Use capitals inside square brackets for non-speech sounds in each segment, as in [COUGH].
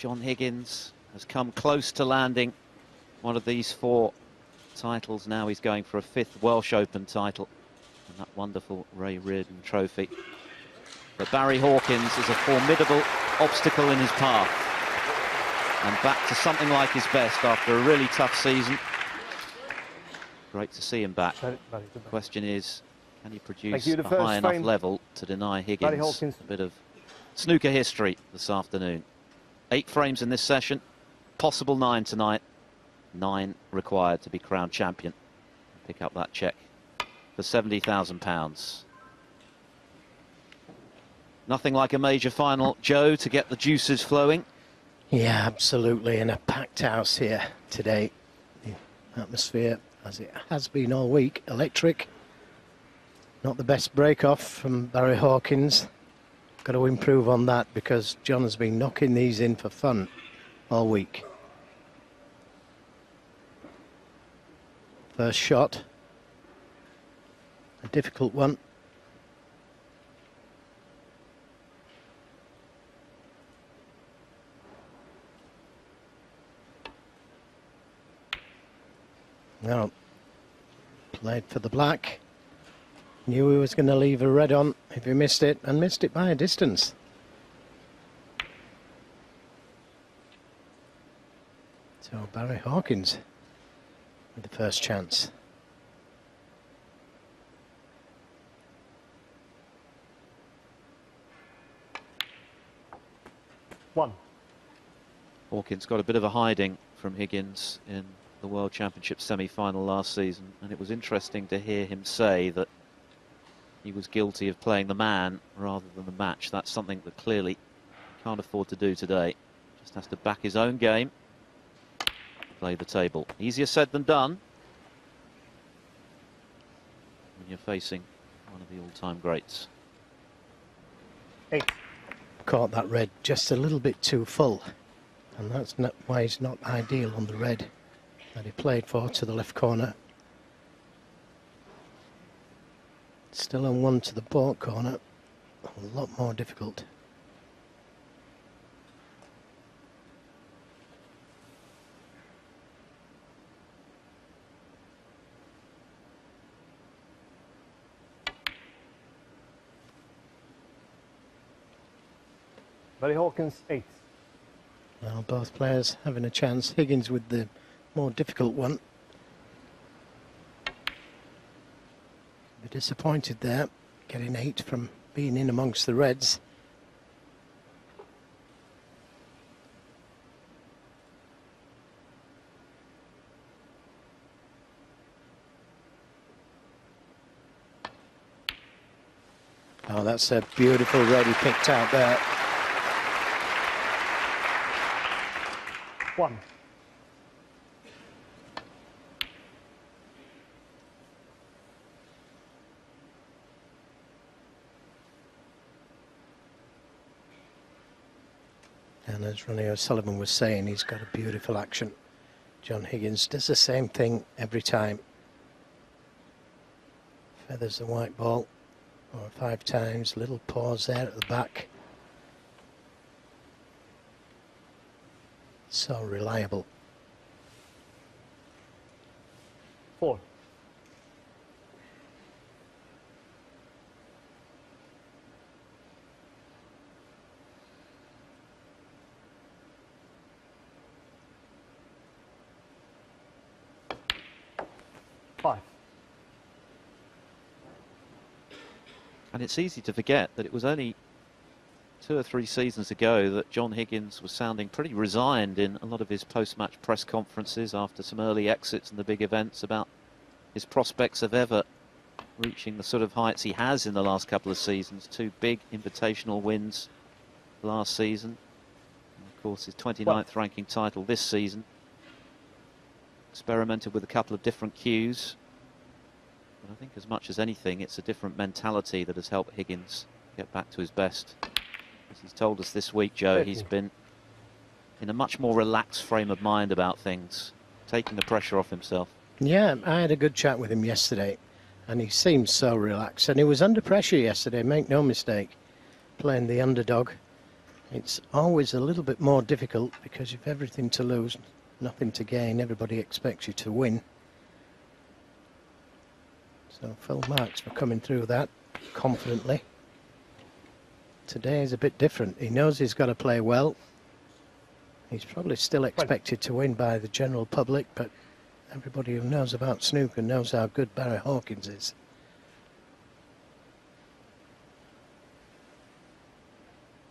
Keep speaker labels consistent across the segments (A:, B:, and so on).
A: John Higgins has come close to landing one of these four titles. Now he's going for a fifth Welsh Open title and that wonderful Ray Reardon trophy. But Barry Hawkins is a formidable obstacle in his path. And back to something like his best after a really tough season. Great to see him back. The question is, can he produce a high enough level to deny Higgins a bit of snooker history this afternoon? Eight frames in this session, possible nine tonight. Nine required to be crowned champion. Pick up that check for £70,000. Nothing like a major final, Joe, to get the juices flowing.
B: Yeah, absolutely. In a packed house here today. The atmosphere, as it has been all week, electric. Not the best break off from Barry Hawkins. Got to improve on that because John has been knocking these in for fun all week. First shot. A difficult one. Well, played for the black. Knew he was going to leave a red on if he missed it, and missed it by a distance. So Barry Hawkins with the first chance.
C: One.
A: Hawkins got a bit of a hiding from Higgins in the World Championship semi-final last season, and it was interesting to hear him say that he was guilty of playing the man rather than the match. That's something that clearly he can't afford to do today. Just has to back his own game, play the table. Easier said than done when you're facing one of the all-time greats.
C: Eight.
B: Caught that red just a little bit too full, and that's not why he's not ideal on the red that he played for to the left corner. Still on one to the baulk corner, a lot more difficult.
C: Barry Hawkins, eight.
B: Now both players having a chance. Higgins with the more difficult one. Be disappointed there, getting eight from being in amongst the Reds. Oh, that's a beautiful red he picked out there.
C: One.
B: And as Ronnie O'Sullivan was saying, he's got a beautiful action. John Higgins does the same thing every time. Feathers the white ball or five times, little pause there at the back. So reliable.
C: Four.
A: And it's easy to forget that it was only two or three seasons ago that John Higgins was sounding pretty resigned in a lot of his post-match press conferences after some early exits in the big events about his prospects of ever reaching the sort of heights he has in the last couple of seasons. Two big invitational wins last season. And of course, his 29th ranking title this season. Experimented with a couple of different cues. But I think as much as anything, it's a different mentality that has helped Higgins get back to his best. As he's told us this week, Joe, he's been in a much more relaxed frame of mind about things, taking the pressure off himself.
B: Yeah, I had a good chat with him yesterday, and he seemed so relaxed. And he was under pressure yesterday, make no mistake, playing the underdog. It's always a little bit more difficult because you've everything to lose, nothing to gain. Everybody expects you to win. So full marks for coming through that confidently. Today is a bit different. He knows he's got to play well. He's probably still expected to win by the general public, but everybody who knows about snooker knows how good Barry Hawkins is.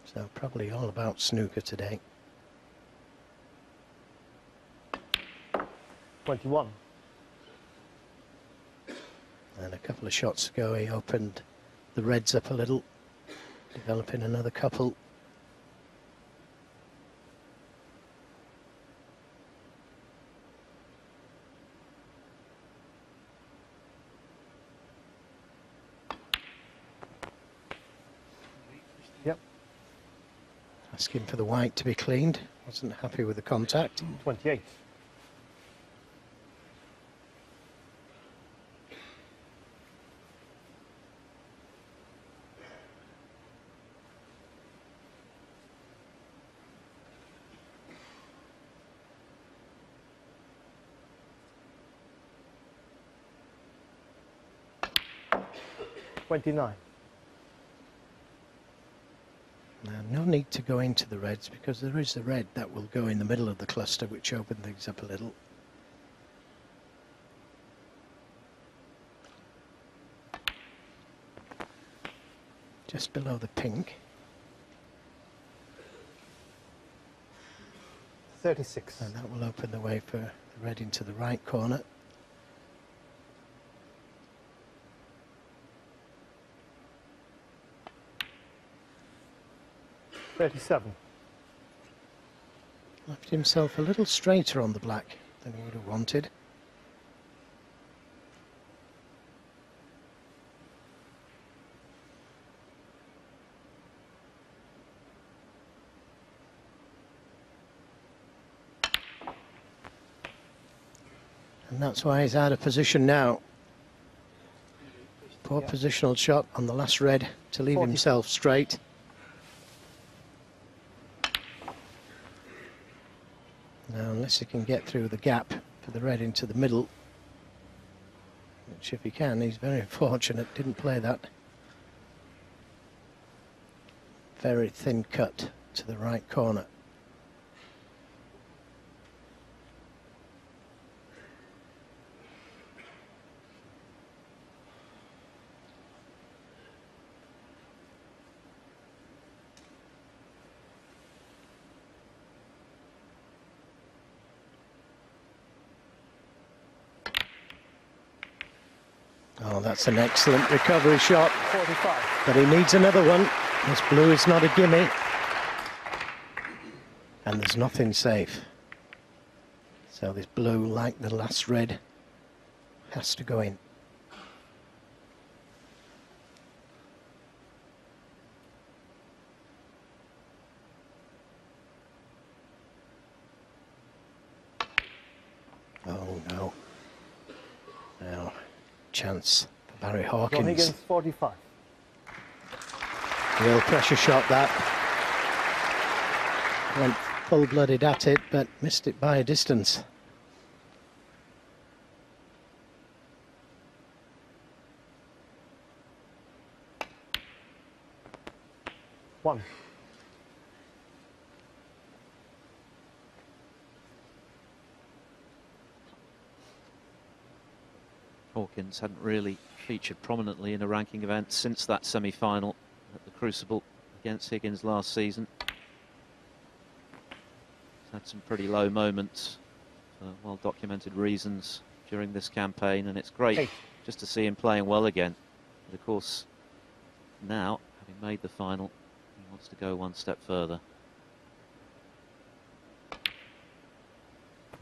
B: So probably all about snooker today.
C: 21.
B: And a couple of shots ago, he opened the reds up a little, developing another couple.
C: Yep.
B: Asking for the white to be cleaned. Wasn't happy with the contact.
C: 28. Twenty-nine.
B: Now, no need to go into the reds because there is the red that will go in the middle of the cluster, which open things up a little. Just below the pink.
C: Thirty-six.
B: And that will open the way for the red into the right corner.
C: Thirty-seven.
B: Left himself a little straighter on the black than he would have wanted. And that's why he's out of position now. Poor
C: Yeah.
B: positional shot on the last red to leave
C: 40.
B: himself straight. Now, unless he can get through the gap for the red into the middle, which if he can, he's very [LAUGHS] fortunate, didn't play that. Very thin cut to the right corner. Oh, that's an excellent recovery shot,
C: Forty-five.
B: but he needs another one. This blue is not a gimme. And there's nothing safe. So this blue, like the last red, has to go in. Oh no. Now, chance Barry
C: John
B: Hawkins.
C: Higgins, forty-five.
B: Real pressure shot that. Went full-blooded at it, but missed it by a distance.
C: One.
A: Hawkins hadn't really featured prominently in a ranking event since that semi-final at the Crucible against Higgins last season. He's had some pretty low moments for well-documented reasons during this campaign, and it's great
C: Eight.
A: just to see him playing well again. But of course, now, having made the final, he wants to go one step further.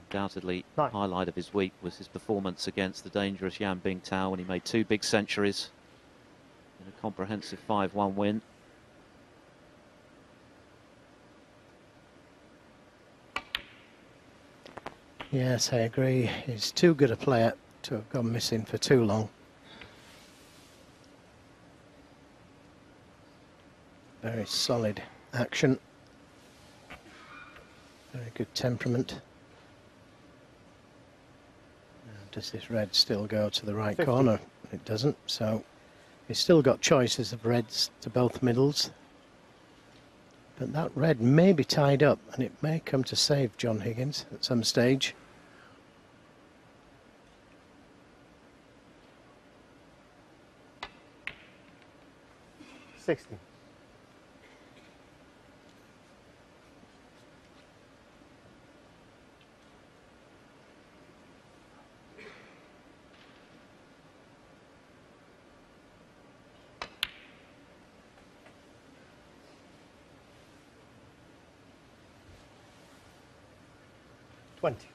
A: Undoubtedly,
C: Nine.
A: highlight of his week was his performance against the dangerous Yan Bingtao when he made two big centuries in a comprehensive 5-1 win.
B: Yes, I agree. He's too good a player to have gone missing for too long. Very solid action. Very good temperament. Now, Does this red still go to the right
C: 50.
B: corner? It doesn't, so he's still got choices of reds to both middles. But that red may be tied up and it may come to save John Higgins at some stage.
C: Sixty. Twenty.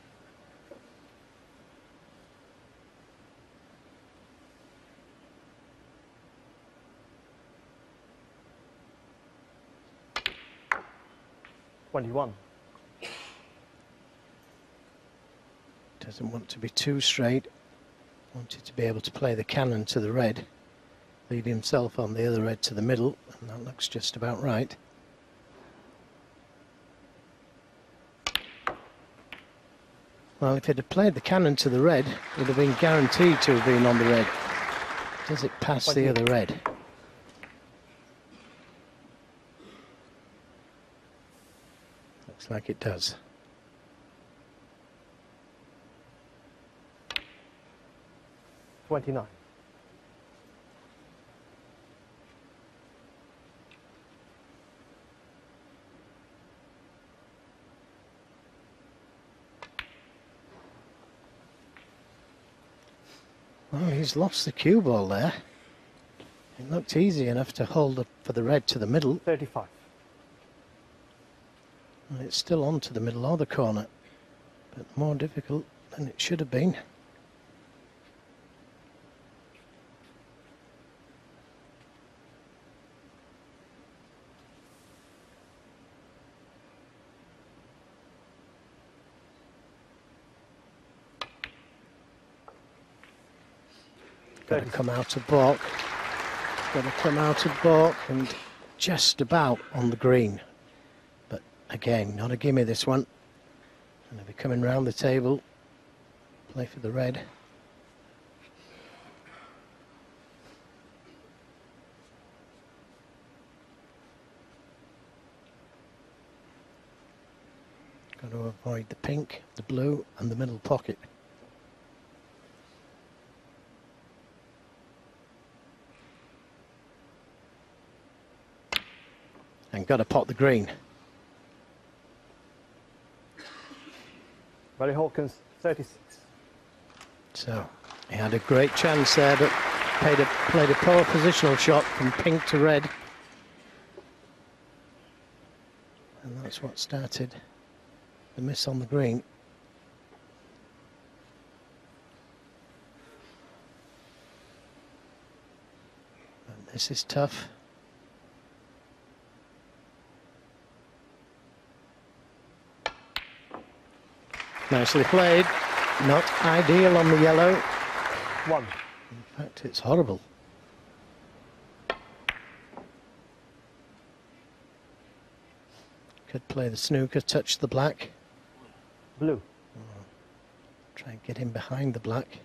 C: Twenty-one.
B: Doesn't want to be too straight. Wanted to be able to play the cannon to the red. Lead himself on the other red to the middle, and that looks just about right. Well, if it had played the cannon to the red, it would have been guaranteed to have been on the red. Does it pass the other red? Looks like it does.
C: Twenty-nine.
B: Well, he's lost the cue ball there. It looked easy enough to hold up for the red to the middle.
C: Thirty-five.
B: and It's still on to the middle or the corner, but more difficult than it should have been. Got to come out of balk. Got to come out of balk and just about on the green. But again, not a gimme this one. And they'll be coming round the table. Play for the red. Got to avoid the pink, the blue, and the middle pocket. And got to pot the green.
C: Barry Hawkins, thirty-six.
B: So he had a great chance there, but played a, played a poor positional shot from pink to red. And that's what started the miss on the green. This is tough. Nicely played. Not ideal on the yellow.
C: One.
B: In fact, it's horrible. Could play the snooker, touch the black,
C: Blue. Hmm.
B: try and get in behind the black.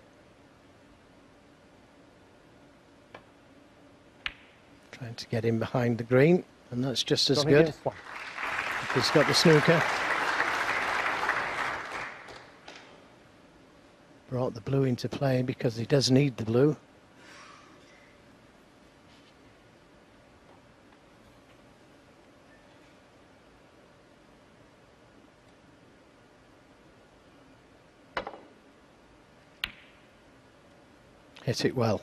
B: Trying to get in behind the green, and that's just as good. He's got the snooker. Brought the blue into play because he does need the blue. Hit it well.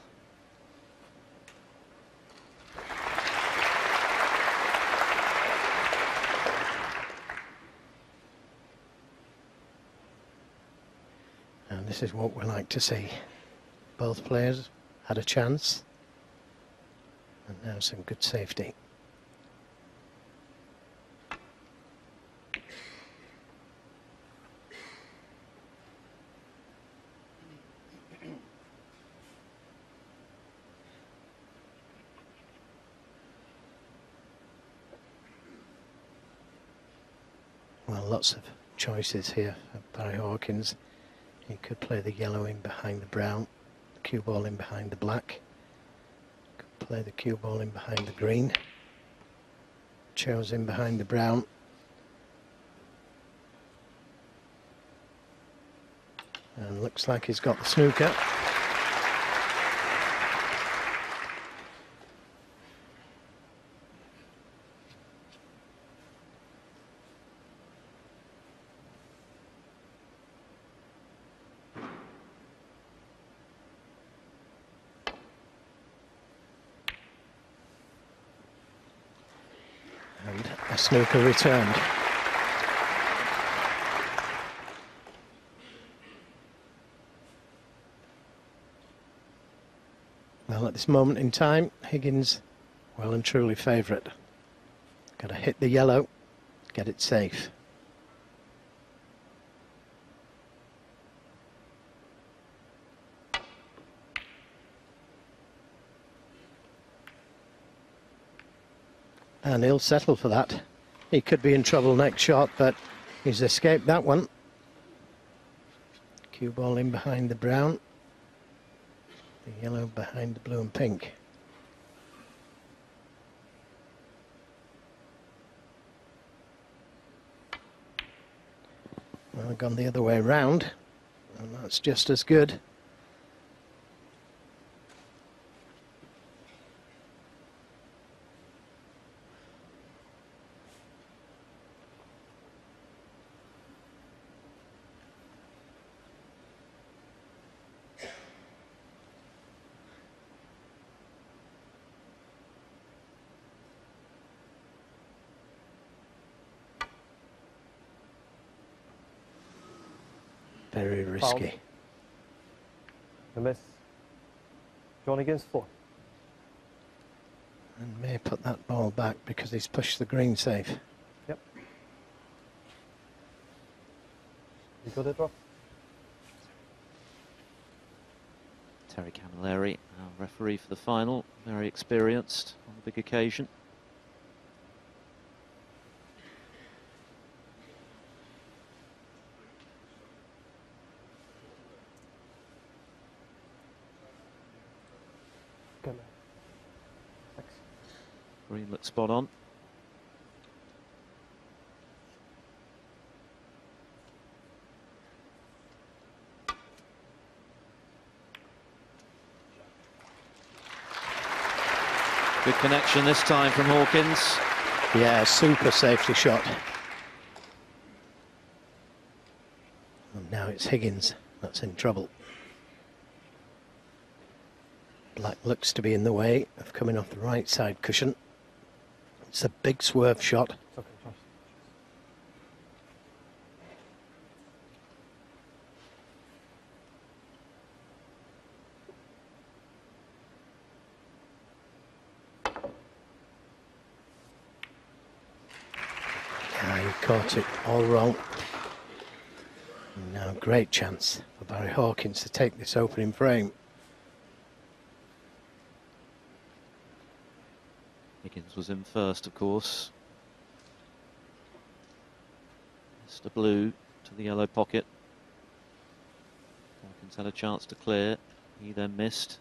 B: And this is what we like to see. Both players had a chance. And now some good safety. Well, lots of choices here for Barry Hawkins. He could play the yellow in behind the brown, the cue ball in behind the black. Could play the cue ball in behind the green. Chose in behind the brown. And looks like he's got the snooker. And a snooker returned. Well, at this moment in time, Higgins well and truly favourite. Got to hit the yellow, get it safe. And he'll settle for that. He could be in trouble next shot, but he's escaped that one. Cue ball in behind the brown. The yellow behind the blue and pink. Well, gone the other way round, and that's just as good. Very risky.
C: A miss. John Higgins, four.
B: And may put that ball back because he's pushed the green safe.
C: Yep. You got it, Rob?
A: Terry Camilleri, our referee for the final, very experienced on the big occasion.
C: Go, man. Thanks.
A: Green looks spot on. Good connection this time from Hawkins.
B: Yeah, super safety shot. And now it's Higgins that's in trouble. Black looks to be in the way of coming off the right side cushion. It's a big swerve shot. Ah, he caught it all wrong. Now great chance for Barry Hawkins to take this opening frame.
A: Higgins was in first, of course. Mr. Blue to the yellow pocket. Hawkins had a chance to clear. He then missed.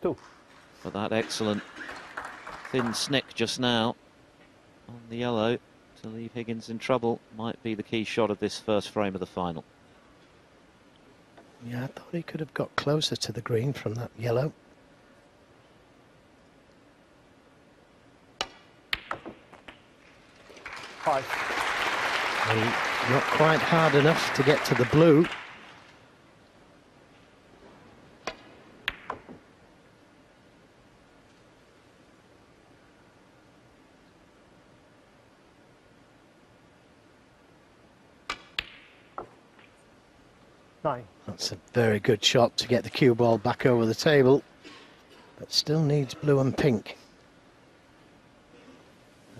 C: Two.
A: But that excellent thin snick just now on the yellow to leave Higgins in trouble might be the key shot of this first frame of the final.
B: Yeah, I thought he could have got closer to the green from that yellow.
C: Five.
B: And not quite hard enough to get to the blue.
C: Nine.
B: That's a very good shot to get the cue ball back over the table, but still needs blue and pink.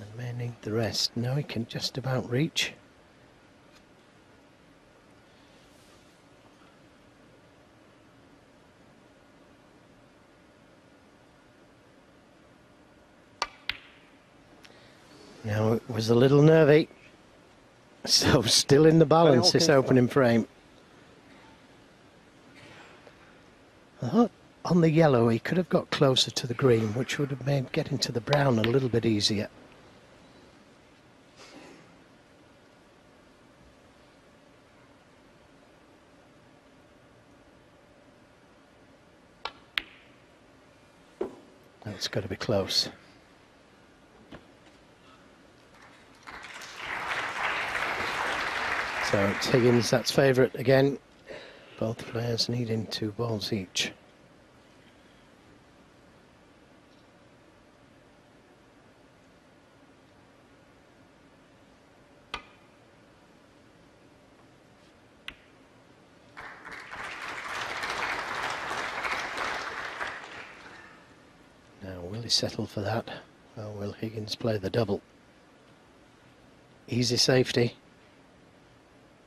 B: And may need the rest. Now he can just about reach. Now it was a little nervy. [LAUGHS] So still in the balance this opening frame. I thought on the yellow he could have got closer to the green, which would have made getting to the brown a little bit easier. That's got to be close. So it's Higgins, that's favourite again. Both players needing two balls each. Now, will he settle for that? Oh, or will Higgins play the double? Easy safety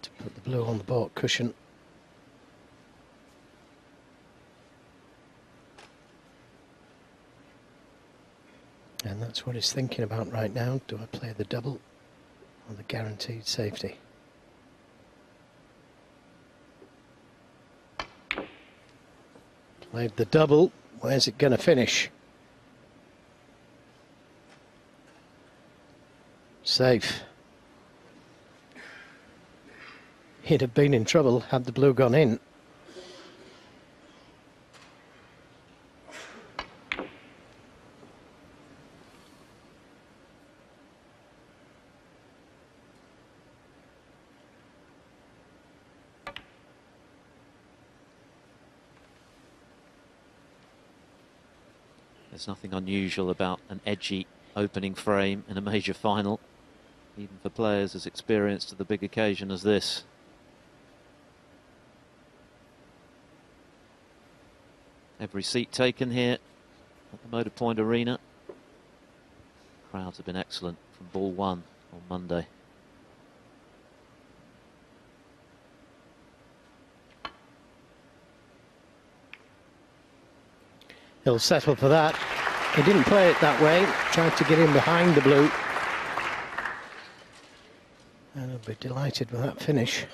B: to put the blue on the baulk cushion. And that's what he's thinking about right now. Do I play the double or the guaranteed safety? Played the double. Where's it going to finish? Safe. He'd have been in trouble had the blue gone in.
A: There's nothing unusual about an edgy opening frame in a major final, even for players as experienced at the big occasion as this. Every seat taken here at the Motorpoint Arena. Crowds have been excellent from ball one on Monday.
B: He'll settle for that. He didn't play it that way. Tried to get in behind the blue. And I'll be delighted with that finish.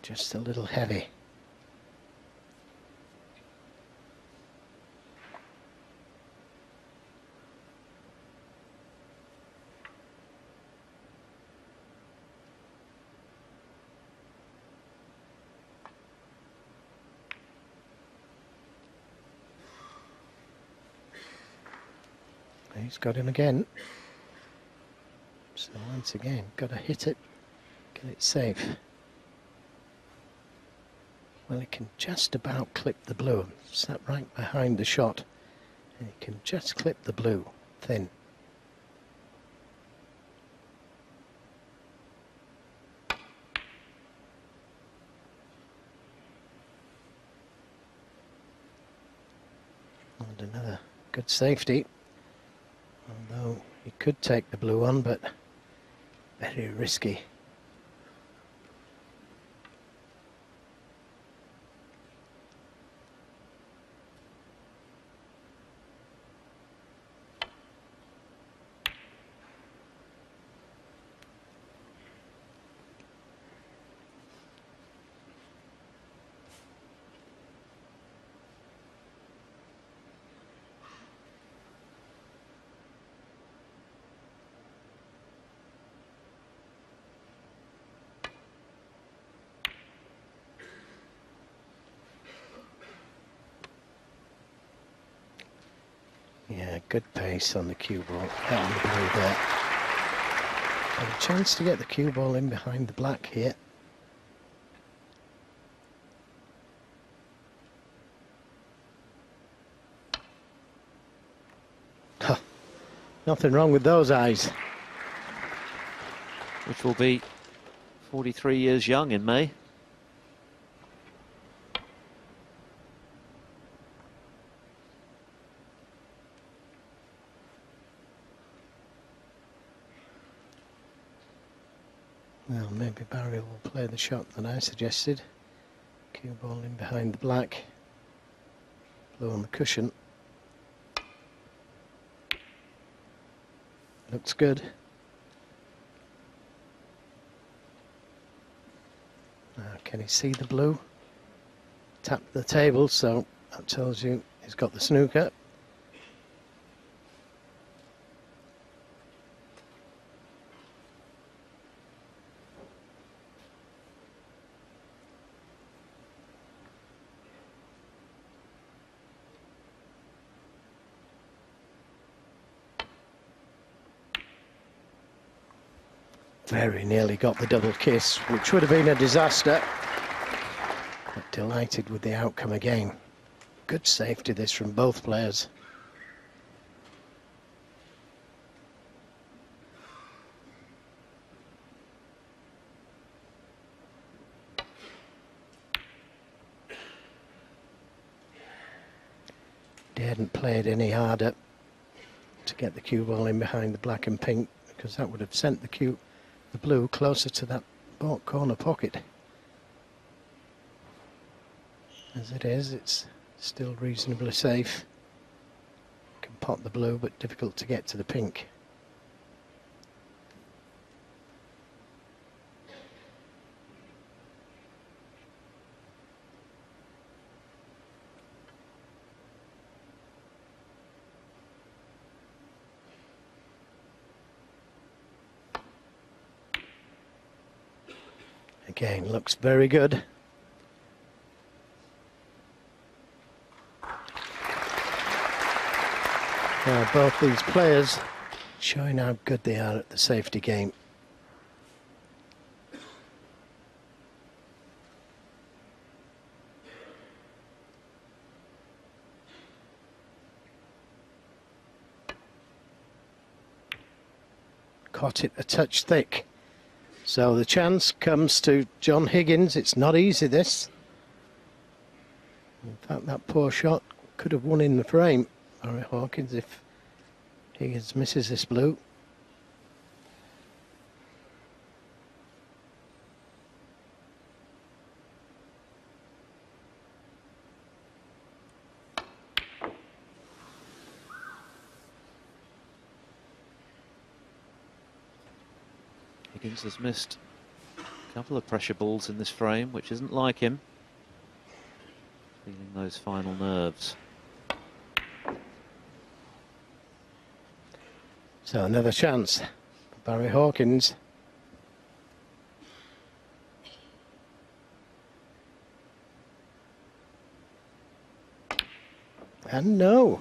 B: Just a little heavy. He's got him again. So once again, got to hit it, get it safe. Well, he can just about clip the blue. Sat right behind the shot. And he can just clip the blue, thin. And another good safety. He could take the blue one, but very risky. Yeah, on the cue ball. In the blue there. A chance to get the cue ball in behind the black here. Huh. Nothing wrong with those eyes.
A: which will be 43 years young in May.
B: Well, maybe Barry will play the shot that I suggested. Cue ball in behind the black. Blue on the cushion. Looks good. Now, can he see the blue? Tap the table, so that tells you he's got the snooker. Very nearly got the double kiss, which would have been a disaster. But delighted with the outcome again. Good safety this from both players. They hadn't played any harder to get the cue ball in behind the black and pink because that would have sent the cue, the blue closer to that corner pocket. As it is, it's still reasonably safe. Can pot the blue, but difficult to get to the pink. Again, looks very good. Now, both these players showing how good they are at the safety game. Caught it a touch thick. So the chance comes to John Higgins. It's not easy, this. In fact, that poor shot could have won in the frame. Barry Hawkins, if Higgins misses this blue.
A: Has missed a couple of pressure balls in this frame, which isn't like him. Feeling those final nerves.
B: So another chance for Barry Hawkins. And no.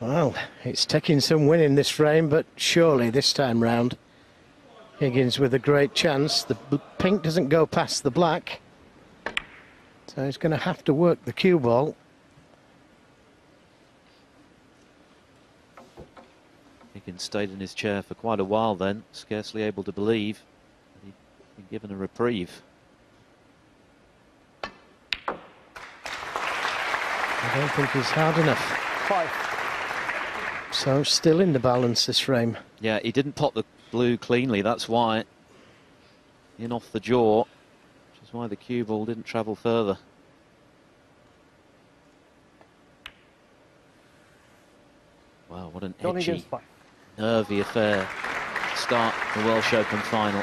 B: Well, it's taking some winning this frame, but surely this time round, Higgins with a great chance. The pink doesn't go past the black, so he's going to have to work the cue ball.
A: Higgins stayed in his chair for quite a while then, scarcely able to believe that he'd been given a reprieve.
B: I don't think he's hard enough.
C: Five.
B: So still in the balance this frame.
A: Yeah, he didn't pot the blue cleanly, that's why. In off the jaw, which is why the cue ball didn't travel further. Wow, what an edgy, nervy affair. Start the Welsh Open final.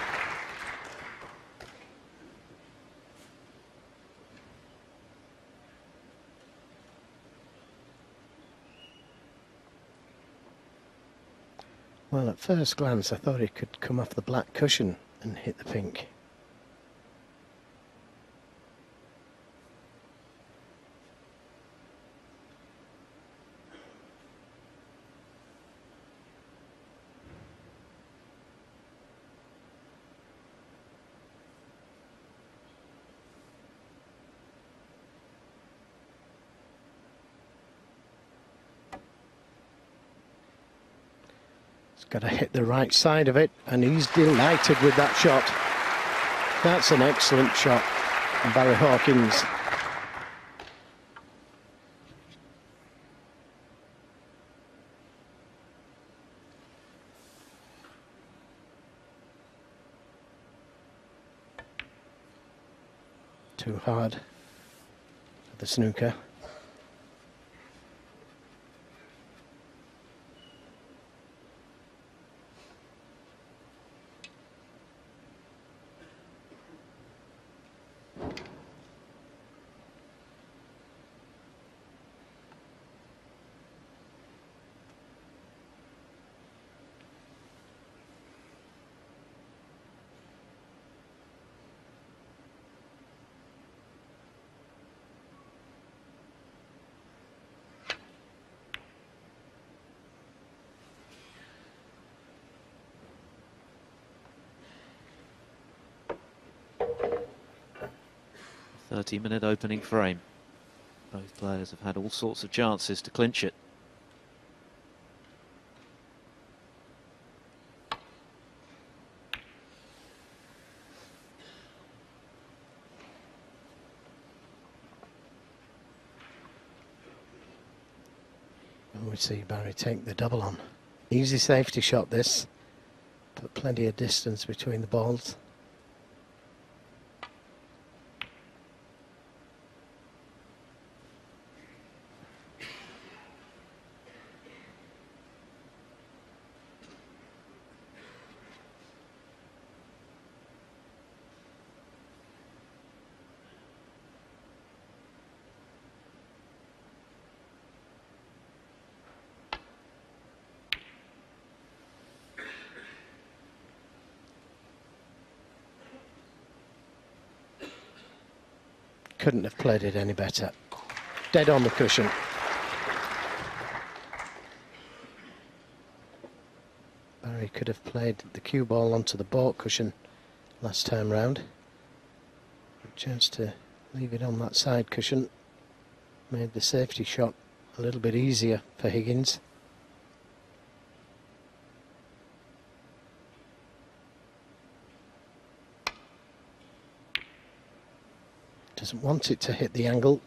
B: Well, at first glance, I thought it could come off the black cushion and hit the pink. Got to hit the right side of it, and he's delighted with that shot. That's an excellent shot, Barry Hawkins. Too hard for the snooker.
A: Thirty-minute opening frame. Both players have had all sorts of chances to clinch it.
B: We see Barry take the double on. Easy safety shot this, but plenty of distance between the balls. Couldn't have played it any better. Dead on the cushion. Barry could have played the cue ball onto the baulk cushion last time round. Chance to leave it on that side cushion made the safety shot a little bit easier for Higgins. Doesn't want it to hit the angle.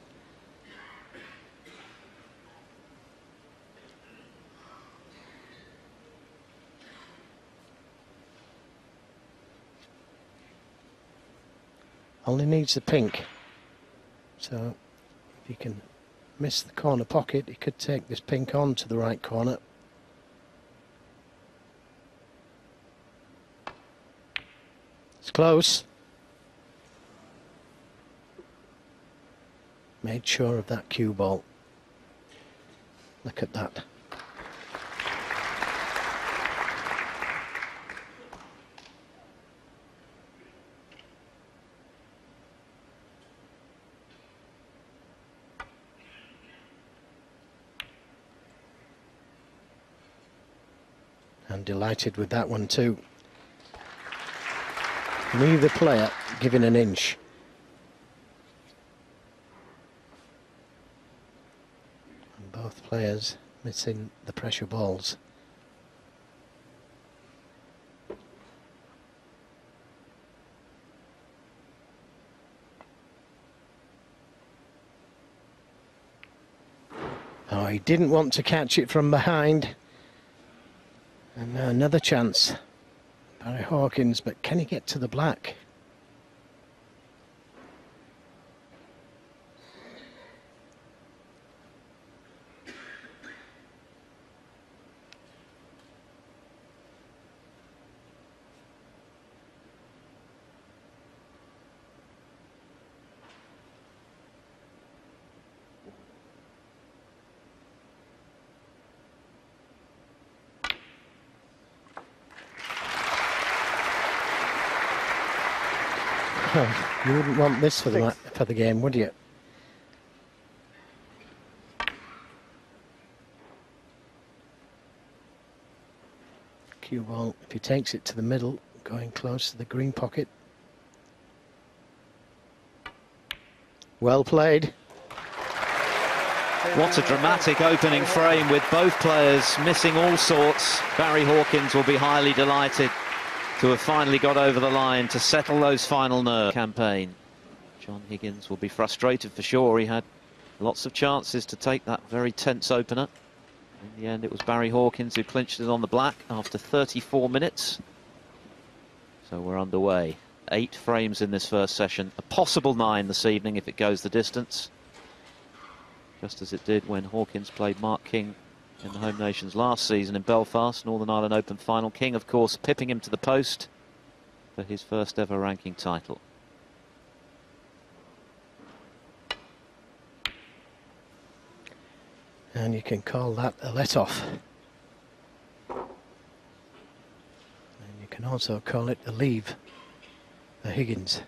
B: Only needs the pink. So if he can miss the corner pocket, he could take this pink on to the right corner. It's close. Made sure of that cue ball. Look at that. And delighted with that one too. Neither player giving an inch. And both players missing the pressure balls. Oh, he didn't want to catch it from behind. And now another chance. Barry Hawkins, but can he get to the black? Oh, you wouldn't want this for the ma-
C: Six.
B: for the game, would you? Cue ball. If he takes it to the middle, going close to the green pocket. Well played.
A: What a dramatic opening frame with both players missing all sorts. Barry Hawkins will be highly delighted to have finally got over the line to settle those final nerve campaign. John Higgins will be frustrated for sure. He had lots of chances to take that very tense opener. In the end, it was Barry Hawkins who clinched it on the black after 34 minutes. So we're underway. eight frames in this first session, a possible nine this evening if it goes the distance. Just as it did when Hawkins played Mark King in the home nations last season in Belfast, Northern Ireland Open final. King, of course, pipping him to the post for his first ever ranking title.
B: And you can call that a let-off. And you can also call it a leave for Higgins.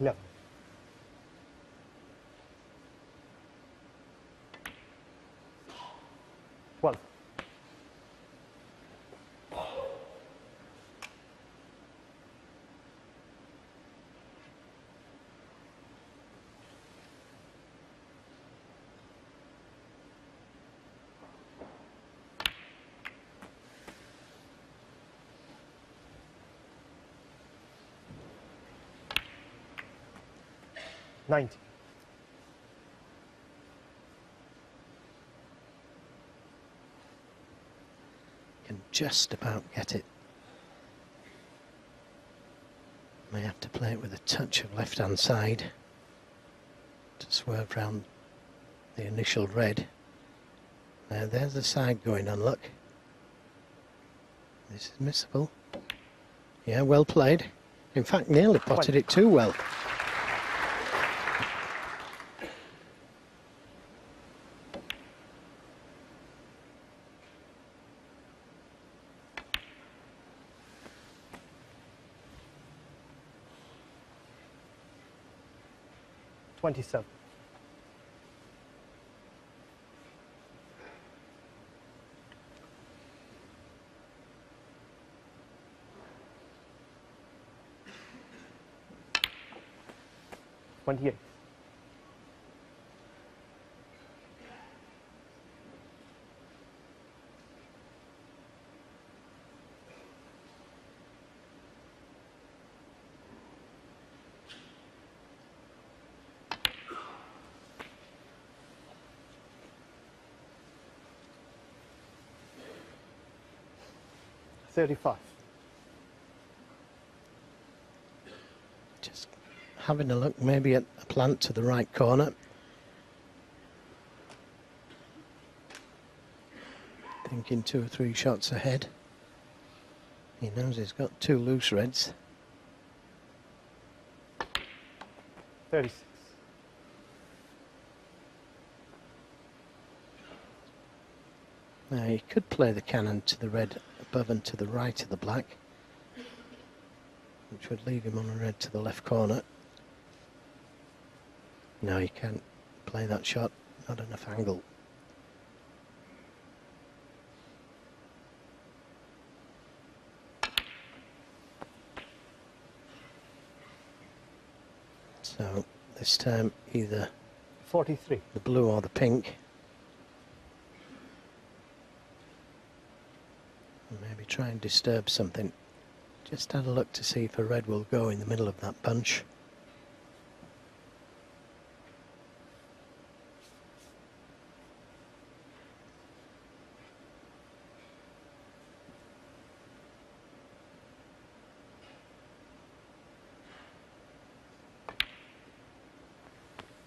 C: Eleven. 90.
B: Can just about get it. May have to play it with a touch of left hand side to swerve round the initial red. Now there's the side going on, look. This is missable. Yeah, well played. In fact, nearly potted it too well.
C: Twenty-seven. Twenty-eight. Thirty-five.
B: Just having a look maybe at a plant to the right corner. Thinking two or three shots ahead. He knows he's got two loose reds.
C: Thirty-six.
B: Now he could play the cannon to the red above and to the right of the black, which would leave him on a red to the left corner. No, he can't play that shot, not enough angle. So this time either
C: Forty-three.
B: the blue or the pink. Try and disturb something. Just had a look to see if a red will go in the middle of that bunch.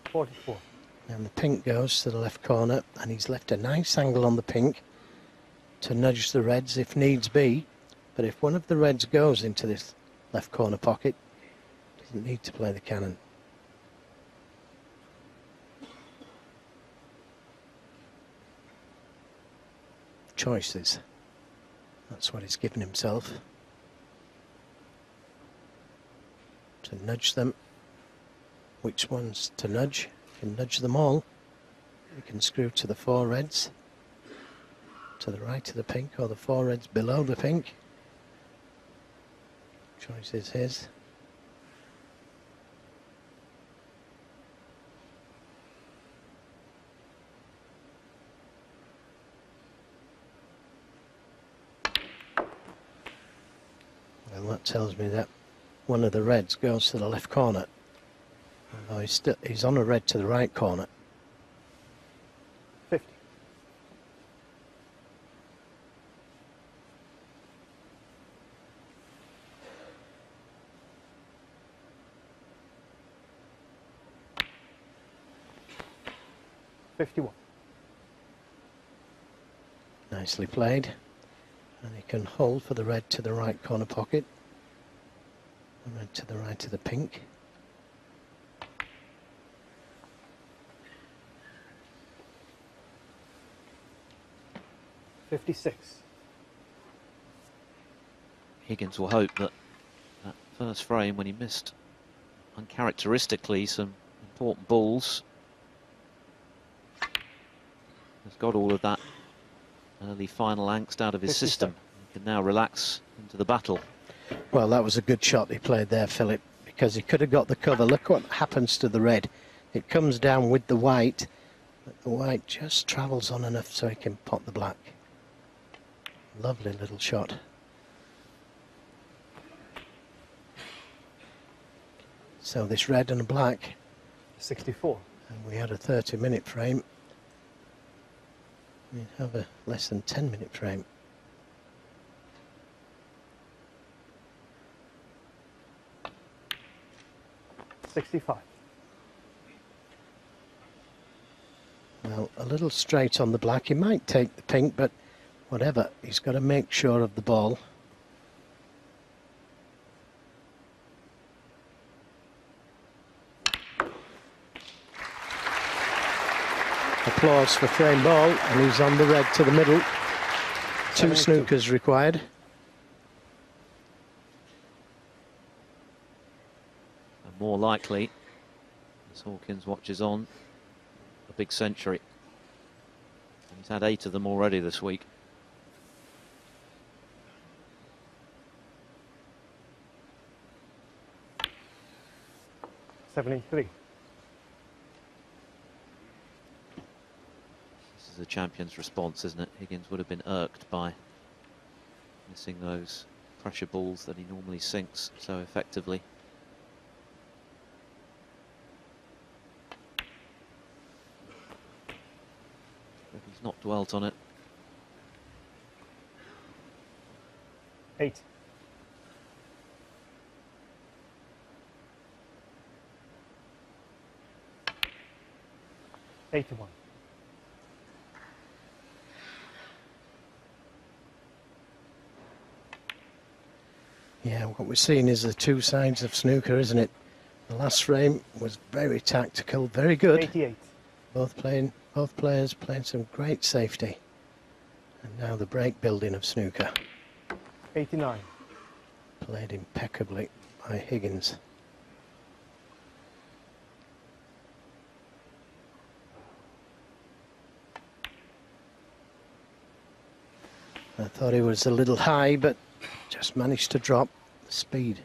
C: Forty-four.
B: And the pink goes to the left corner, and he's left a nice angle on the pink to nudge the reds if needs be. But if one of the reds goes into this left corner pocket, doesn't need to play the cannon. Choices. That's what he's given himself. To nudge them. Which ones to nudge? You can nudge them all. You can screw to the four reds. To the right of the pink or the four reds below the pink. Choice is his. Well, that tells me that one of the reds goes to the left corner. Although he's, still, he's on a red to the right corner.
C: 51.
B: Nicely played. And he can hold for the red to the right corner pocket. And red to the right of the pink.
C: Fifty-six.
A: Higgins will hope that that first frame when he missed uncharacteristically some important balls has got all of that early final angst out of his system. He can now relax into the battle.
B: Well, that was a good shot he played there, Philip, because he could have got the cover. Look what happens to the red. It comes down with the white, but the white just travels on enough so he can pot the black. Lovely little shot. So this red and black,
C: Sixty-four.
B: and we had a 30 minute frame. Have a less than 10 minute frame.
C: Sixty-five.
B: Well, a little straight on the black. He might take the pink, but whatever. He's got to make sure of the ball. Applause for frame ball, and he's on the red to the middle. Two snookers required.
A: And more likely, as Hawkins watches on, a big century. He's had eight of them already this week.
C: Seventy-three.
A: Is the champion's response, isn't it? Higgins would have been irked by missing those pressure balls that he normally sinks so effectively. But he's not dwelt on it.
C: Eight. Eighty-one.
B: Yeah, what we're seeing is the two sides of snooker, isn't it? The last frame was very tactical, very good.
C: Eighty-eight.
B: Both playing, both players playing some great safety. And now the break building of snooker,
C: Eighty-nine.
B: played impeccably by Higgins. I thought he was a little high, but just managed to drop the speed.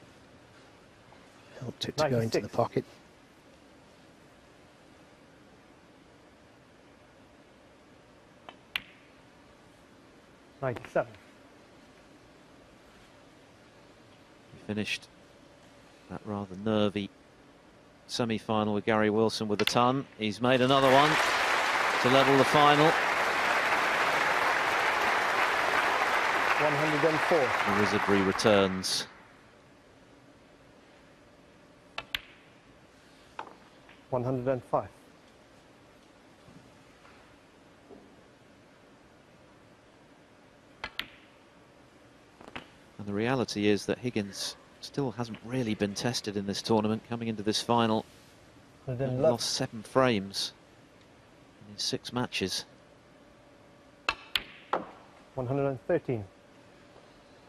B: Helped it to go into the pocket.
C: Ninety-seven.
A: He finished that rather nervy semi-final with Gary Wilson with a ton. He's made another one to level the final.
C: 104.
A: The wizardry returns.
C: One hundred and five.
A: And the reality is that Higgins still hasn't really been tested in this tournament. Coming into this final, lost seven frames in six matches.
C: 113.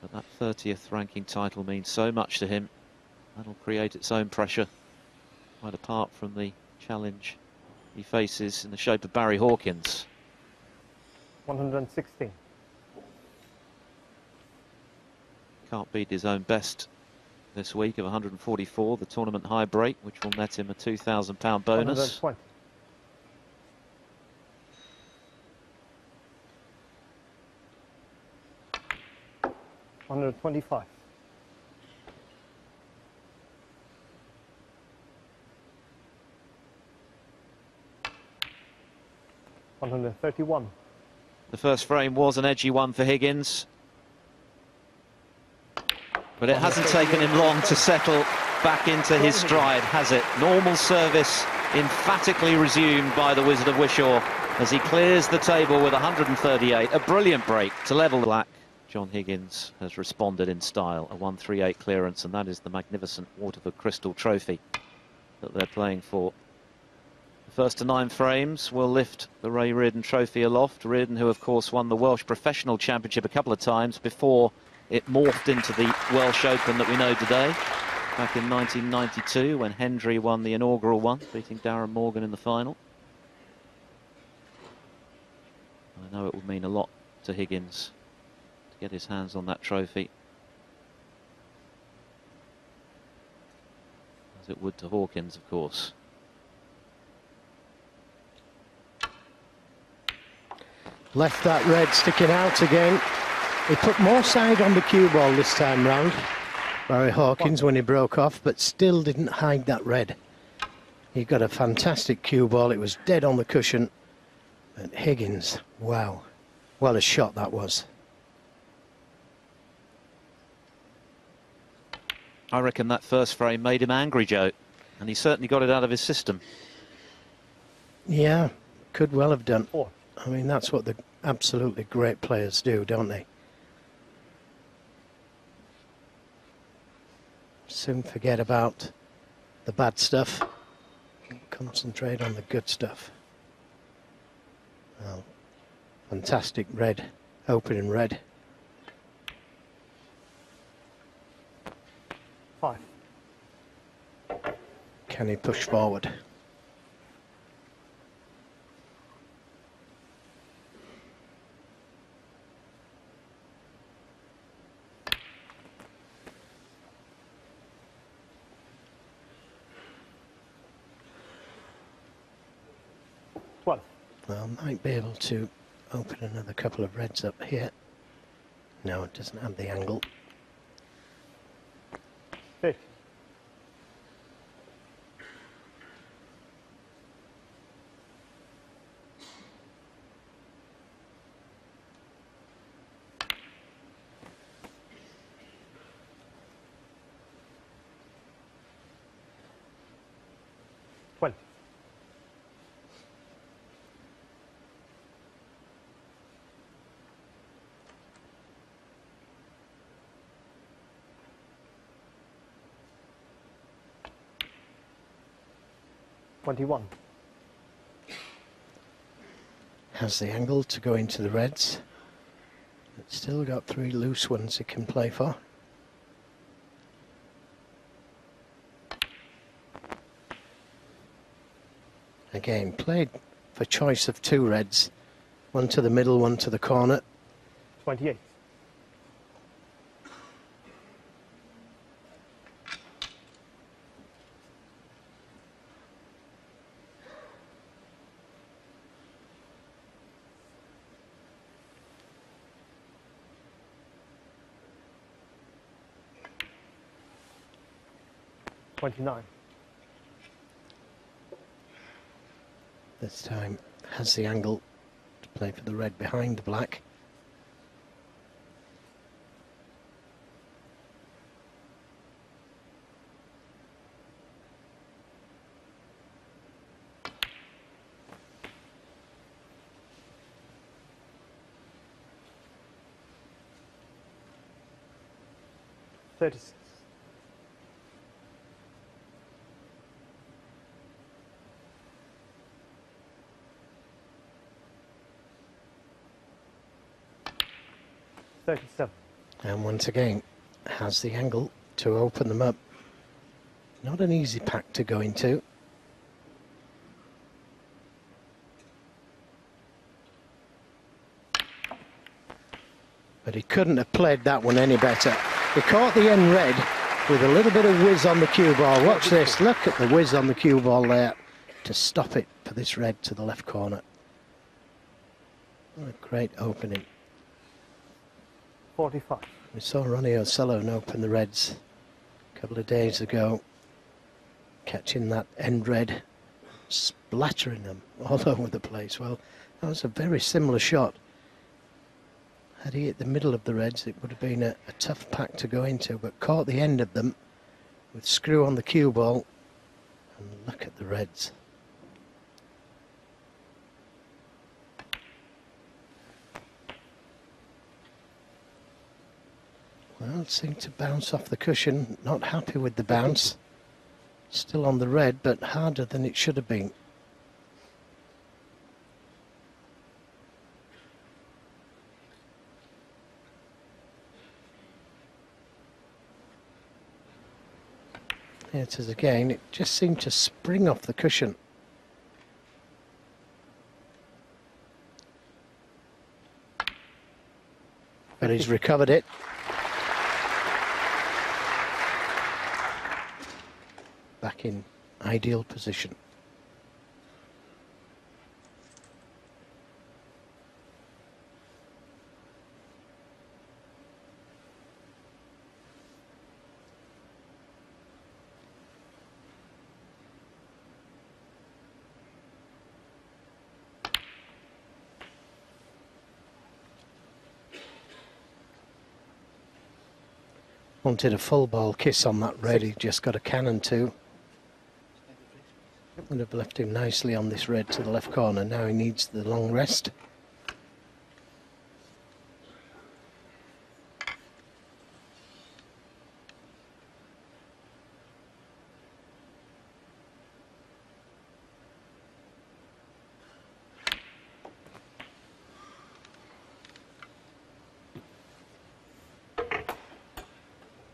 A: But that 30th ranking title means so much to him. That'll create its own pressure, quite apart from the challenge he faces in the shape of Barry Hawkins.
C: 116.
A: Can't beat his own best this week of 144, the tournament high break, which will net him a £2,000 bonus.
C: 120. One hundred twenty-five. One hundred thirty-one.
A: The first frame was an edgy one for Higgins. But it hasn't taken him long to settle back into his stride, has it? Normal service emphatically resumed by the Wizard of Wishaw as he clears the table with 138. A brilliant break to level the black. John Higgins has responded in style, a 138 clearance, and that is the magnificent Waterford Crystal Trophy that they're playing for. The first to nine frames will lift the Ray Reardon Trophy aloft. Reardon, who of course won the Welsh Professional Championship a couple of times before it morphed into the Welsh Open that we know today. Back in 1992 when Hendry won the inaugural one, beating Darren Morgan in the final. I know it would mean a lot to Higgins get his hands on that trophy. As it would to Hawkins, of course.
B: Left that red sticking out again. He put more side on the cue ball this time round, Barry Hawkins, when he broke off, but still didn't hide that red. He got a fantastic cue ball. It was dead on the cushion. But Higgins, wow. What a shot that was.
A: I reckon that first frame made him angry, Joe, and he certainly got it out of his system.
B: Yeah, could well have done. I mean, that's what the absolutely great players do, don't they? Soon forget about the bad stuff. Concentrate on the good stuff. Well, fantastic red, opening red. Can he push forward? Well, might be able to open another couple of reds up here. No, it doesn't have the angle.
C: 21.
B: Has the angle to go into the reds. It's still got three loose ones it can play for. Again, played for choice of two reds. One to the middle, one to the corner.
C: 28.
B: This time has the angle to play for the red behind the black.
C: 36.
B: And once again, has the angle to open them up. Not an easy pack to go into. But he couldn't have played that one any better. He caught the end red with a little bit of whiz on the cue ball. Watch this, look at the whiz on the cue ball there to stop it for this red to the left corner. What a great opening.
C: Forty-five.
B: We saw Ronnie O'Sullivan open the Reds a couple of days ago, catching that end red, splattering them [LAUGHS] all over the place. Well, that was a very similar shot. Had he hit the middle of the Reds, it would have been a, a tough pack to go into, but caught the end of them with screw on the cue ball. And look at the Reds. Well, it seemed to bounce off the cushion. Not happy with the bounce. Still on the red, but harder than it should have been. Here it is again. It just seemed to spring off the cushion. But he's recovered it. Back in ideal position. Wanted a full ball kiss on that he just got a cannon too. Would have left him nicely on this red to the left corner. Now he needs the long rest.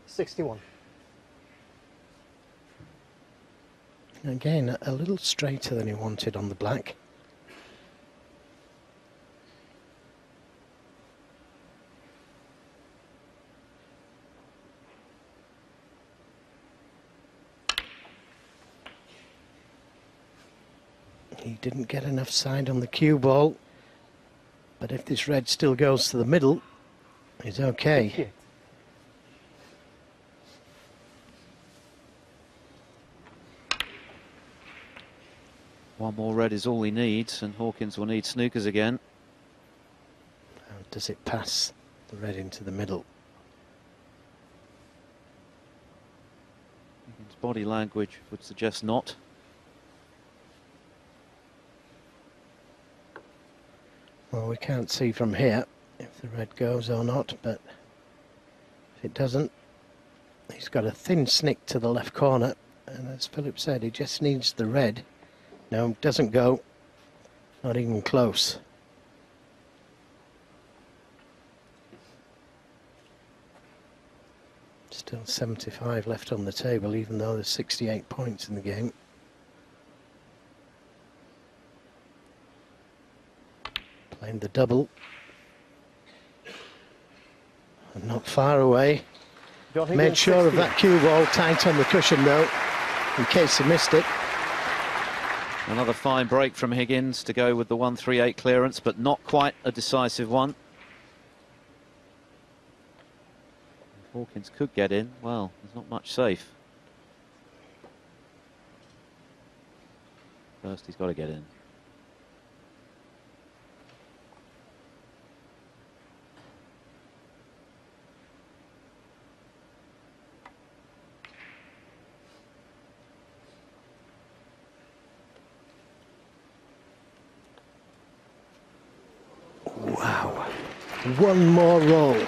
C: Sixty-one.
B: Again, a- a straighter than he wanted on the black. He didn't get enough side on the cue ball, but if this red still goes to the middle, it's okay.
A: One more red is all he needs, and Hawkins will need snookers again.
B: Now, Does it pass the red into the middle?
A: His body language would suggest not.
B: Well, we can't see from here if the red goes or not, but if it doesn't, he's got a thin snick to the left corner, and as Philip said, he just needs the red. No, doesn't go. Not even close. Still 75 left on the table, even though there's 68 points in the game. Playing the double. And not far away. Made sure of that cue ball tight on the cushion though, in case he missed it.
A: Another fine break from Higgins to go with the 138 clearance, but not quite a decisive one. Hawkins could get in. Well, there's not much safe. First, he's got to get in.
B: One more roll.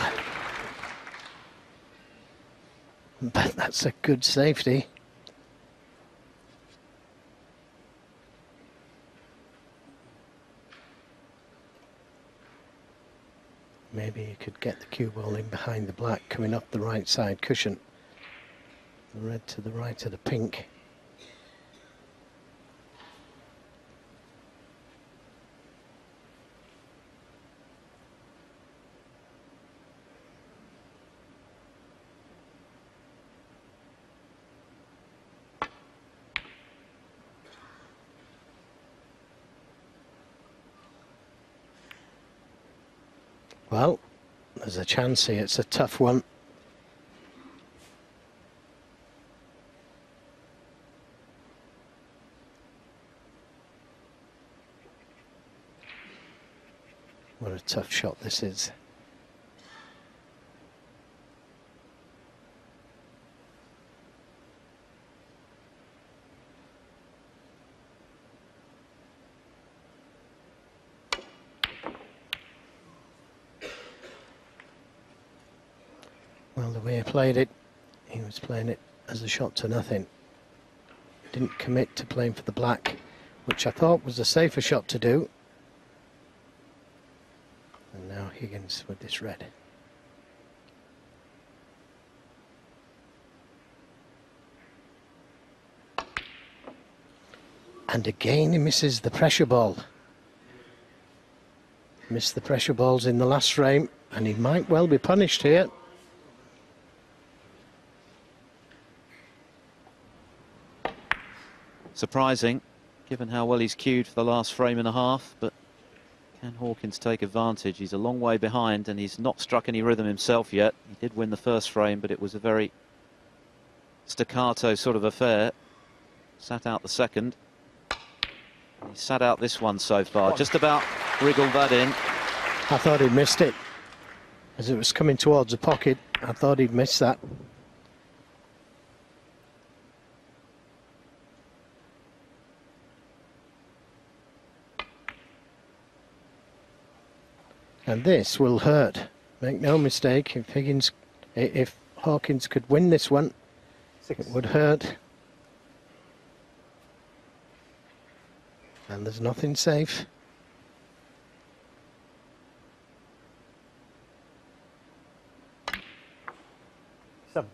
B: But that's a good safety. Maybe you could get the cue ball in behind the black, coming up the right side cushion. The red to the right of the pink. Well, here. It's a tough one. What a tough shot this is. Well, the way he played it, he was playing it as a shot to nothing. Didn't commit to playing for the black, which I thought was a safer shot to do. And now Higgins with this red. And again he misses the pressure ball. Missed the pressure balls in the last frame, and he might well be punished here.
A: Surprising, given how well he's cued for the last frame and a half, but can Hawkins take advantage? He's a long way behind and he's not struck any rhythm himself yet. He did win the first frame, but it was a very staccato sort of affair. Sat out the second. He sat out this one so far. Just about wriggled that in.
B: I thought he'd missed it. As it was coming towards the pocket, I thought he'd missed that. And this will hurt. Make no mistake, if Higgins, if Hawkins could win this one,
C: Six.
B: it would hurt. And there's nothing safe.
C: Seven.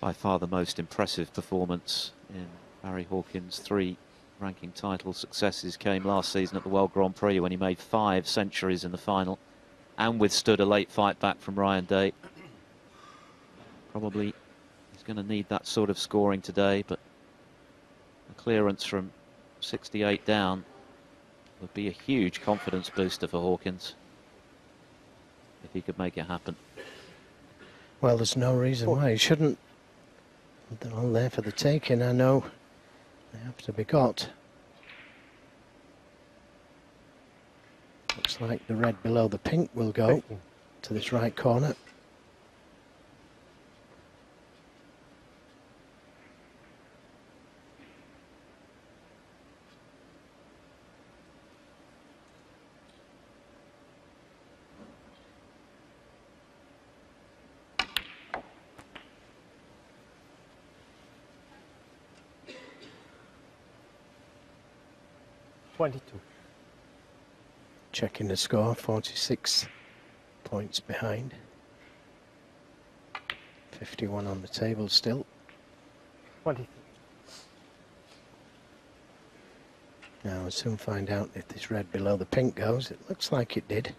A: By far the most impressive performance in Barry Hawkins' three ranking title successes came last season at the World Grand Prix when he made five centuries in the final and withstood a late fight back from Ryan Day. Probably he's going to need that sort of scoring today, but a clearance from 68 down would be a huge confidence booster for Hawkins if he could make it happen.
B: Well, there's no reason why he shouldn't. They're all there for the taking. I know they have to be got. Looks like the red below the pink will go to this right corner.
C: Twenty-two.
B: Checking the score, 46 points behind. 51 on the table still.
C: Twenty-three.
B: Now we'll soon find out if this red below the pink goes. It looks like it did.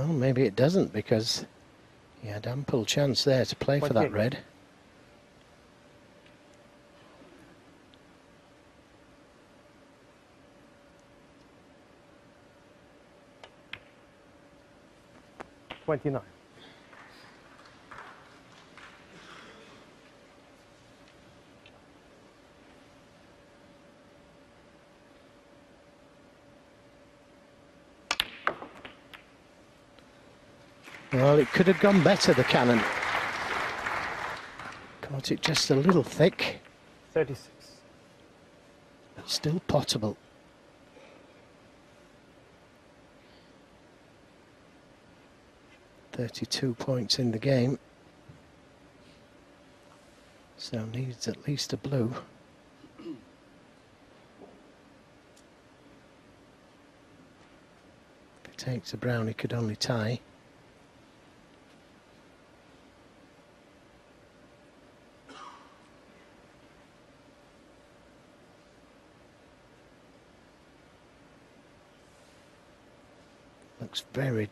B: Well, maybe it doesn't because he had ample chance there to play for that
C: 28.
B: red.
C: Twenty-nine.
B: It could have gone better, the cannon. Caught it just a little thick.
C: Thirty-six.
B: still potable. Thirty-two points in the game. So needs at least a blue. Takes a brown, he could only tie.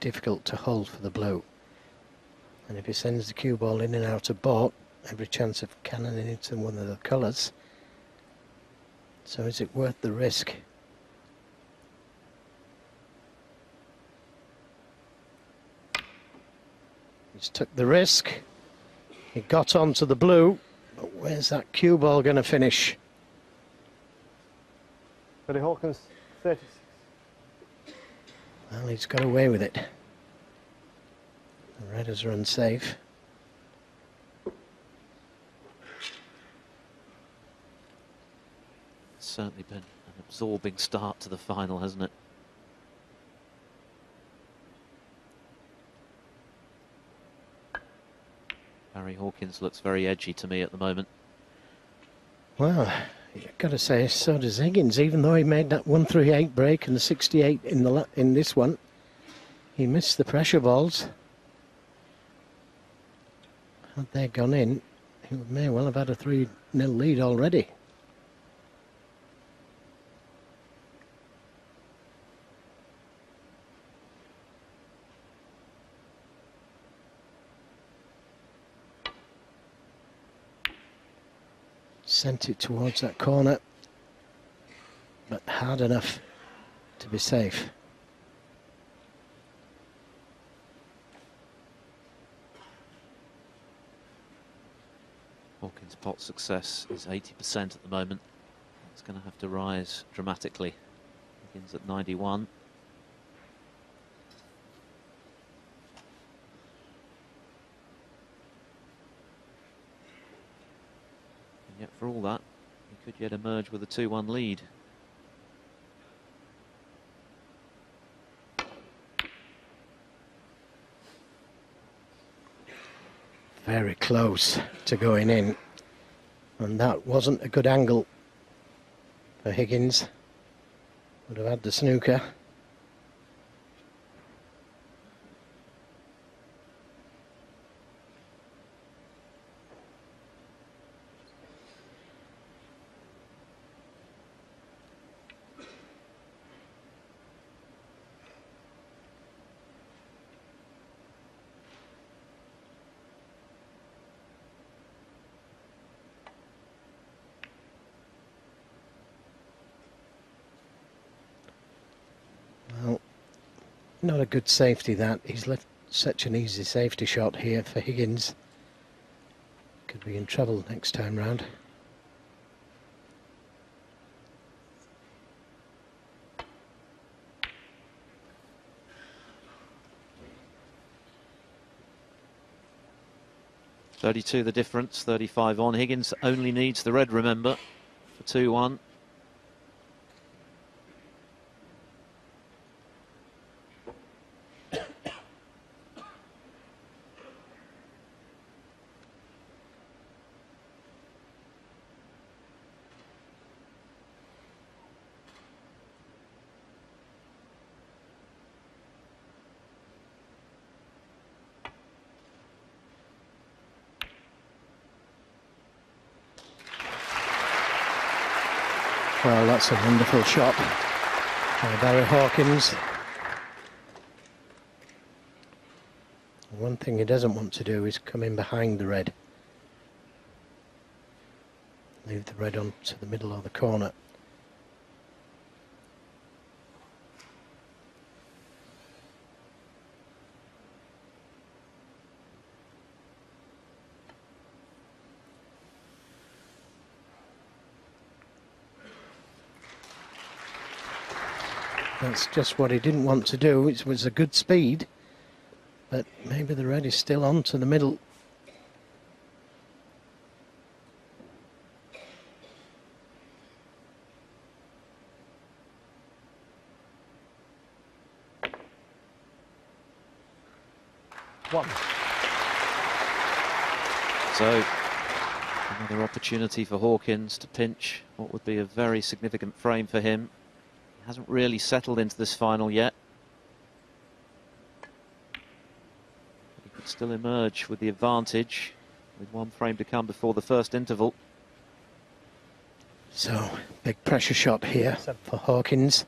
B: Difficult to hold for the blue. And if he sends the cue ball in and out of baulk, every chance of cannoning into one of the colours. So is it worth the risk? He's took the risk. He got onto the blue, but where's that cue ball going to finish?
C: Billy Hawkins, 36.
B: Well, he's got away with it. The Redders are unsafe.
A: It's certainly been an absorbing start to the final, hasn't it? Barry Hawkins looks very edgy to me at the moment.
B: Well, I've got to say, so does Higgins. Even though he made that 138 break and the 68 in the in this one, he missed the pressure balls. Had they gone in, he may well have had a 3 0 lead already. Sent it towards that corner, but hard enough to be safe.
A: Hawkins' pot success is 80% at the moment. It's going to have to rise dramatically. Begins at 91. And yet, for all that, he could yet emerge with a 2 1 lead.
B: Very close to going in. And that wasn't a good angle for Higgins. Would have had the snooker. Good safety that. He's left such an easy safety shot here for Higgins. Could be in trouble next time round.
A: Thirty-two the difference, 35 on. Higgins only needs the red, remember, for 2 1.
B: Well, that's a wonderful shot by Barry Hawkins. One thing he doesn't want to do is come in behind the red. Leave the red on to the middle of the corner. That's just what he didn't want to do. It was a good speed, but maybe the red is still on to the middle.
C: One.
A: So another opportunity for Hawkins to pinch what would be a very significant frame for him. Hasn't really settled into this final yet. He could still emerge with the advantage with one frame to come before the first interval.
B: So, big pressure shot here for Hawkins.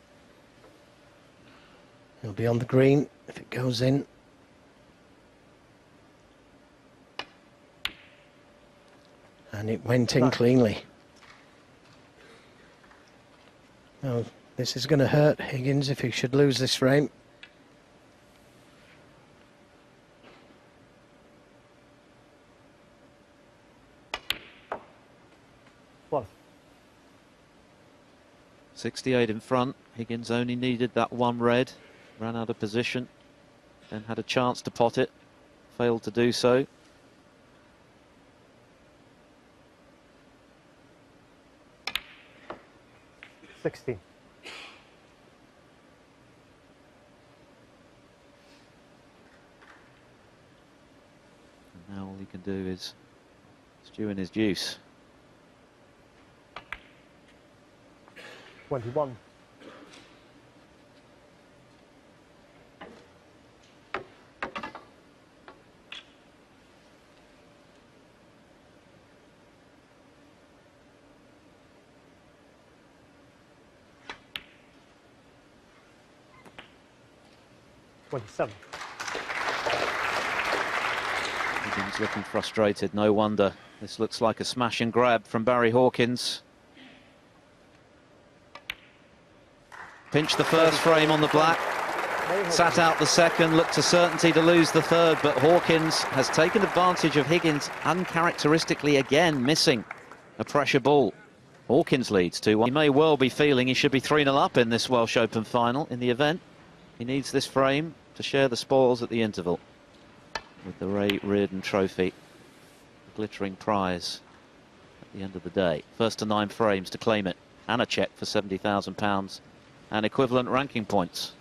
B: He'll be on the green if it goes in. And it went in cleanly. Oh, this is going to hurt Higgins if he should lose this frame.
C: One.
A: 68 in front. Higgins only needed that one red. Ran out of position. Then had a chance to pot it. Failed to do so.
C: Sixty.
A: And now all he can do is stew in his juice.
C: Twenty-one. Twenty-seven.
A: Looking frustrated, no wonder. This looks like a smash and grab from Barry Hawkins. Pinched the first frame on the black, sat out the second, looked to certainty to lose the third, but Hawkins has taken advantage of Higgins uncharacteristically again missing a pressure ball. Hawkins leads 2-1. He may well be feeling he should be 3-0 up in this Welsh Open final in the event. He needs this frame to share the spoils at the interval with the Ray Reardon Trophy, a glittering prize at the end of the day. First to nine frames to claim it, and a cheque for £70,000 and equivalent ranking points.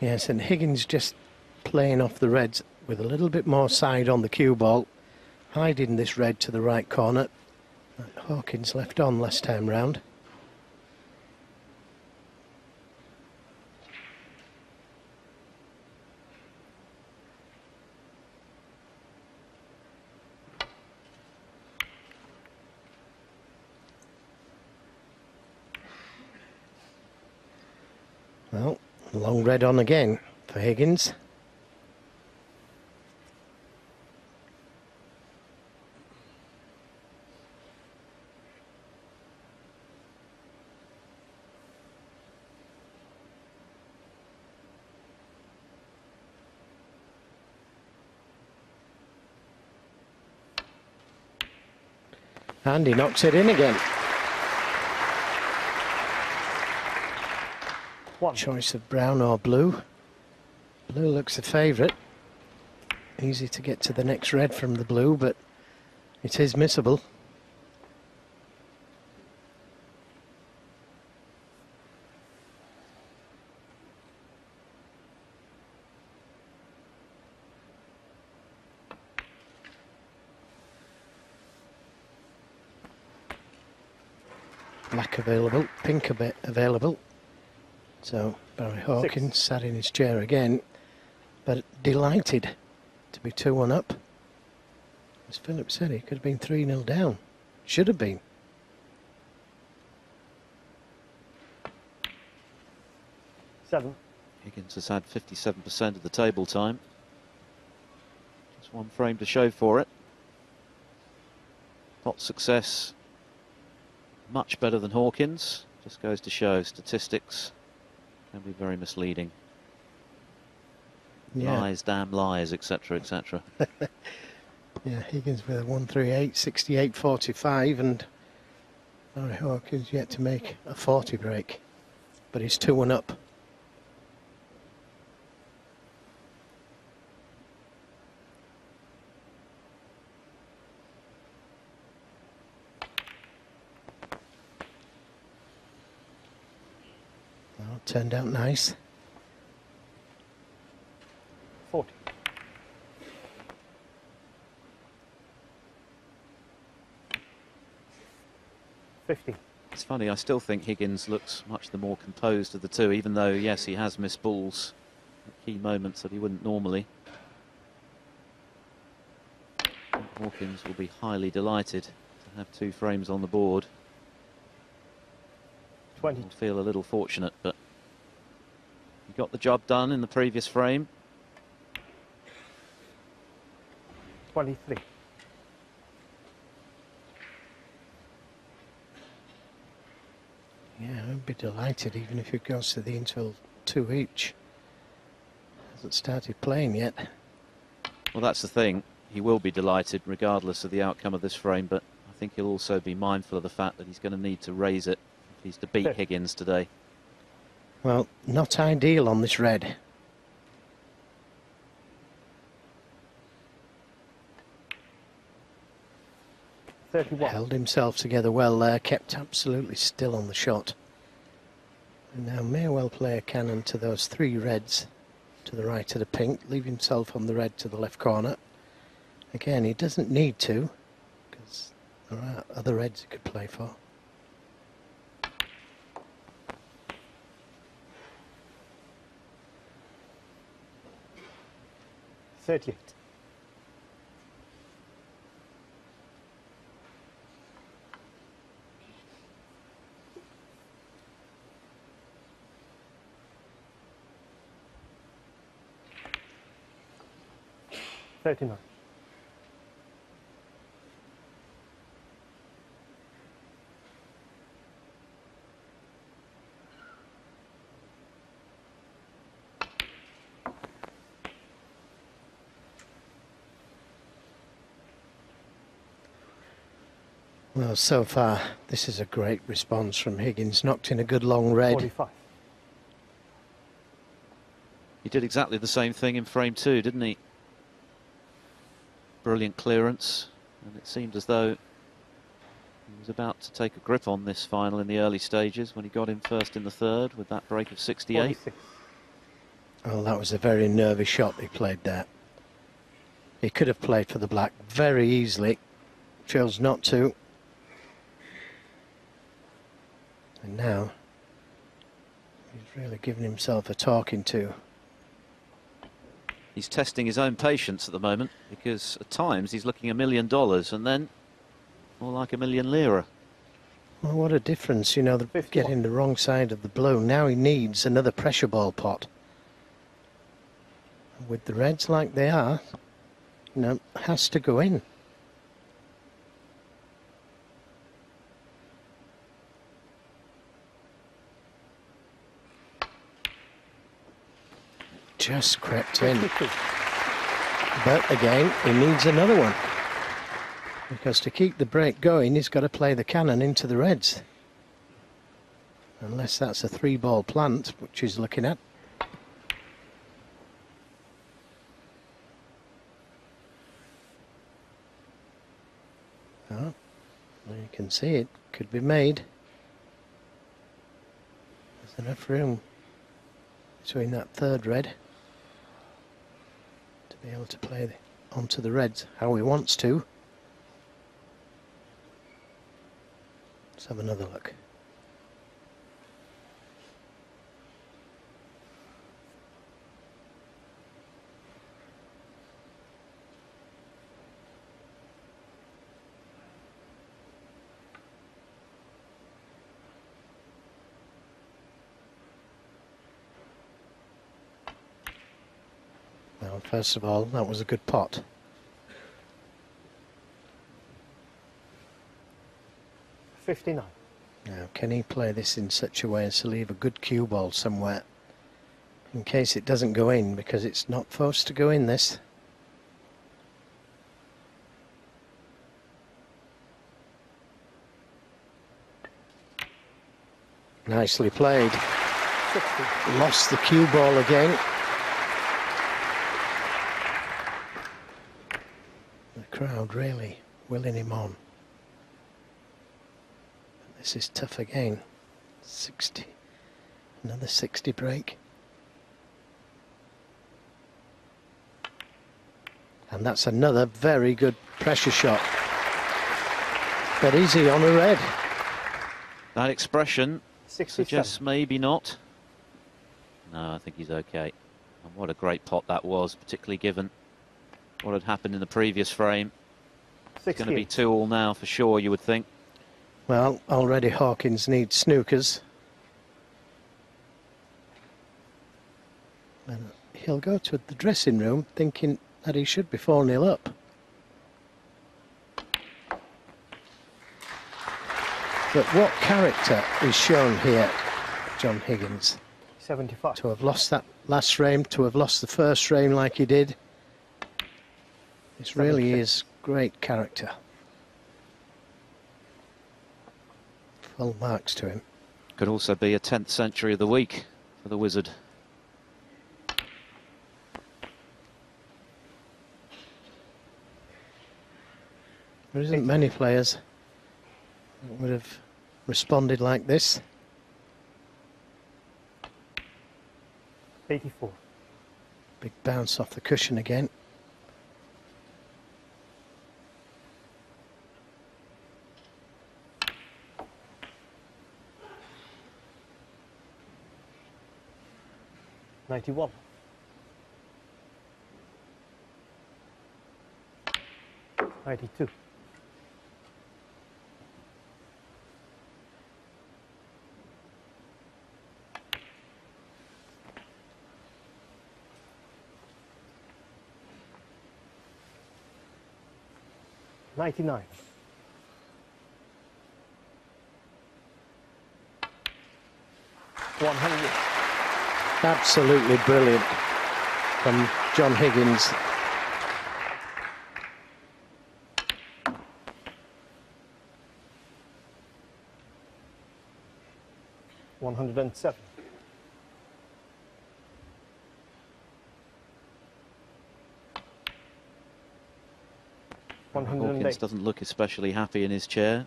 B: Yes, and Higgins just playing off the reds with a little bit more side on the cue ball, hiding this red to the right corner. Hawkins left on last time round. Well, long red on again for Higgins. And he knocks it in again.
C: One.
B: Choice of brown or blue. Blue looks the favourite. Easy to get to the next red from the blue, but it is missable. Black available, pink a bit available. So Barry Hawkins sat in his chair again, but delighted to be 2 1 up. As Philip said, he could have been 3 0 down. Should have been.
C: Seven.
A: Higgins has had 57% of the table time. Just one frame to show for it. Pot success much better than Hawkins. Just goes to show statistics can be very misleading.
B: Yeah,
A: Lies, damn lies, etc., etc. [LAUGHS]
B: yeah Higgins with a 138, 68 45, and Barry Hawkins yet to make a 40 break. But he's 2 1 up. turned out nice.
C: 40. Fifty.
A: It's funny, I still think Higgins looks much the more composed of the two, even though, yes, he has missed balls at key moments that he wouldn't normally. Hawkins will be highly delighted to have two frames on the board.
C: 20.
A: I feel a little fortunate, but got the job done in the previous frame.
C: 23.
B: Yeah, I'd be delighted even if it goes to the interval two each. Hasn't started playing yet.
A: Well, that's the thing. He will be delighted regardless of the outcome of this frame, but I think he'll also be mindful of the fact that he's going to need to raise it if he's to beat Higgins today.
B: Well, not ideal on this red. Held himself together well there, kept absolutely still on the shot. And now may well play a cannon to those three reds to the right of the pink, leave himself on the red to the left corner. Again, he doesn't need to, because there are other reds he could play for.
C: Thirty-eight. Thirty-nine.
B: Well, so far, this is a great response from Higgins. Knocked in a good long red.
C: Forty-five.
A: He did exactly the same thing in frame two, didn't he? Brilliant clearance, and it seemed as though he was about to take a grip on this final in the early stages when he got in first in the third with that break of 68.
C: Forty-six.
B: Oh, that was a very nervy shot he played there. He could have played for the black very easily. Chose not to. And now he's really given himself a talking to.
A: He's testing his own patience at the moment because at times he's looking a million dollars and then more like a million lira.
B: Well, what a difference, you know, the,
C: 51.
B: getting the wrong side of the blow. Now he needs another pressure ball pot. With the reds like they are, you know, has to go in. Just crept in. But again, he needs another one. Because to keep the break going, he's got to play the cannon into the reds. Unless that's a three ball plant, which he's looking at. Oh, you can see it could be made. There's enough room between that third red be able to play onto the reds how he wants to. Let's have another look. Well, first of all, that was a good pot.
C: Fifty-nine.
B: Now, can he play this in such a way as to leave a good cue ball somewhere in case it doesn't go in because it's not forced to go in this. Nicely played. Lost the cue ball again. The crowd really willing him on. But this is tough again. 60. Another 60 break. And that's another very good pressure shot. But easy on a red.
A: That expression
C: 67.
A: suggests maybe not. No, I think he's okay. And what a great pot that was, particularly given what had happened in the previous frame. It's going to be two all now for sure, you would think.
B: Well, already Hawkins needs snookers. And he'll go to the dressing room thinking that he should be 4 0 up. But what character is shown here, John Higgins?
C: 75.
B: To have lost that last frame, to have lost the first frame like he did. This really
C: 76.
B: is great character. Full marks to him.
A: Could also be a 10th century of the week for the Wizard.
B: There isn't many players that would have responded like this.
C: 84.
B: Big bounce off the cushion again.
C: Ninety-one. Ninety-two. Ninety-nine. One hundred.
B: Absolutely brilliant from John Higgins.
C: One hundred and seven. One hundred and
A: Hawkins doesn't look especially happy in his chair.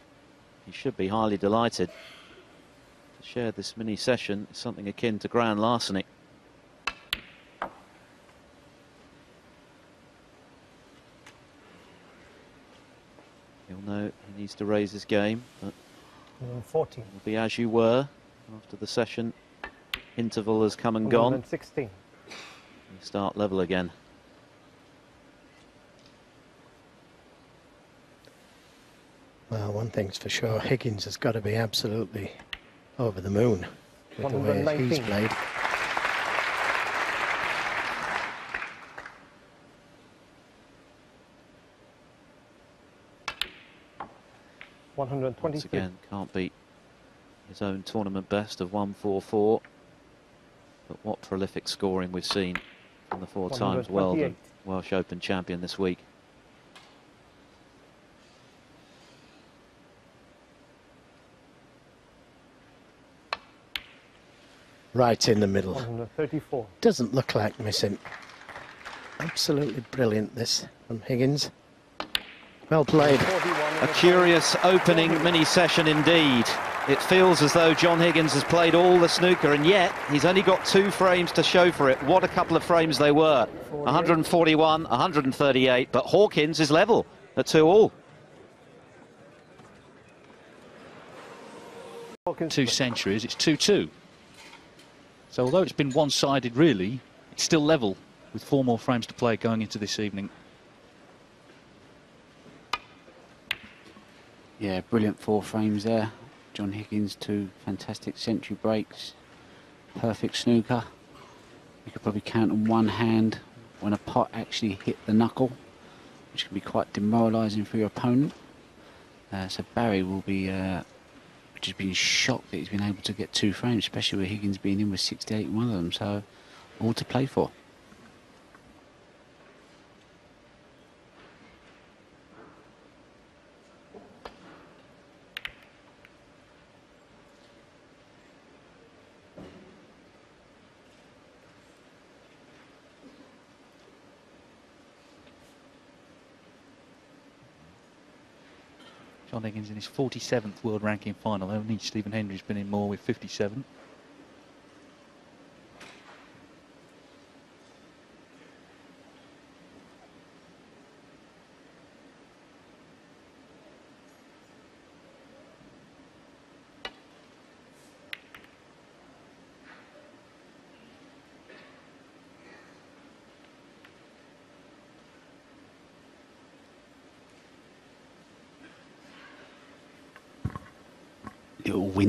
A: He should be highly delighted. To share this mini session something akin to grand larceny. He'll know he needs to raise his game, but
C: 114.
A: will be as you were after the session interval has come and gone.
C: 116.
A: You start level again.
B: Well, one thing's for sure, Higgins has got to be absolutely over the moon with the way he's played.
C: One hundred
A: Once again, can't beat his own tournament best of 144. But what prolific scoring we've seen from the four times world and Welsh Open champion this week.
B: Right in the middle.
C: One hundred thirty-four.
B: Doesn't look like missing. Absolutely brilliant this from Higgins. Well played.
A: A curious opening mini session indeed. It feels as though John Higgins has played all the snooker and yet he's only got two frames to show for it. What a couple of frames they were. 141, 138, but Hawkins is level at two all.
D: two centuries, it's 2-2. So although it's been one-sided really, it's still level with four more frames to play going into this evening.
E: Yeah, brilliant four frames there. John Higgins, two fantastic century breaks. Perfect snooker. You could probably count on one hand when a pot actually hit the knuckle, which can be quite demoralising for your opponent. Uh, so Barry will be uh, just been shocked that he's been able to get two frames, especially with Higgins being in with 68 in one of them. So all to play for.
D: Higgins in his 47th world ranking final. Only Stephen Hendry's been in more with 57.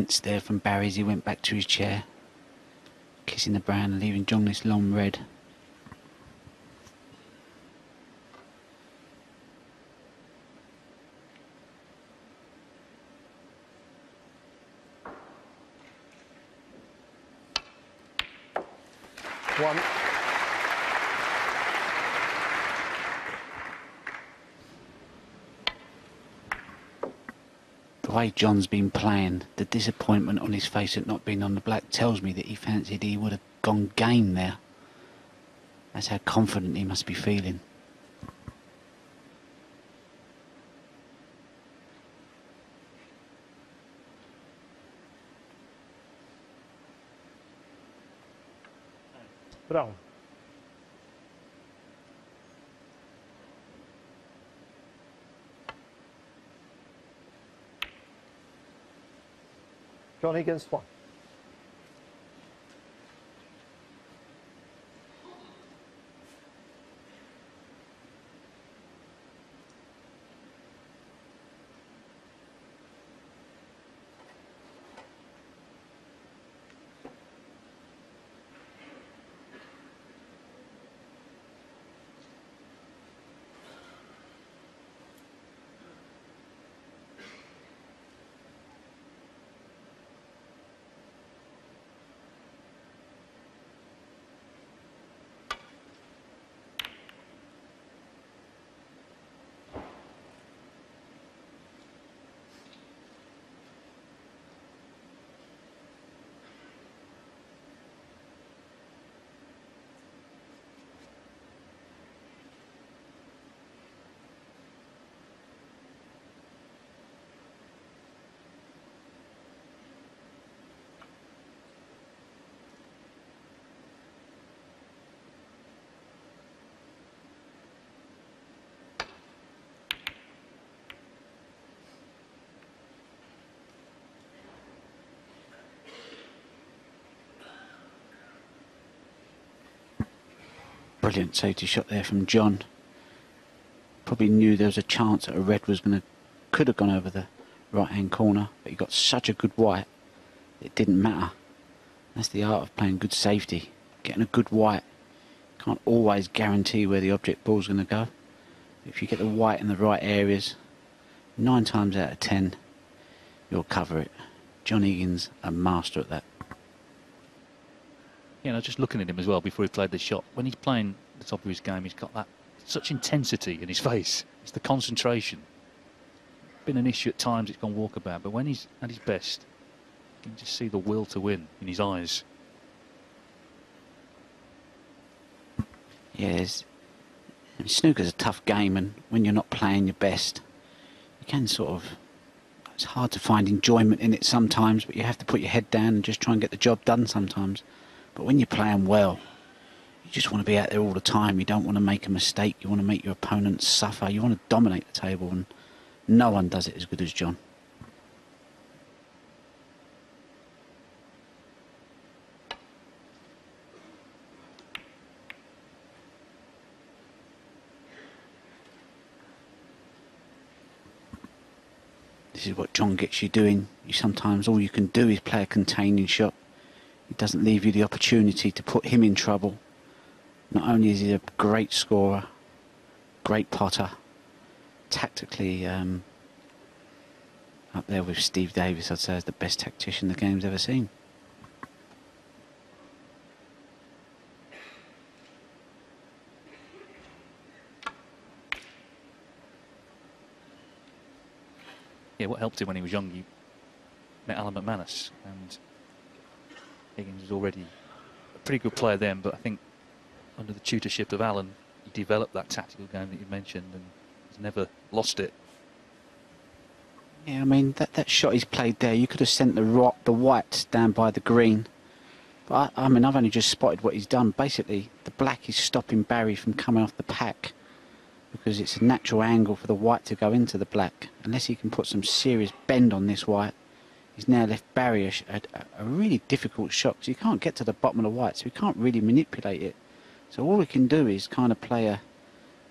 E: Wince there from Barry as he went back to his chair, kissing the brown and leaving John this long red.
C: One.
E: The way John's been playing, the disappointment on his face at not being on the black tells me that he fancied he would have gone game there. That's how confident he must be feeling.
C: Brown. Higgins, one.
E: Brilliant safety shot there from John. Probably knew there was a chance that a red was going to, could have gone over the right hand corner, but he got such a good white, it didn't matter. That's the art of playing good safety. Getting a good white. Can't always guarantee where the object ball's going to go. If you get the white in the right areas, nine times out of ten, you'll cover it. John Higgins, a master at that.
D: You know, just looking at him as well before he played the shot. When he's playing the top of his game, he's got that such intensity in his [LAUGHS] face. It's the concentration. Been an issue at times. It's gone walkabout, but when he's at his best, you can just see the will to win in his eyes.
E: Yes. Mean, snooker's a tough game, and when you're not playing your best, you can sort of. It's hard to find enjoyment in it sometimes, but you have to put your head down and just try and get the job done sometimes. But when you're playing well, you just want to be out there all the time. You don't want to make a mistake. You want to make your opponent suffer. You want to dominate the table, and no one does it as good as John. This is what John gets you doing. You sometimes all you can do is play a containing shot. It doesn't leave you the opportunity to put him in trouble. Not only is he a great scorer, great potter, tactically um, up there with Steve Davis, I'd say is the best tactician the game's ever seen.
D: Yeah, what helped him when he was young, he met Alan McManus, and Higgins was already a pretty good player then, but I think under the tutorship of Alan, he developed that tactical game that you mentioned and has never lost it.
E: Yeah, I mean that that shot he's played there, you could have sent the the white down by the green. But I, I mean, I've only just spotted what he's done. Basically, the black is stopping Barry from coming off the pack because it's a natural angle for the white to go into the black. Unless he can put some serious bend on this white, He's now left Barry a, a, really difficult shot because you can't get to the bottom of the white, so we can't really manipulate it. So all we can do is kind of play a,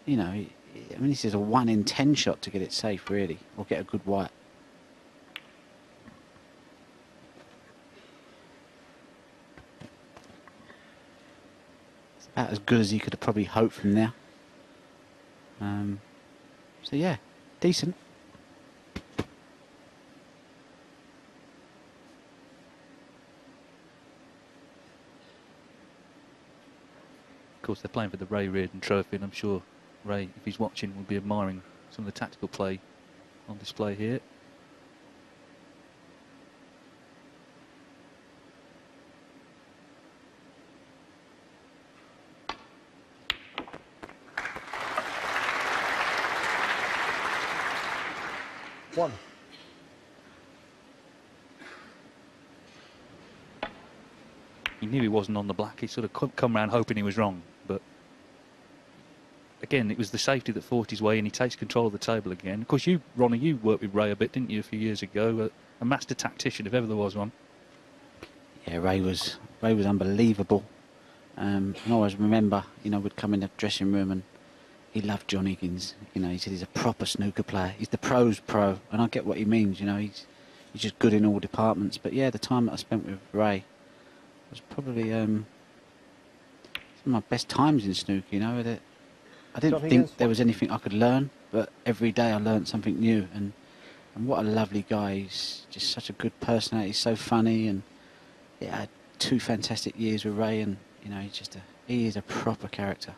E: you know, I mean this is a one in ten shot to get it safe really, or get a good white. About as good as he could have probably hoped from there. Um, so yeah, decent.
D: Course, they're playing for the Ray Reardon Trophy, and I'm sure Ray, if he's watching, will be admiring some of the tactical play on display here.
C: One.
D: He knew he wasn't on the black. He sort of come around hoping he was wrong, again, it was the safety that fought his way, and he takes control of the table again. Of course, you, Ronnie, you worked with Ray a bit, didn't you, a few years ago? A, a master tactician, if ever there was one.
E: Yeah, Ray was Ray was unbelievable. Um, and I always remember, you know, we'd come in the dressing room and he loved John Higgins. You know, he said he's a proper snooker player. He's the pros pro, and I get what he means. You know, he's he's just good in all departments. But yeah, the time that I spent with Ray was probably um, some of my best times in snooker. You know, that I didn't think there was anything I could learn, but every day I learned something new. And and what a lovely guy! He's just such a good personality. He's so funny, and yeah, I had two fantastic years with Ray, and you know, he's just a he is a proper character.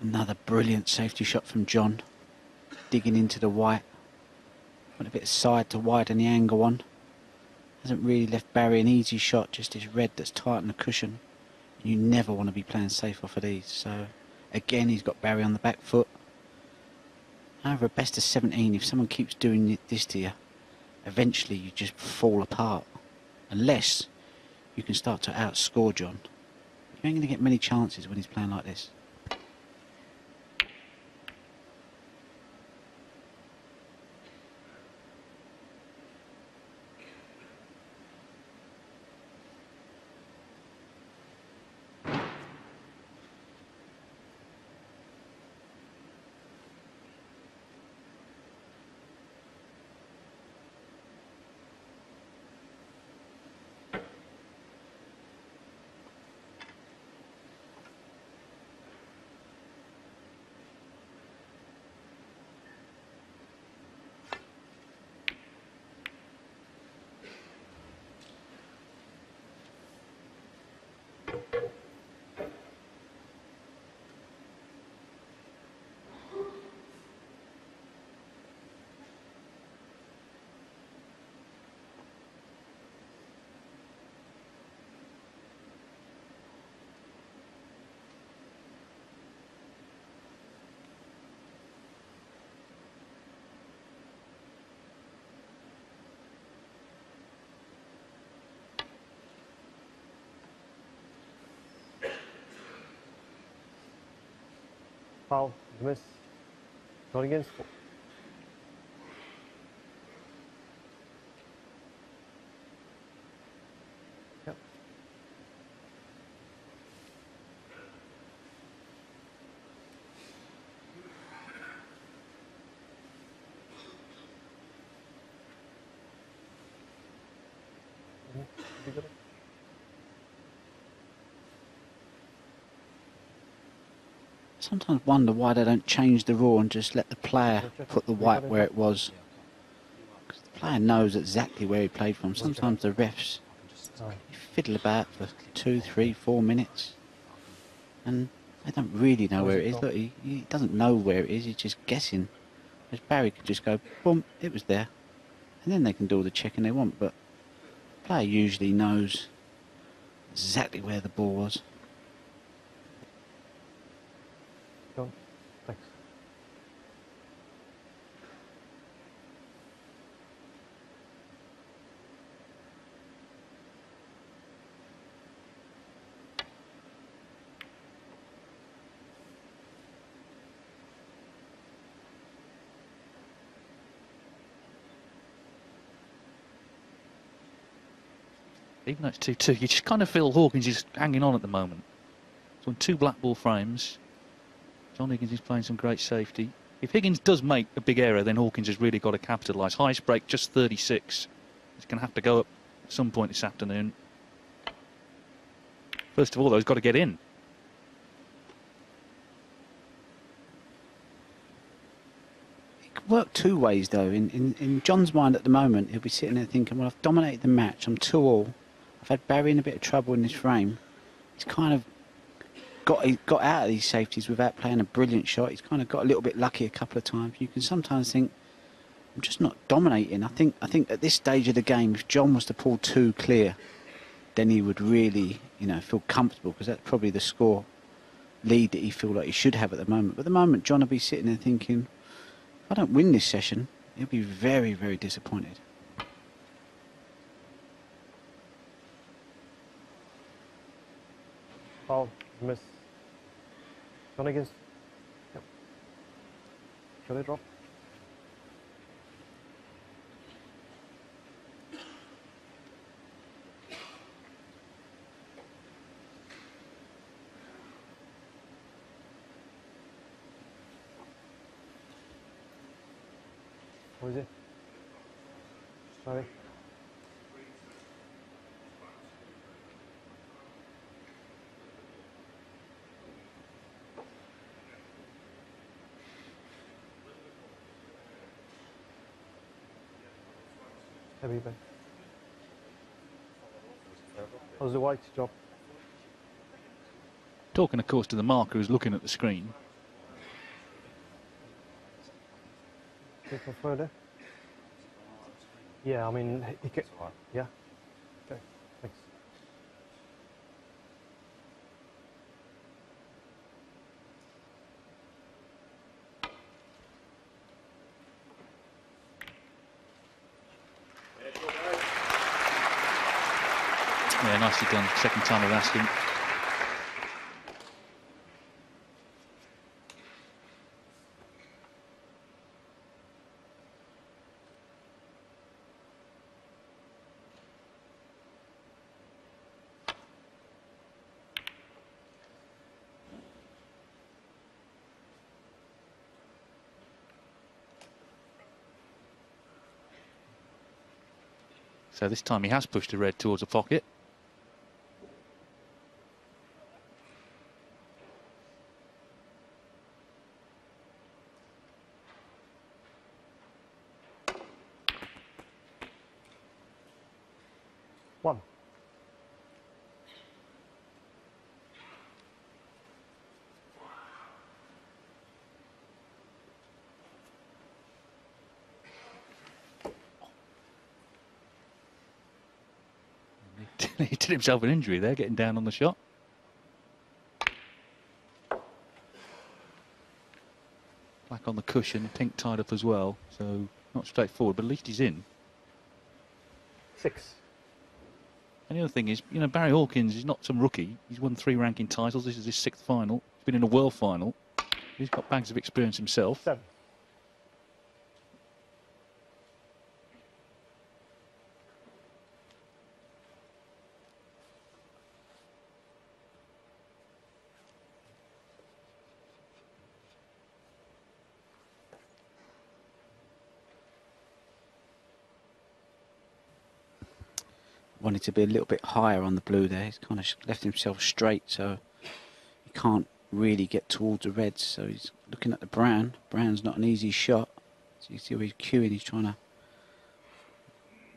E: Another brilliant safety shot from John, digging into the white. Went a bit of side to widen the angle on. Hasn't really left Barry an easy shot, just his red that's tight on the cushion. You never want to be playing safe off of these. So again, he's got Barry on the back foot. However, best of 17, if someone keeps doing this to you, eventually you just fall apart. Unless you can start to outscore John. You ain't going to get many chances when he's playing like this.
C: Foul. Miss. Not
E: Sometimes wonder why they don't change the rule and just let the player put the white where it was. 'Cause the player knows exactly where he played from. Sometimes the refs fiddle about for two, three, four minutes, and They don't really know where
C: it
E: is. Look, he, he doesn't know where it is. He's just guessing. Whereas Barry could just go, boom, it was there, and then they can do all the checking they want. But the player usually knows exactly where the ball was.
D: Even though it's 2 2, you just kind of feel Hawkins is hanging on at the moment. So on two black ball frames, John Higgins is playing some great safety. If Higgins does make a big error, then Hawkins has really got to capitalise. Highest break just 36. He's going to have to go up at some point this afternoon. First of all, though, he's got to get in.
E: It could work two ways though. In, in in John's mind at the moment, he'll be sitting there thinking, "Well, I've dominated the match. I'm two all. I've had Barry in a bit of trouble in this frame. He's kind of got he got out of these safeties without playing a brilliant shot. He's kind of got a little bit lucky a couple of times. You can sometimes think, I'm just not dominating. I think I think at this stage of the game, if John was to pull two clear, then he would really, you know, feel comfortable because that's probably the score lead that he feel like he should have at the moment. But at the moment, John will be sitting there thinking, if I don't win this session, he'll be very, very disappointed.
C: Foul, miss. John Higgins. Yep. Shall I drop? What is it? Sorry. Heavy back. How's the white job?
D: Talking, of course, to the marker who's looking at the screen.
C: Take no further. Yeah, I mean, he can. Yeah. Okay. Thanks.
D: Yeah, nicely done. Second time of asking. So this time he has pushed the red towards the pocket.
C: One.
D: Himself an injury there, getting down on the shot. Black on the cushion, pink tied up as well, so not straightforward, but at least he's in.
C: Six.
D: And the other thing is, you know, Barry Hawkins is not some rookie. He's won three ranking titles. This is his sixth final. He's been in a world final. He's got bags of experience himself.
C: Seven.
E: To be a little bit higher on the blue there. He's kind of left himself straight, so he can't really get towards the reds. So he's looking at the brown. Brown's not an easy shot. So you see where he's cueing. He's trying to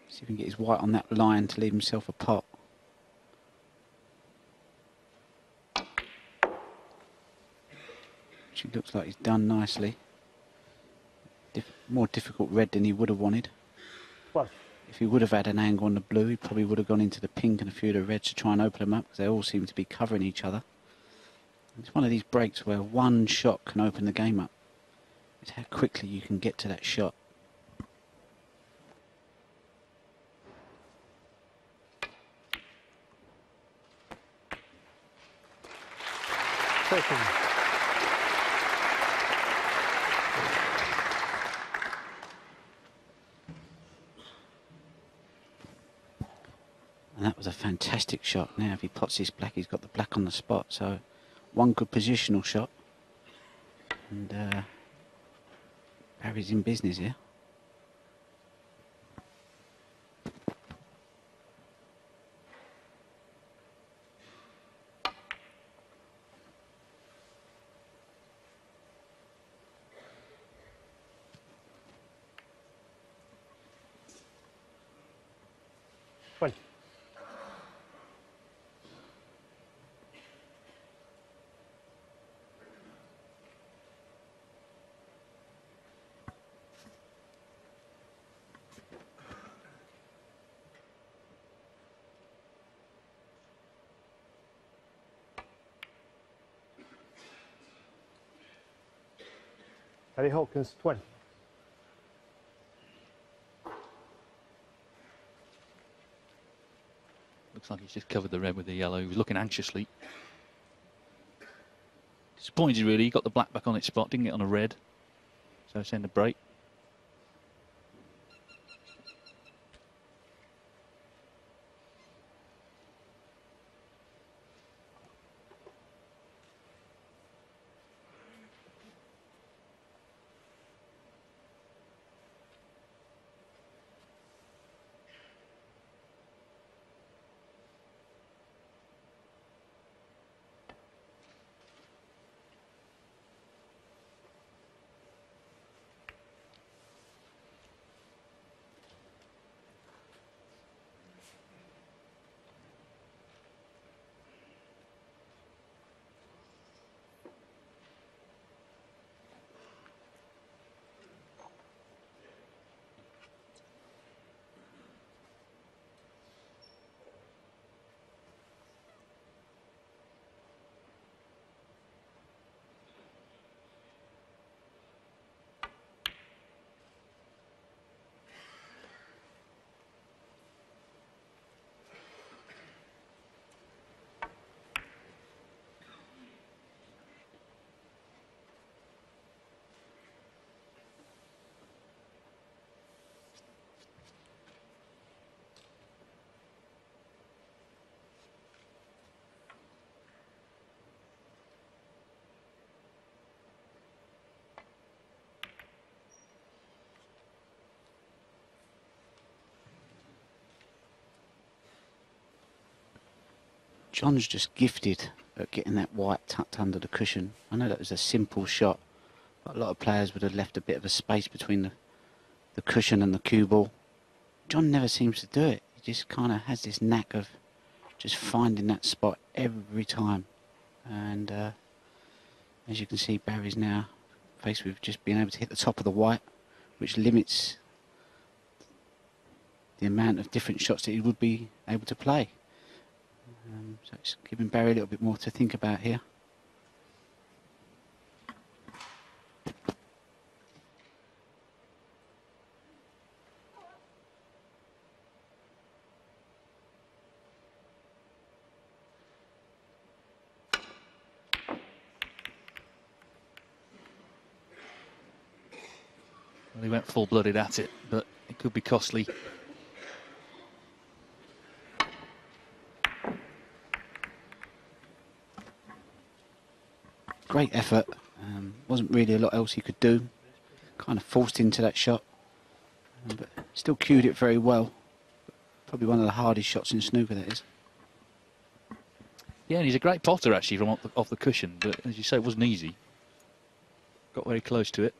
E: see if he can get his white on that line to leave himself a pot. Actually looks like he's done nicely. Dif- more difficult red than he would have wanted.
C: 12.
E: If he would have had an angle on the blue, he probably would have gone into the pink and a few of the reds to try and open them up because they all seem to be covering each other. It's one of these breaks where one shot can open the game up. It's how quickly you can get to that shot.
C: Thirteen.
E: And that was a fantastic shot. Now, if he pots this black, he's got the black on the spot. So, one good positional shot. And uh, Barry's in business here.
C: Twenty. Barry Hawkins, 20.
D: Looks like he's just covered the red with the yellow. He was looking anxiously. Disappointed really, he got the black back on its spot, didn't get on a red. So send a break.
E: John's just gifted at getting that white tucked under the cushion. I know that was a simple shot, but a lot of players would have left a bit of a space between the, the cushion and the cue ball. John never seems to do it. He just kind of has this knack of just finding that spot every time. And uh, as you can see, Barry's now faced with just being able to hit the top of the white, which limits the amount of different shots that he would be able to play. Um, so it's giving Barry a little bit more to think about here.
D: Well, he went full-blooded at it, but it could be costly.
E: Great effort. Um, wasn't really a lot else he could do. Kind of forced into that shot, um, but still cued it very well. Probably one of the hardest shots in snooker, that is.
D: Yeah, and he's a great potter actually from off the, off the cushion, but as you say, it wasn't easy. Got very close to it.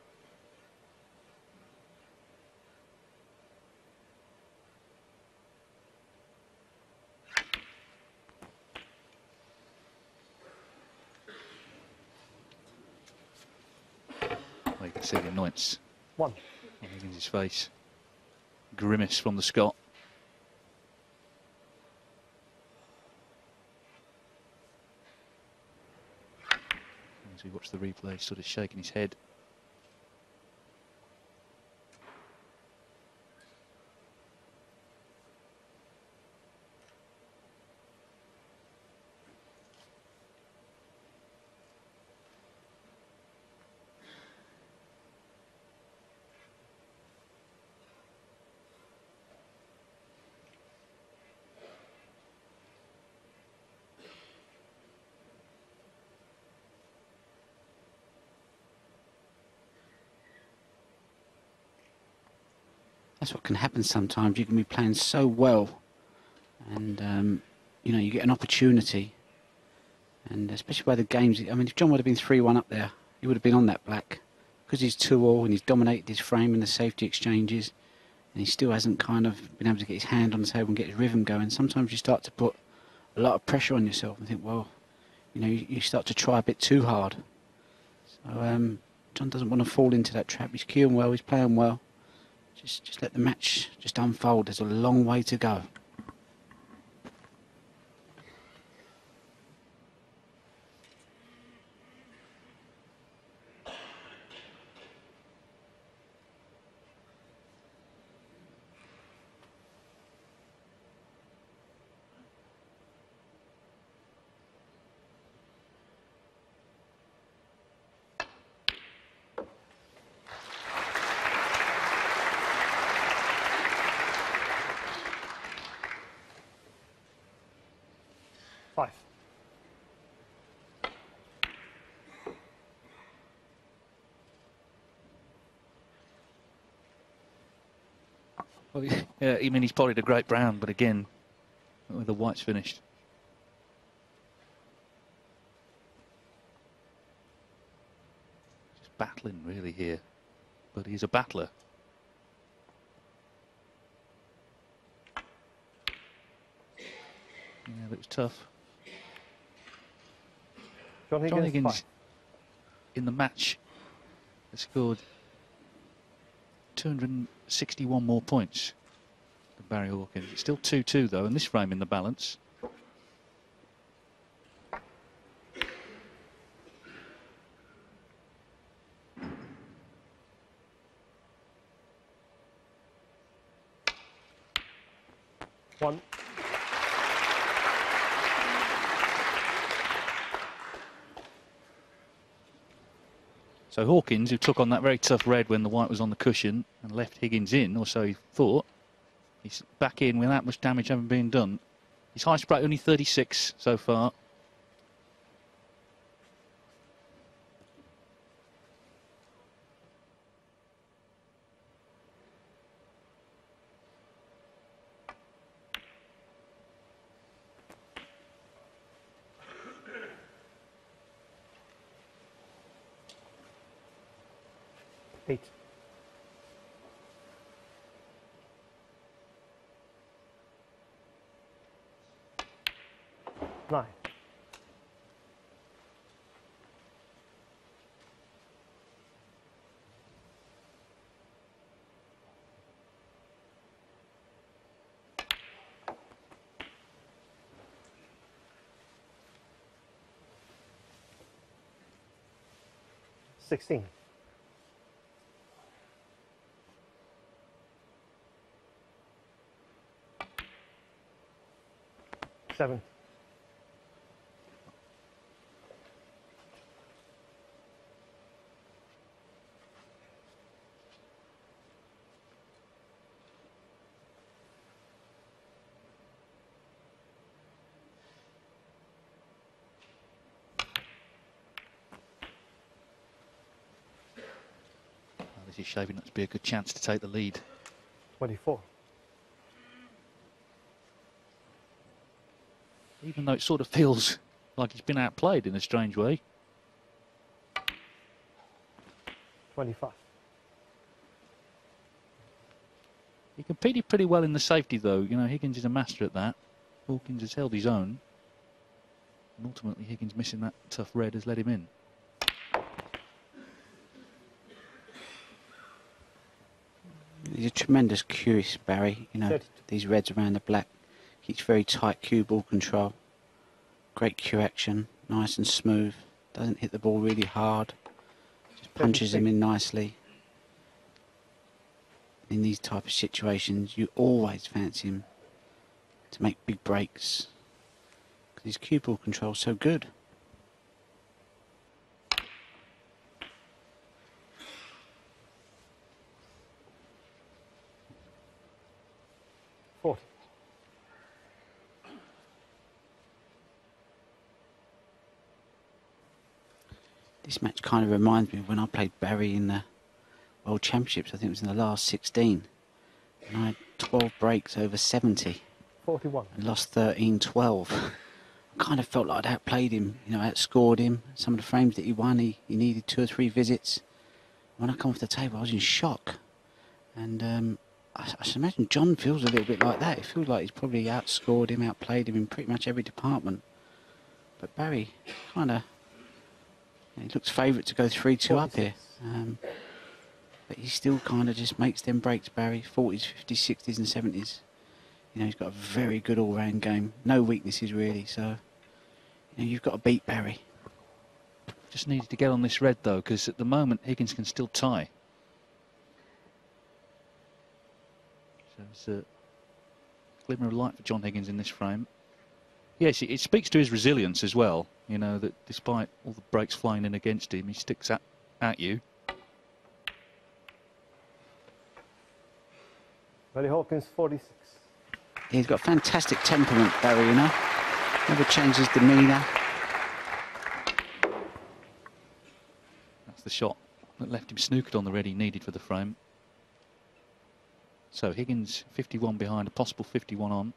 D: can see the annoyance
C: One.
D: on Higgins' face. Grimace from the Scot. As we watch the replay, sort of shaking his head.
E: That's what can happen sometimes. You can be playing so well, and um, you know you get an opportunity, and especially by the games. I mean, if John would have been three-one up there, he would have been on that black because he's two-all and he's dominated his frame in the safety exchanges, and he still hasn't kind of been able to get his hand on the table and get his rhythm going. Sometimes you start to put a lot of pressure on yourself and think, well, you know, you, you start to try a bit too hard. So um, John doesn't want to fall into that trap. He's cueing well. He's playing well. Just, just let the match just unfold. There's a long way to go.
D: Well, [LAUGHS] yeah, I mean, he's probably a great brown, but again, with the whites finished. Just battling really here, but he's a battler. Yeah, that was tough.
C: John Higgins,
D: John Higgins in the match has scored 261 more points than Barry Hawkins. It's still 2-2 though, and this frame in the balance. Hawkins, who took on that very tough red when the white was on the cushion and left Higgins in, or so he thought, he's back in without much damage having been done. His highest break only 36 so far.
C: 16. Seven.
D: This is shaping up to be a good chance to take the lead.
C: Twenty-four.
D: Even though it sort of feels like he's been outplayed in a strange way.
C: 25.
D: He competed pretty well in the safety, though. You know, Higgins is a master at that. Hawkins has held his own. And ultimately, Higgins missing that tough red has let him in.
E: He's a tremendous cueist, Barry. You know,
C: 32.
E: these reds around the black. Keeps very tight cue ball control. Great cue action, nice and smooth. Doesn't hit the ball really hard. Just punches him in nicely. In these type of situations, you always fancy him to make big breaks because his cue ball control's so good.
C: Forty.
E: This match kind of reminds me of when I played Barry in the World Championships. I think it was in the last 16. And I had 12 breaks over 70
C: Forty-one.
E: and lost 13 12. I kind of felt like I'd outplayed him, you know, outscored him. Some of the frames that he won, he, he needed two or three visits. When I come off the table, I was in shock. And um, I, I should imagine John feels a little bit like that. It feels like he's probably outscored him, outplayed him in pretty much every department. But Barry kind of he looks favourite to go 3 2 up here. Um, but he still kind of just makes them breaks, Barry 40s, 50s, 60s, and 70s. You know, he's got a very good all round game. No weaknesses, really. So, you know, you've got to beat Barry.
D: Just needed to get on this red though, because at the moment Higgins can still tie. So it's a glimmer of light for John Higgins in this frame. Yes, it, it speaks to his resilience as well. You know that despite all the breaks flying in against him, he sticks at at you.
C: Barry Hawkins, forty-six.
E: He's got fantastic temperament, Barry, you know. Never changes demeanour.
D: That's the shot that left him snookered on the red he needed for the frame. So Higgins 51 behind, a possible 51 on.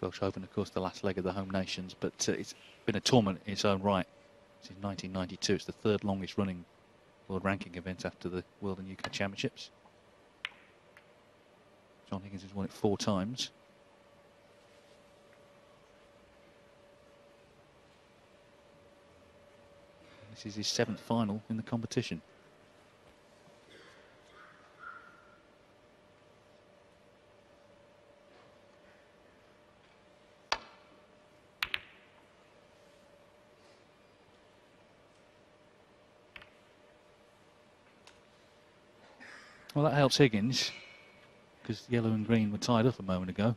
D: Welsh Open, of course, the last leg of the home nations, but uh, it's been a tournament in its own right since 1992. It's the third longest running world ranking event after the World and UK Championships. John Higgins has won it four times. This is his seventh final in the competition. Well, that helps Higgins because yellow and green were tied up a moment ago.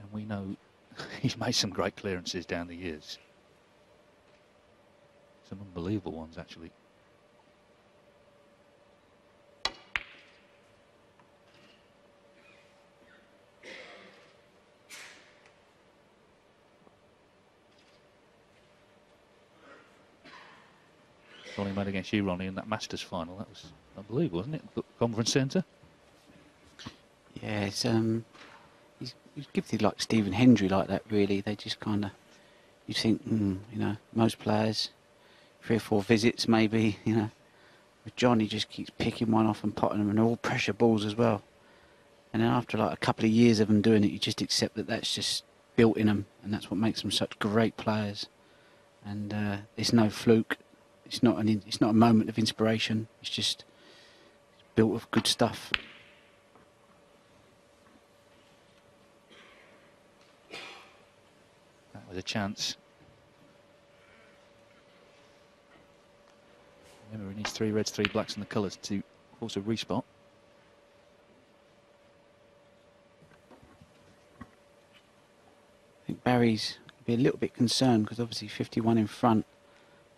D: And we know [LAUGHS] he's made some great clearances down the years. Some unbelievable ones, actually. Ronnie made against you, Ronnie, in that Masters final. That was unbelievable, wasn't it? The Conference Centre.
E: Yeah, it's, um, he's, he's gifted like Stephen Hendry like that, really. They just kind of, you think, mm, you know, most players, three or four visits maybe, [LAUGHS] you know. With John, he just keeps picking one off and potting them, and all pressure balls as well. And then after like a couple of years of them doing it, you just accept that that's just built in them, and that's what makes them such great players. And uh, it's no fluke. It's not an. It's not a moment of inspiration. It's just built of good stuff.
D: That was a chance. Remember, he needs three reds, three blacks, and the colours to force a respot.
E: I think Barry's be a little bit concerned because obviously 51 in front,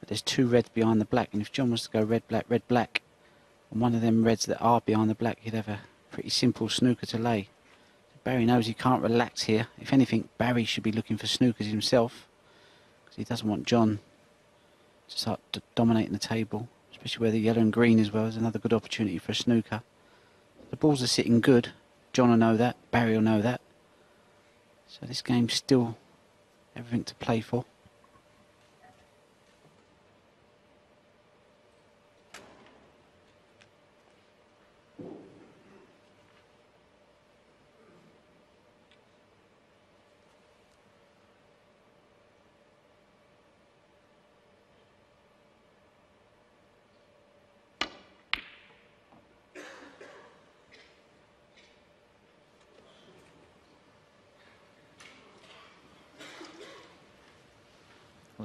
E: but there's two reds behind the black. And if John was to go red, black, red, black, and one of them reds that are behind the black, he'd have a pretty simple snooker to lay. Barry knows he can't relax here. If anything, Barry should be looking for snookers himself because he doesn't want John to start dominating the table, especially where the yellow and green as well is another good opportunity for a snooker. The balls are sitting good. John will know that. Barry will know that. So this game's still everything to play for.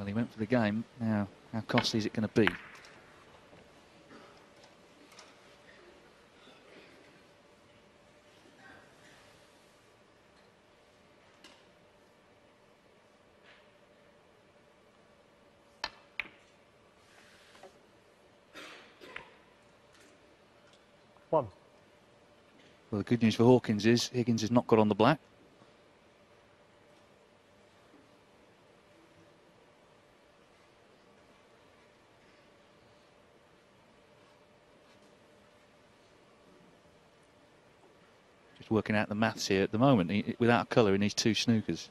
D: Well, he went for the game. Now, how costly is it going to be?
C: One.
D: Well, the good news for Hawkins is Higgins has not got on the black. Maths here at the moment. He, without colour, in needs two snookers.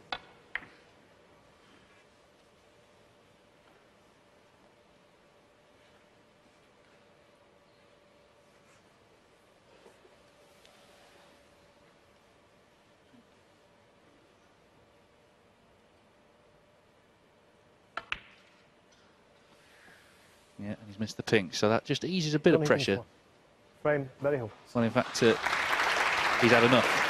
D: Yeah, and he's missed the pink, so that just eases a bit of pressure.
C: Frame, very Hill.
D: Well, in fact, uh, he's had enough.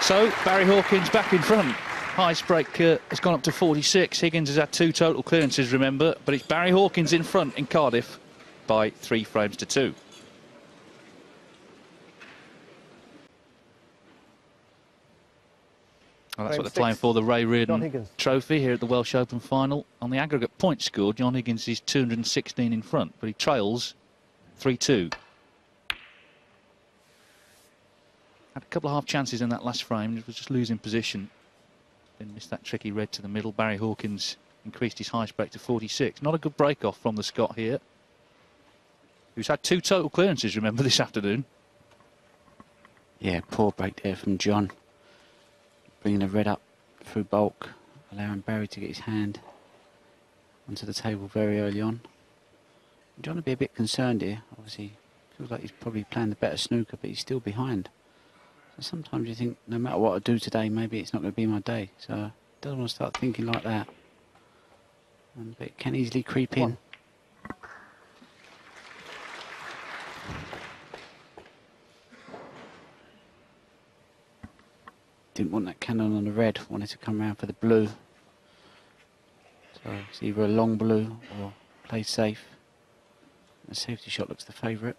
D: So, Barry Hawkins back in front. Highest break uh, has gone up to 46. Higgins has had two total clearances, remember, but it's Barry Hawkins in front in Cardiff by three frames to two. Well, that's
C: Frame
D: what they're playing for, the Ray Reardon Trophy here at the Welsh Open final. On the aggregate point score, John Higgins is 216 in front, but he trails 3-2. Had a couple of half chances in that last frame, was just losing position. Then missed that tricky red to the middle. Barry Hawkins increased his highest break to 46. Not a good break off from the Scot here. Who's had two total clearances, remember, [LAUGHS] this afternoon.
E: Yeah, poor break there from John. Bringing the red up through baulk, allowing Barry to get his hand onto the table very early on. John will be a bit concerned here. Obviously, feels like he's probably playing the better snooker, but he's still behind. So sometimes you think, no matter what I do today, maybe it's not going to be my day. So doesn't want to start thinking like that. Um, but it can easily creep in. Didn't want that cannon on the red, wanted to come around for the blue. So it's either a long blue or play safe. The safety shot looks the favourite.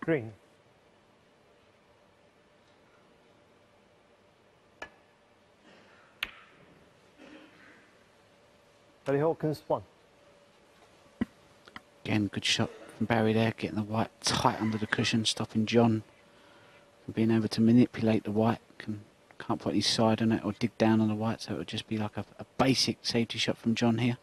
C: Green. Barry Hawkins, one.
E: Again, good shot from Barry there, getting the white tight under the cushion, stopping John from being able to manipulate the white. Can, can't put any side on it or dig down on the white, so it would just be like a, a basic safety shot from John here.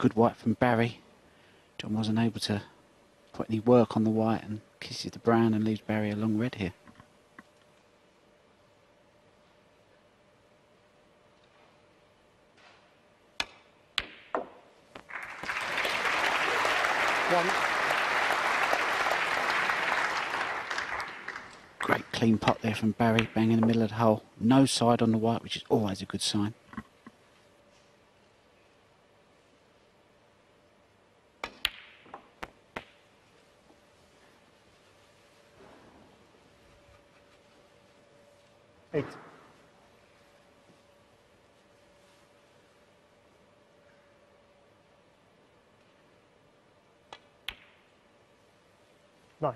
E: Good white from Barry, John wasn't able to put any work on the white and kisses the brown and leaves Barry a long red here.
C: One.
E: Great clean pot there from Barry, bang in the middle of the hole. No side on the white, which is always a good sign.
C: Eight. Nine.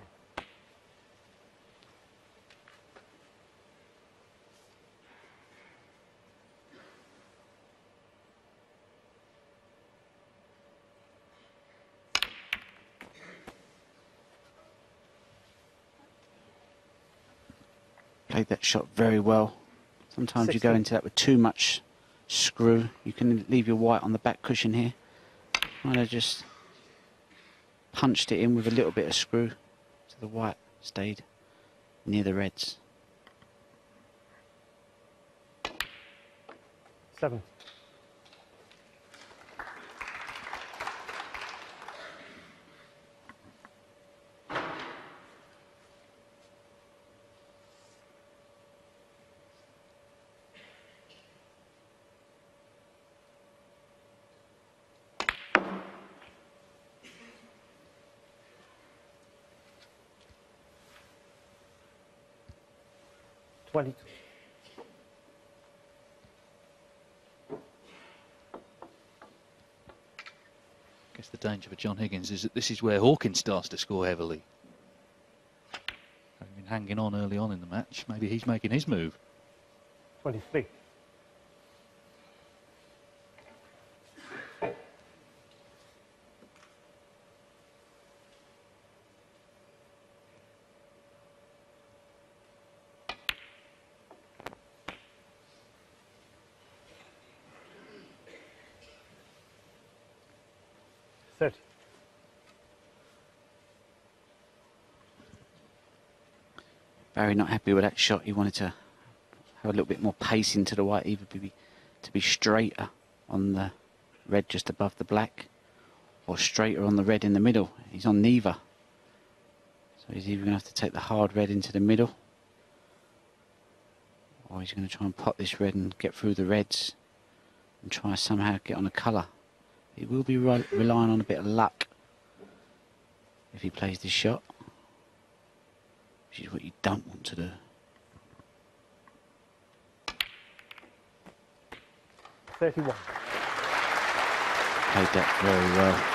E: Played that shot very well. Sometimes you go into that with too much screw. You can leave your white on the back cushion here. Kind of just punched it in with a little bit of screw so the white stayed near the reds.
C: Seven.
D: for John Higgins is that this is where Hawkins starts to score heavily. Having been hanging on early on in the match, maybe he's making his move.
C: 23.
E: Barry not happy with that shot. He wanted to have a little bit more pace into the white, either be to be straighter on the red just above the black, or straighter on the red in the middle. He's on neither. So he's either going to have to take the hard red into the middle, or he's going to try and pot this red and get through the reds and try somehow get on a colour. He will be re- relying on a bit of luck if he plays this shot which is what you don't want to do.
C: Thirty-one.
E: Played that very well.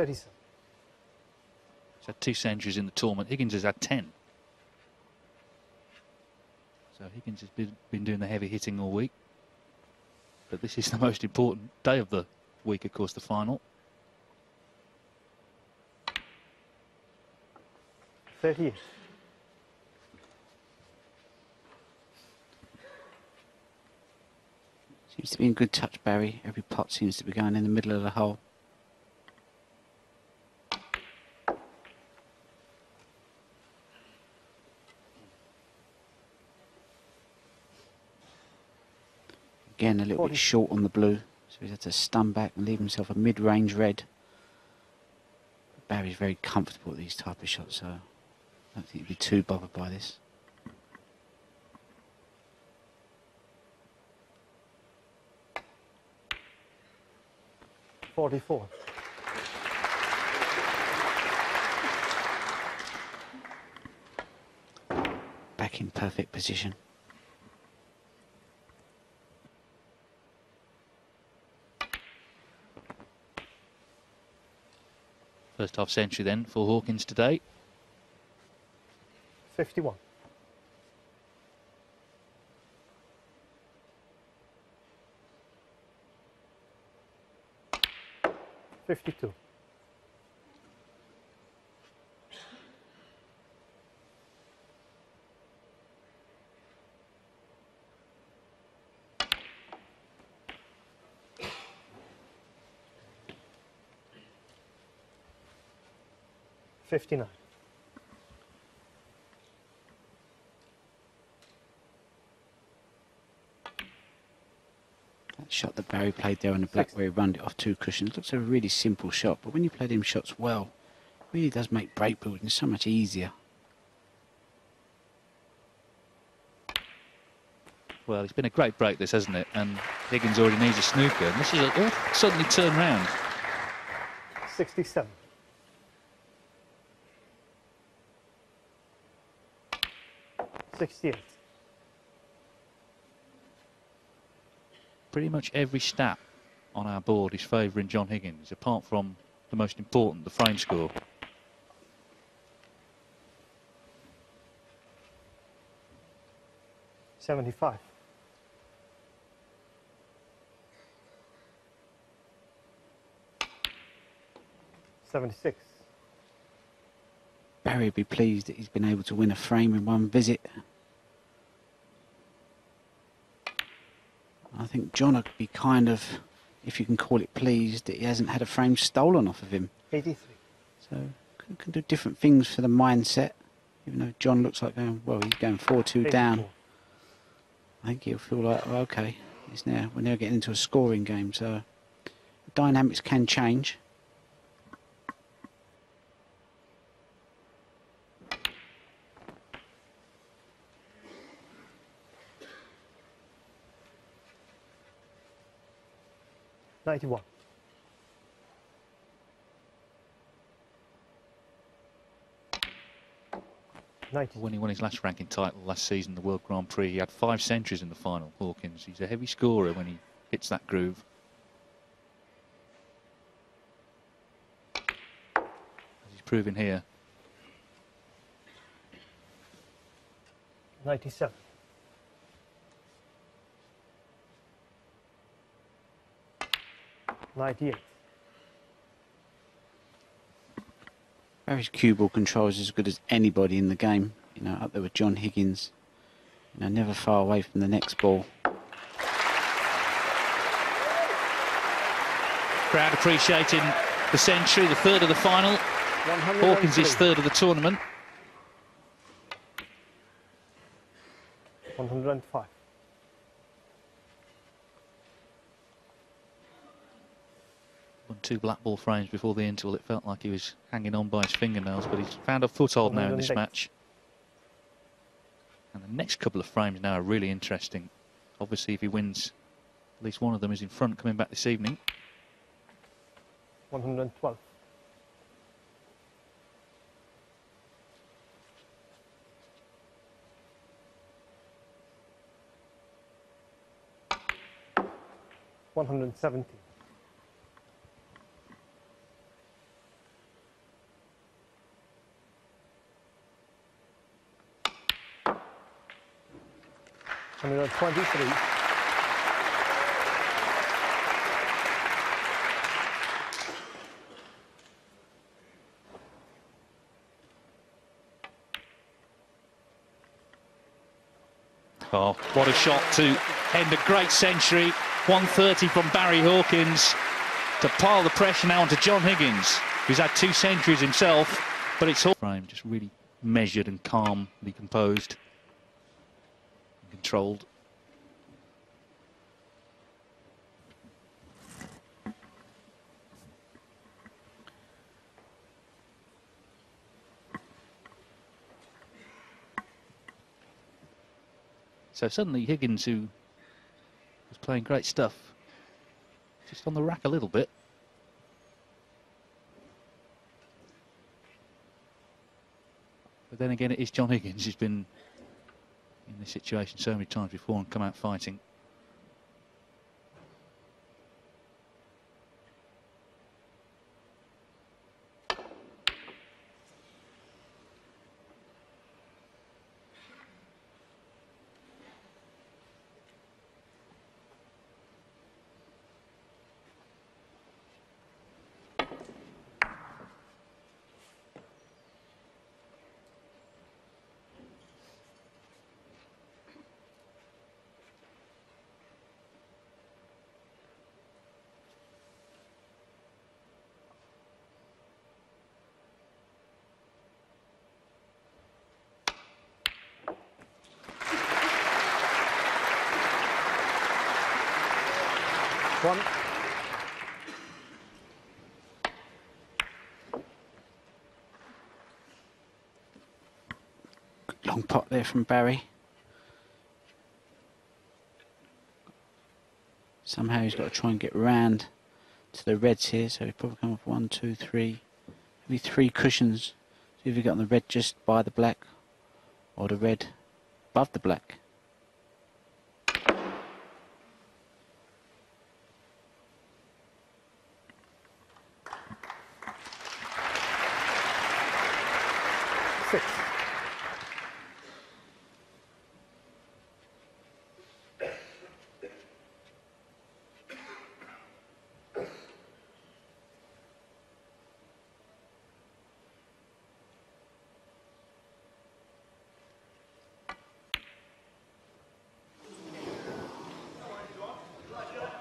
C: Thirty-seven.
D: He's had two centuries in the tournament. Higgins has had 10. So Higgins has been, been doing the heavy hitting all week. But this is the [LAUGHS] most important day of the week, of course, the final.
C: Thirty-eight.
E: Seems to be in good touch, Barry. Every pot seems to be going in the middle of the hole. Again, a little bit short on the blue, so he's had to stun back and leave himself a mid-range red. Barry's very comfortable at these type of shots, so I don't think he'd be too bothered by this.
C: Forty-four.
E: Back in perfect position.
D: First half century then for Hawkins today.
C: Fifty-one. Fifty-two. 59.
E: That shot that Barry played there on the black where he runned it off two cushions looks a really simple shot, but when you play them shots well, it really does make break building so much easier.
D: Well, it's been a great break, this, hasn't it? And Higgins already needs a snooker. And this is a, oh, suddenly turned round.
C: 67. Sixty-eight.
D: Pretty much every stat on our board is favouring John Higgins, apart from the most important, the frame score.
C: Seventy-five. Seventy-six.
E: Barry would be pleased that he's been able to win a frame in one visit. I think John would be kind of, if you can call it pleased, that he hasn't had a frame stolen off of him.
C: Eighty-three.
E: So can, can do different things for the mindset. Even though John looks like going, well, he's going 4-2 down. I think he'll feel like, well, okay, it's now we're now getting into a scoring game, so dynamics can change.
C: Ninety-one. Ninety.
D: When he won his last ranking title last season, the World Grand Prix, he had five centuries in the final, Hawkins. He's a heavy scorer when he hits that groove. As he's proving here.
C: Ninety-seven. Ninety-eight.
E: Barry's cue ball control is as good as anybody in the game. You know, up there with John Higgins. You know, never far away from the next ball.
D: Crowd appreciating the century, the third of the final. Hawkins is third of the tournament.
C: 105.
D: Won two black ball frames before the interval. It felt like he was hanging on by his fingernails, but he's found a foothold now in this match. And the next couple of frames now are really interesting. Obviously, if he wins, at least one of them is in front coming back this evening.
C: 112. One hundred and seventy. And twenty-three.
D: Oh, what a shot to end a great century. 130 from Barry Hawkins to pile the pressure now onto John Higgins, who's had two centuries himself. But it's all frame just really measured and calmly composed, controlled. So suddenly Higgins, who was playing great stuff, just on the rack a little bit. But then again, it is John Higgins who's been in this situation so many times before and come out fighting.
E: There from Barry. Somehow he's got to try and get round to the reds here, so he's probably come up one, two, three, maybe three cushions. See if he got on the red just by the black, or the red above the black.
C: Six.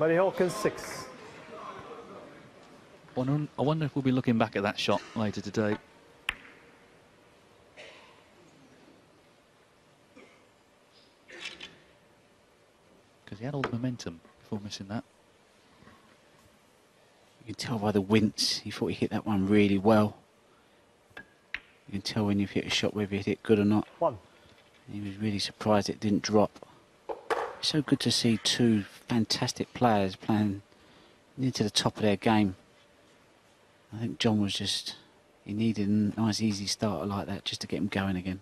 C: Barry Hawkins, six.
D: I I wonder if we'll be looking back at that shot later today. Because he had all the momentum before missing that.
E: You can tell by the wince, he thought he hit that one really well. You can tell when you've hit a shot whether you hit it good or not.
C: One.
E: He was really surprised it didn't drop. It's so good to see two fantastic players playing near to the top of their game. I think John was just, he needed a nice easy starter like that just to get him going again.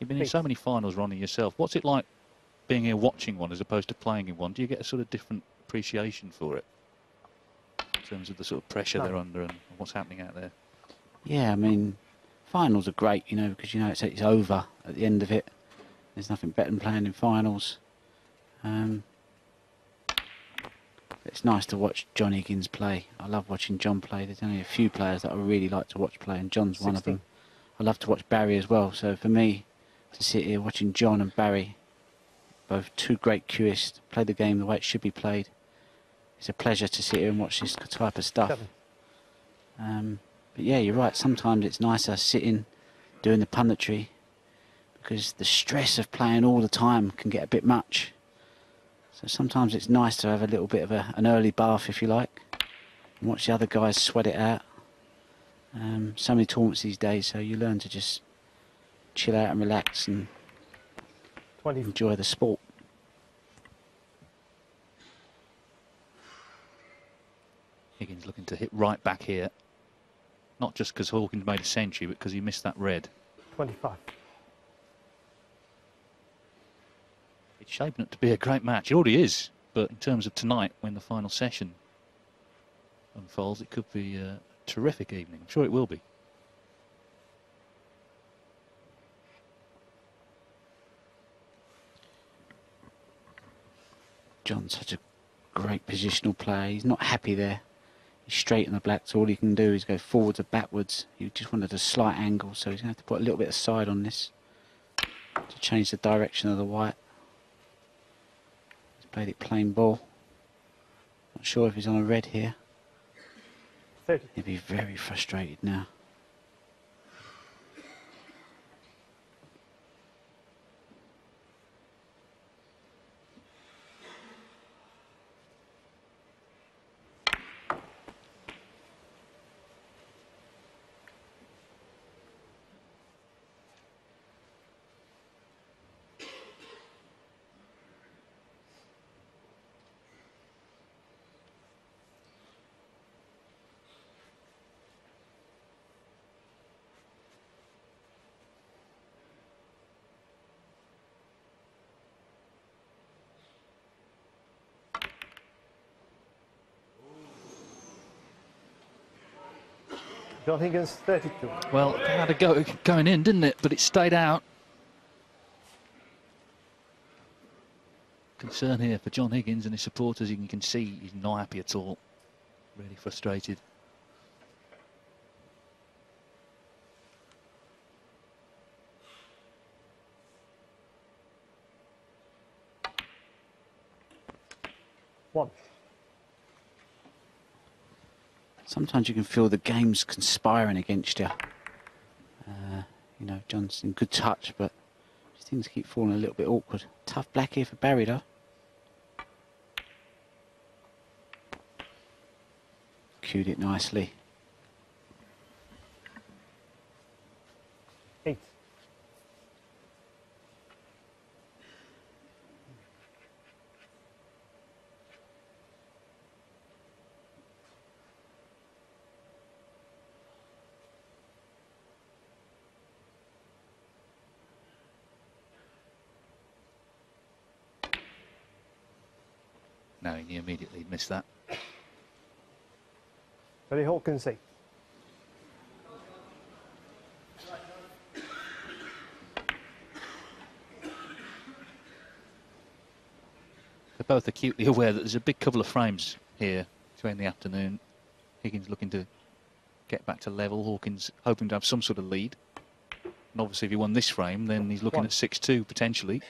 D: You've been in so many finals, Ronnie, yourself. What's it like being here watching one as opposed to playing in one? Do you get a sort of different appreciation for it? In terms of the sort of pressure
C: No.
D: they're under and what's happening out there?
E: Yeah, I mean, finals are great, you know, because you know it's, it's over at the end of it. There's nothing better than playing in finals. Um, it's nice to watch John Higgins play. I love watching John play. There's only a few players that I really like to watch play, and John's one of them. I love to watch Barry as well. So for me, to sit here watching John and Barry, both two great cueists, play the game the way it should be played, it's a pleasure to sit here and watch this type of stuff. Um, but yeah, you're right. Sometimes it's nicer sitting, doing the punditry, because the stress of playing all the time can get a bit much. So sometimes it's nice to have a little bit of a, an early bath, if you like, and watch the other guys sweat it out. Um, so many tournaments these days, so you learn to just chill out and relax and
C: 20.
E: enjoy the sport.
D: Higgins looking to hit right back here. Not just because Hawkins made a century, but because he missed that red.
C: 25.
D: It's shaping up to be a great match. It already is. But in terms of tonight, when the final session unfolds, it could be a terrific evening. I'm sure it will be.
E: John's such a great positional player. He's not happy there. Straight in the black, so all he can do is go forwards or backwards. He just wanted a slight angle, so he's going to have to put a little bit of side on this to change the direction of the white. He's played it plain ball. Not sure if he's on a red here. He'll be very frustrated now.
C: John Higgins, 32.
D: Well, had a go going in, didn't it? But it stayed out. Concern here for John Higgins and his supporters. You can see he's not happy at all. Really frustrated.
C: One.
E: Sometimes you can feel the game's conspiring against you. Uh, you know, John's in good touch, but things keep falling a little bit awkward. Tough black here for Barry, though. Cued it nicely.
D: Missed that.
C: Barry Hawkins eight.
D: They're both acutely aware that there's a big couple of frames here to end the afternoon. Higgins looking to get back to level. Hawkins hoping to have some sort of lead. And obviously, if he won this frame, then he's looking
C: One.
D: at 6-2 potentially.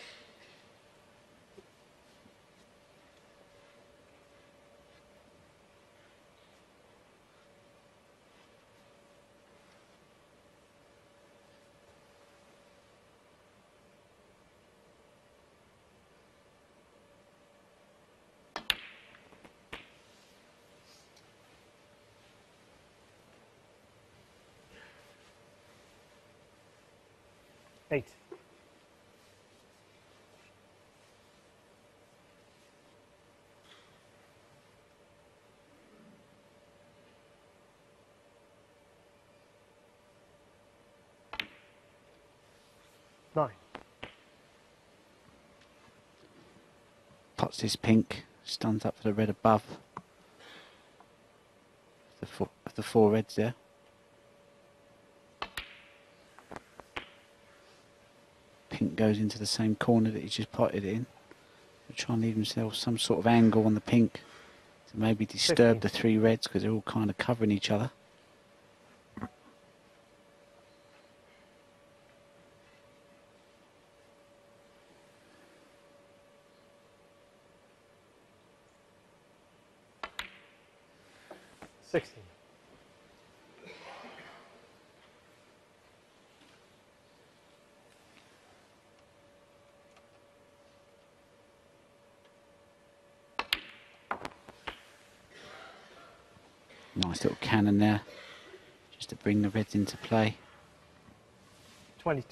E: Pots his pink, Stands up for the red above. The four, of the four reds there. Pink goes into the same corner that he just potted in. He'll try and leave himself some sort of angle on the pink to maybe disturb
C: Fifteen.
E: the three reds because they're all kind of covering each other.
C: Sixteen.
E: Nice little cannon there, just to bring the reds into play.
C: Twenty.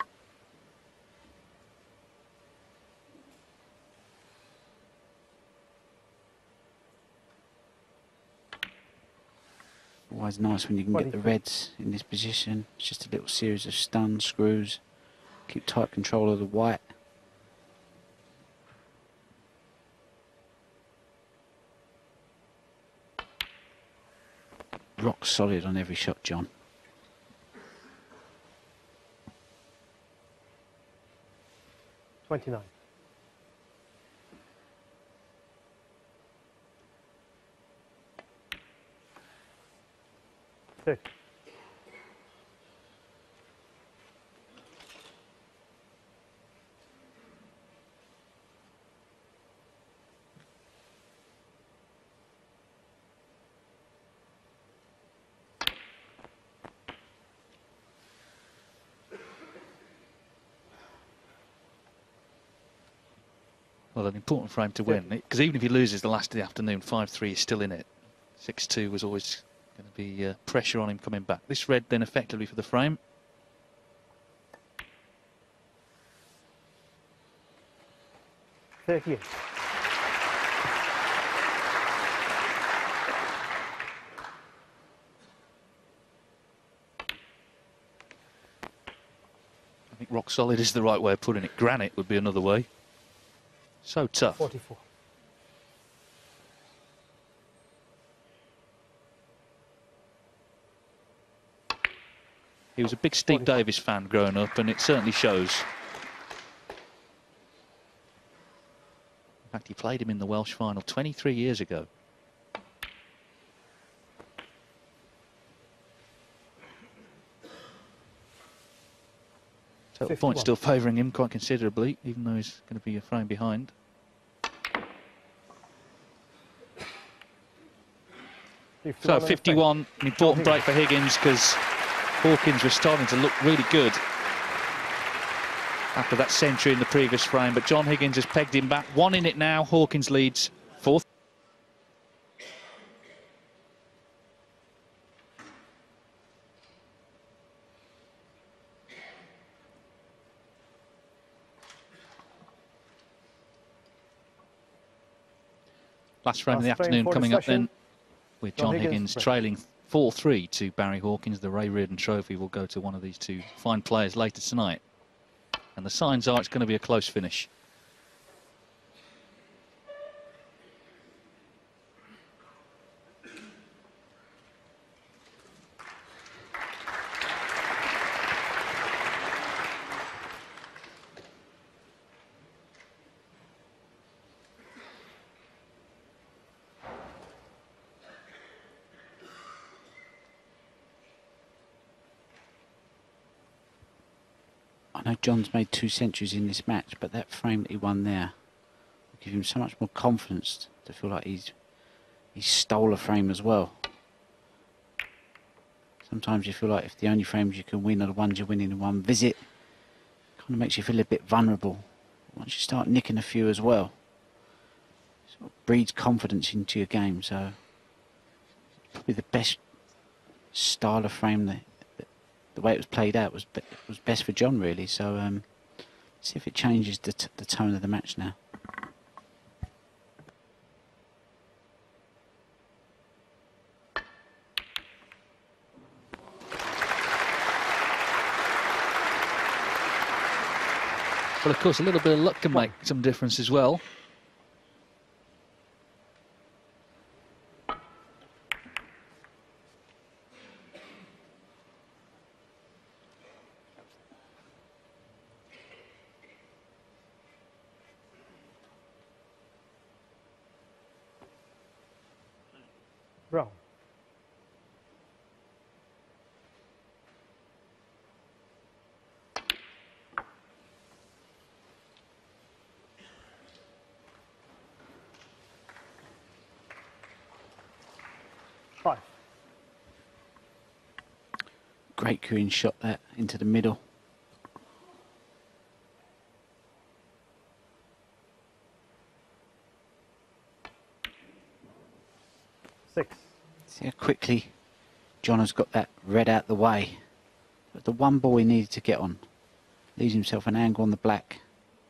E: Always nice when you can get the reds in this position. It's just a little series of stun screws. Keep tight control of the white. Rock solid on every shot, John.
C: Twenty-nine. Thirty.
D: Well, an important frame to win. Because even if he loses the last of the afternoon, 5-3 is still in it. 6-2 was always going to be uh, pressure on him coming back. This red then effectively for the frame.
C: Thirty-eight.
D: I think rock solid is the right way of putting it. Granite would be another way. So tough.
C: Forty-four.
D: He was a big Steve
C: 45.
D: Davis fan growing up, and it certainly shows. In fact, he played him in the Welsh final 23 years ago. Total
C: 51.
D: point still favouring him quite considerably, even though he's going to be a frame behind. So
C: on the
D: 51, an important break for Higgins because Hawkins was starting to look really good after that century in the previous frame. But John Higgins has pegged him back. One in it now. Hawkins leads fourth. Last frame of the
C: Last
D: afternoon
C: the
D: coming up then with
C: John
D: John
C: Higgins.
D: Higgins trailing 4-3 to Barry Hawkins. The Ray Reardon Trophy will go to one of these two fine players later tonight. And the signs are it's going to be a close finish.
E: John's made two centuries in this match, but that frame that he won there will give him so much more confidence to feel like he's he stole a frame as well. Sometimes you feel like if the only frames you can win are the ones you're winning in one visit, it kind of makes you feel a bit vulnerable. Once you start nicking a few as well, it sort of breeds confidence into your game. So probably the best style of frame that the way it was played out was was best for John really. So um, see if it changes the, the tone of the match now.
D: But of course, a little bit of luck can make some difference as well.
E: Great shot that into the middle.
C: Six.
E: See how quickly John has got that red out of the way. But the one ball he needed to get on leaves himself an angle on the black.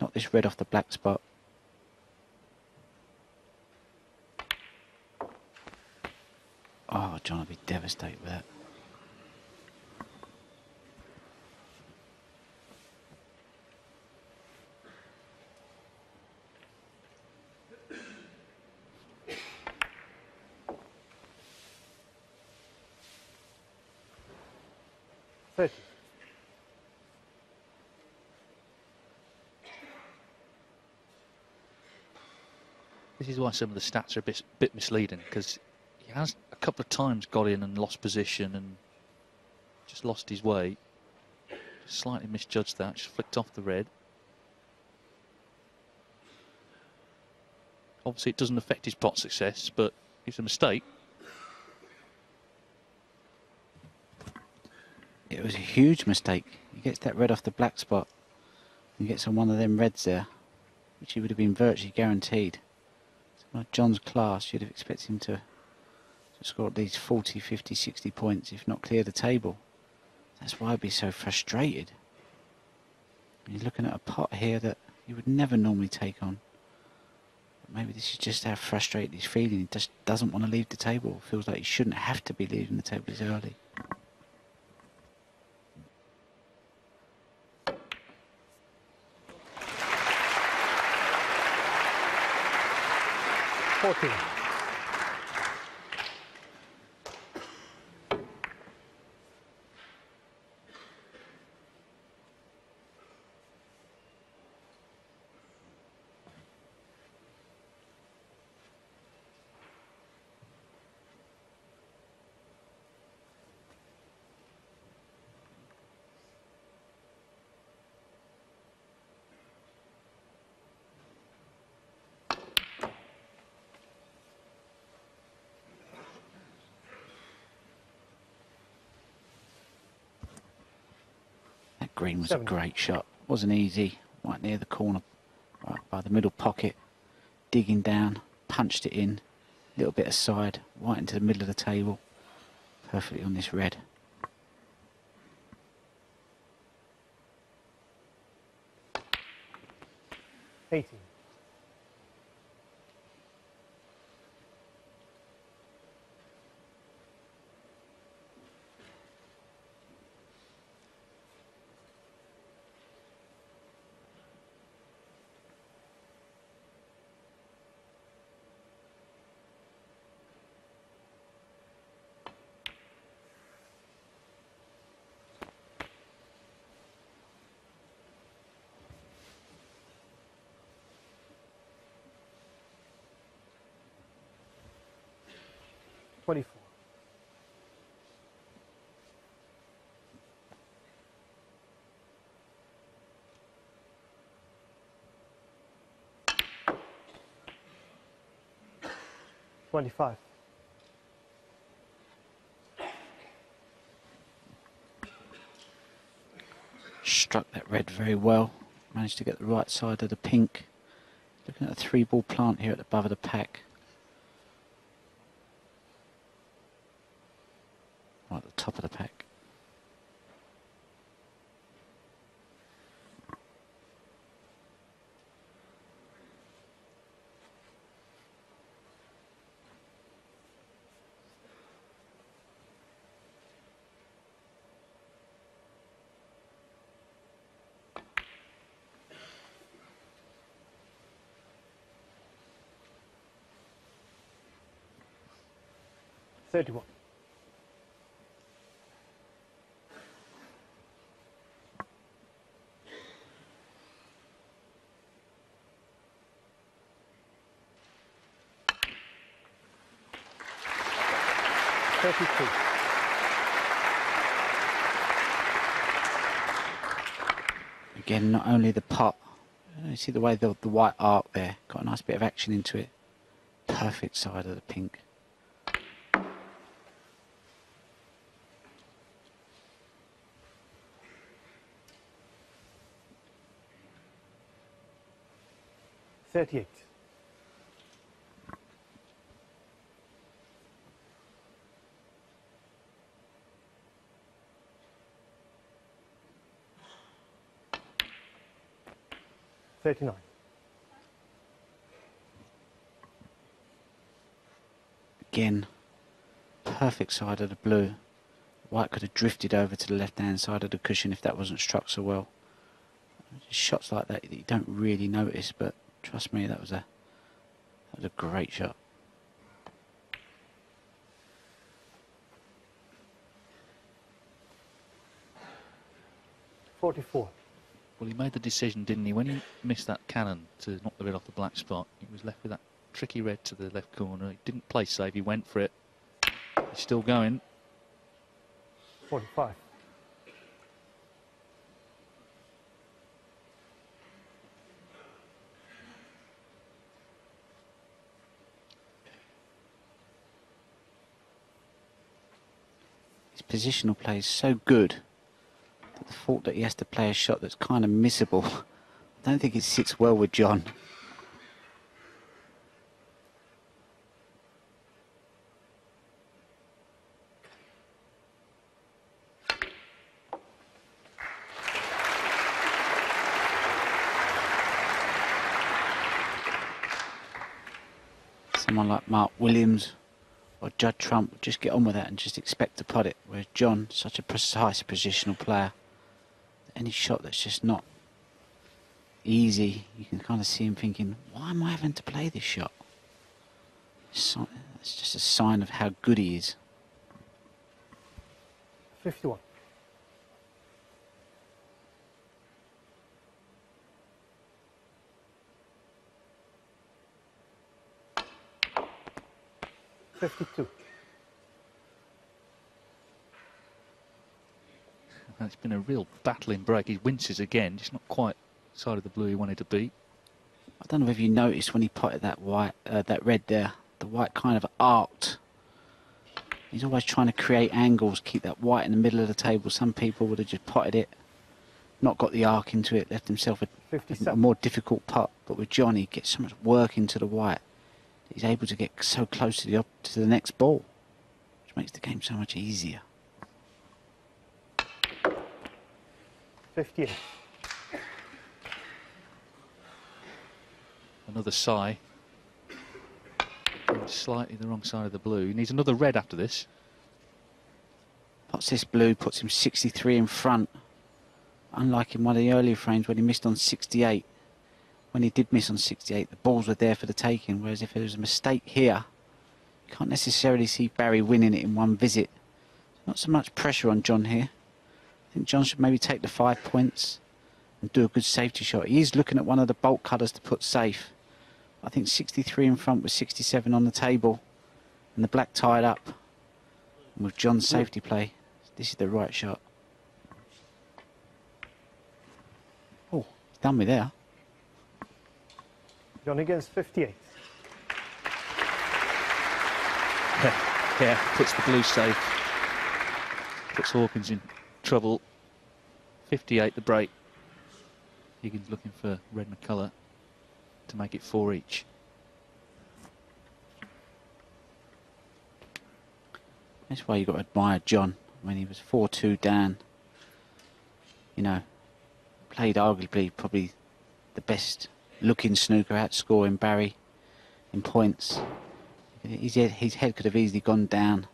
E: Not this red off the black spot. Oh, John will be devastated with that.
D: Why some of the stats are a bit, bit misleading because he has a couple of times got in and lost position and just lost his way. Just slightly misjudged that, just flicked off the red. Obviously, it doesn't affect his pot success, but it's a mistake.
E: It was a huge mistake. He gets that red off the black spot. He gets on one of them reds there, which he would have been virtually guaranteed. John's class, you'd have expected him to, to score at least 40, 50, 60 points, if not clear the table. That's why I'd be so frustrated. You're looking at a pot here that you would never normally take on. But maybe this is just how frustrated he's feeling. He just doesn't want to leave the table. Feels like he shouldn't have to be leaving the table this early. 14. Was
C: 70.
E: a great shot. Wasn't easy. Right near the corner, right by the middle pocket. Digging down, punched it in. Little bit aside, right into the middle of the table. Perfectly on this red.
C: Eighteen. 25.
E: Struck that red very well. Managed to get the right side of the pink. Looking at a three ball plant here at the above of the pack. Right at the top of the pack.
C: Thirty-one. Thirty-two.
E: Again, not only the pot, you see the way the, the white arc there, got a nice bit of action into it. Perfect side of the pink.
C: Thirty-eight. Thirty-nine.
E: Again, perfect side of the blue. White could have drifted over to the left hand side of the cushion if that wasn't struck so well. Shots like that that you don't really notice, but trust me, that was a that was a great shot.
C: Forty-four.
D: Well, he made the decision, didn't he? When he missed that cannon to knock the red off the black spot, he was left with that tricky red to the left corner. He didn't play safe. He went for it. He's still going.
C: Forty-five.
E: Positional play is so good that the thought that he has to play a shot that's kind of missable, [LAUGHS] I don't think it sits well with John. Someone like Mark Williams or Judd Trump would just get on with that and just expect to put it. Whereas John, such a precise positional player, any shot that's just not easy, you can kind of see him thinking, why am I having to play this shot? It's just a sign of how good he is.
C: Fifty-one. Fifty-two.
D: And It's been a real battling break. He winces again, just not quite side of the blue he wanted to be.
E: I don't know if you noticed when he potted that white, uh, that red there, the white kind of arced. He's always trying to create angles, keep that white in the middle of the table. Some people would have just potted it not got the arc into it, left himself a, a more difficult putt. But with Johnny, he gets so much work into the white. He's able to get so close to the op- to the next ball, which makes the game so much easier.
C: 58.
D: Another sigh. Slightly the wrong side of the blue. He needs another red after this.
E: Pots this blue, puts him 63 in front. Unlike in one of the earlier frames when he missed on 68. When he did miss on 68, the balls were there for the taking. Whereas if there was a mistake here, you can't necessarily see Barry winning it in one visit. Not so much pressure on John here. I think John should maybe take the five points and do a good safety shot. He is looking at one of the bolt cutters to put safe. I think 63 in front with 67 on the table and the black tied up. And with John's hmm. safety play, this is the right shot. Oh, done me there.
C: John Higgins, 58. [LAUGHS]
D: Yeah, puts the blue safe. Puts Hawkins in trouble. 58 the break. Higgins looking for red McCullough to make it four each.
E: That's why you got to admire John when he was 4-2 down. You know, played arguably probably the best looking snooker outscoring Barry in points. His head, his head could have easily gone down,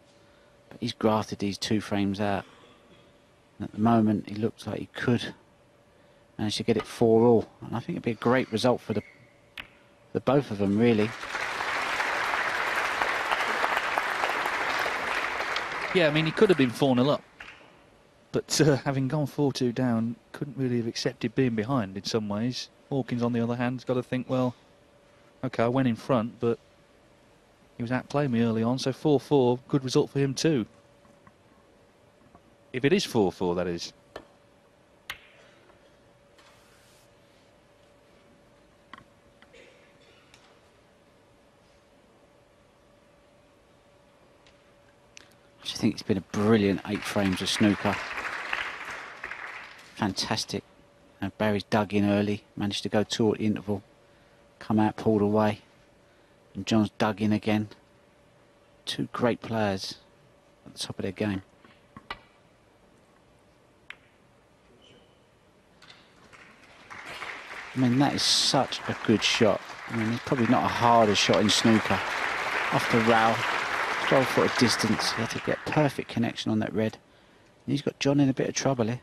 E: but he's grafted these two frames out. And at the moment, he looks like he could manage to get it four all, and I think it'd be a great result for the the both of them really.
D: Yeah, I mean, he could have been 4 0 up. But uh, [LAUGHS] having gone 4 2 down, couldn't really have accepted being behind in some ways. Hawkins, on the other hand, has got to think, well, okay, I went in front, but he was outplaying me early on, so 4 4, good result for him too. If it is 4 4, that is.
E: I think it's been a brilliant eight frames of snooker. Fantastic. And Barry's dug in early, managed to go two at the interval, come out, pulled away. And John's dug in again. Two great players at the top of their game. I mean, that is such a good shot. I mean, it's probably not a harder shot in snooker. Off the rail, 12 foot of distance. He had to get perfect connection on that red. And he's got John in a bit of trouble here.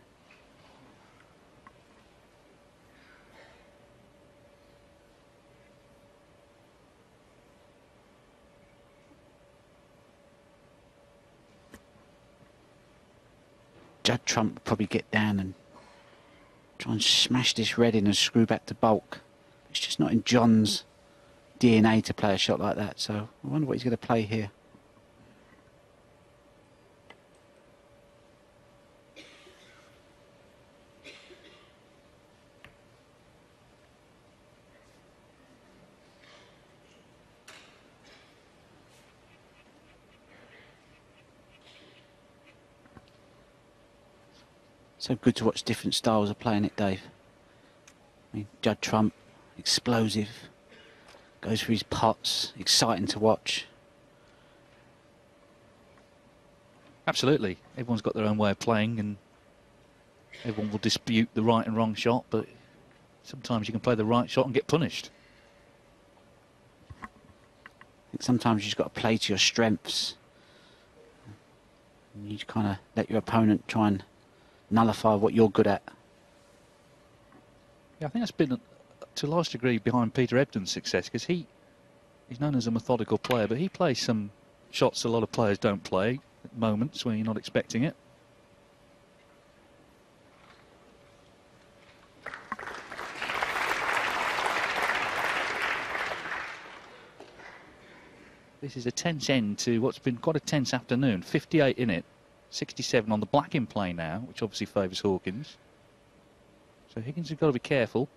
E: Judd Trump probably get down and try and smash this red in and screw back to baulk. It's just not in John's DNA to play a shot like that, so I wonder what he's going to play here. So good to watch different styles of playing it, Dave. I mean, Judd Trump, explosive, goes for his pots, exciting to watch.
D: Absolutely. Everyone's got their own way of playing, and everyone will dispute the right and wrong shot, but sometimes you can play the right shot and get punished.
E: I think sometimes you've got to play to your strengths. And you kind of let your opponent try and nullify what you're good at.
D: Yeah, I think that's been, uh, to a large degree, behind Peter Ebdon's success because he he's known as a methodical player, but he plays some shots a lot of players don't play at moments when you're not expecting it. This is a tense end to what's been quite a tense afternoon. 58 in it, 67 on the black in play now, which obviously favours Hawkins. So Higgins has got to be careful.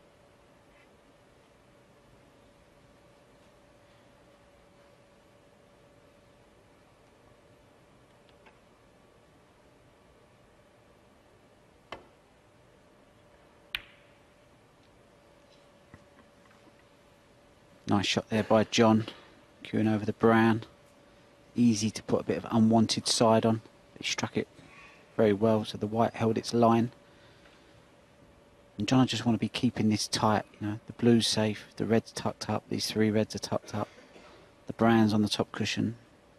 E: Nice shot there by John, cueing over the brown. Easy to put a bit of unwanted side on. He struck it very well, so the white held its line. And John, I just want to be keeping this tight. You know, the blue's safe, the red's tucked up, these three reds are tucked up, the brown's on the top cushion.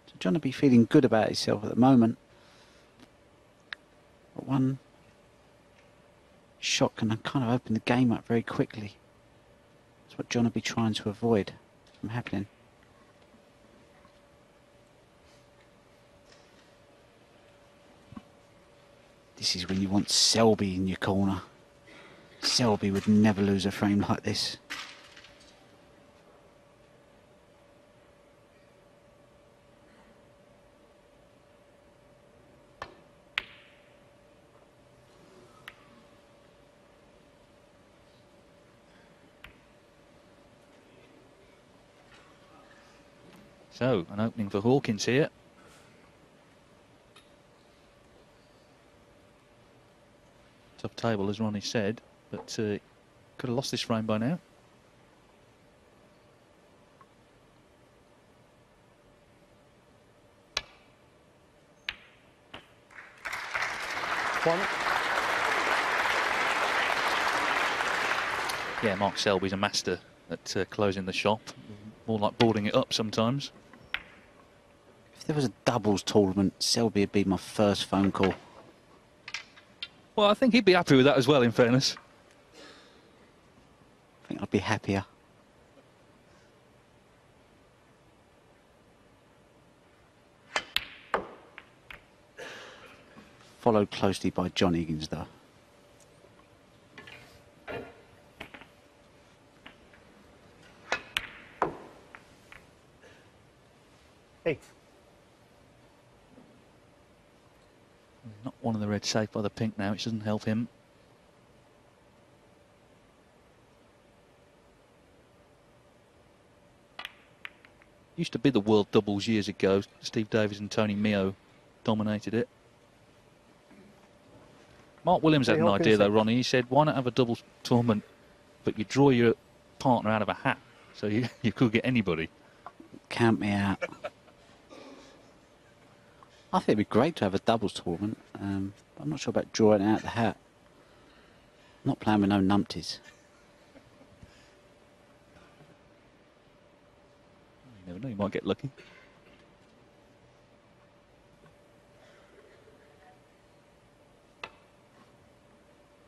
E: So John will be feeling good about himself at the moment. But one shot can kind of open the game up very quickly. That's what John will be trying to avoid from happening. This is when you want Selby in your corner. Selby would never lose a frame like this.
D: So, an opening for Hawkins here. Tough table, as Ronnie said, but uh, could have lost this frame by now.
C: One.
D: Yeah, Mark Selby's a master at uh, closing the shop. More like boarding it up sometimes.
E: If there was a doubles tournament, Selby would be my first phone call.
D: Well, I think he'd be happy with that as well, in fairness.
E: I think I'd be happier. Followed closely by John Higgins, though.
C: Eight.
D: Not one of safe by the pink now, which doesn't help him. Used to be the world doubles years ago. Steve Davis and Tony Meo dominated it. Mark Williams had an idea though, Ronnie. He said, why not have a doubles tournament, but you draw your partner out of a hat, so you, [LAUGHS] you could get anybody.
E: Count me out. I think it'd be great to have a doubles tournament. Um, I'm not sure about drawing out the hat. Not playing with no numpties.
D: You never know, you might get lucky.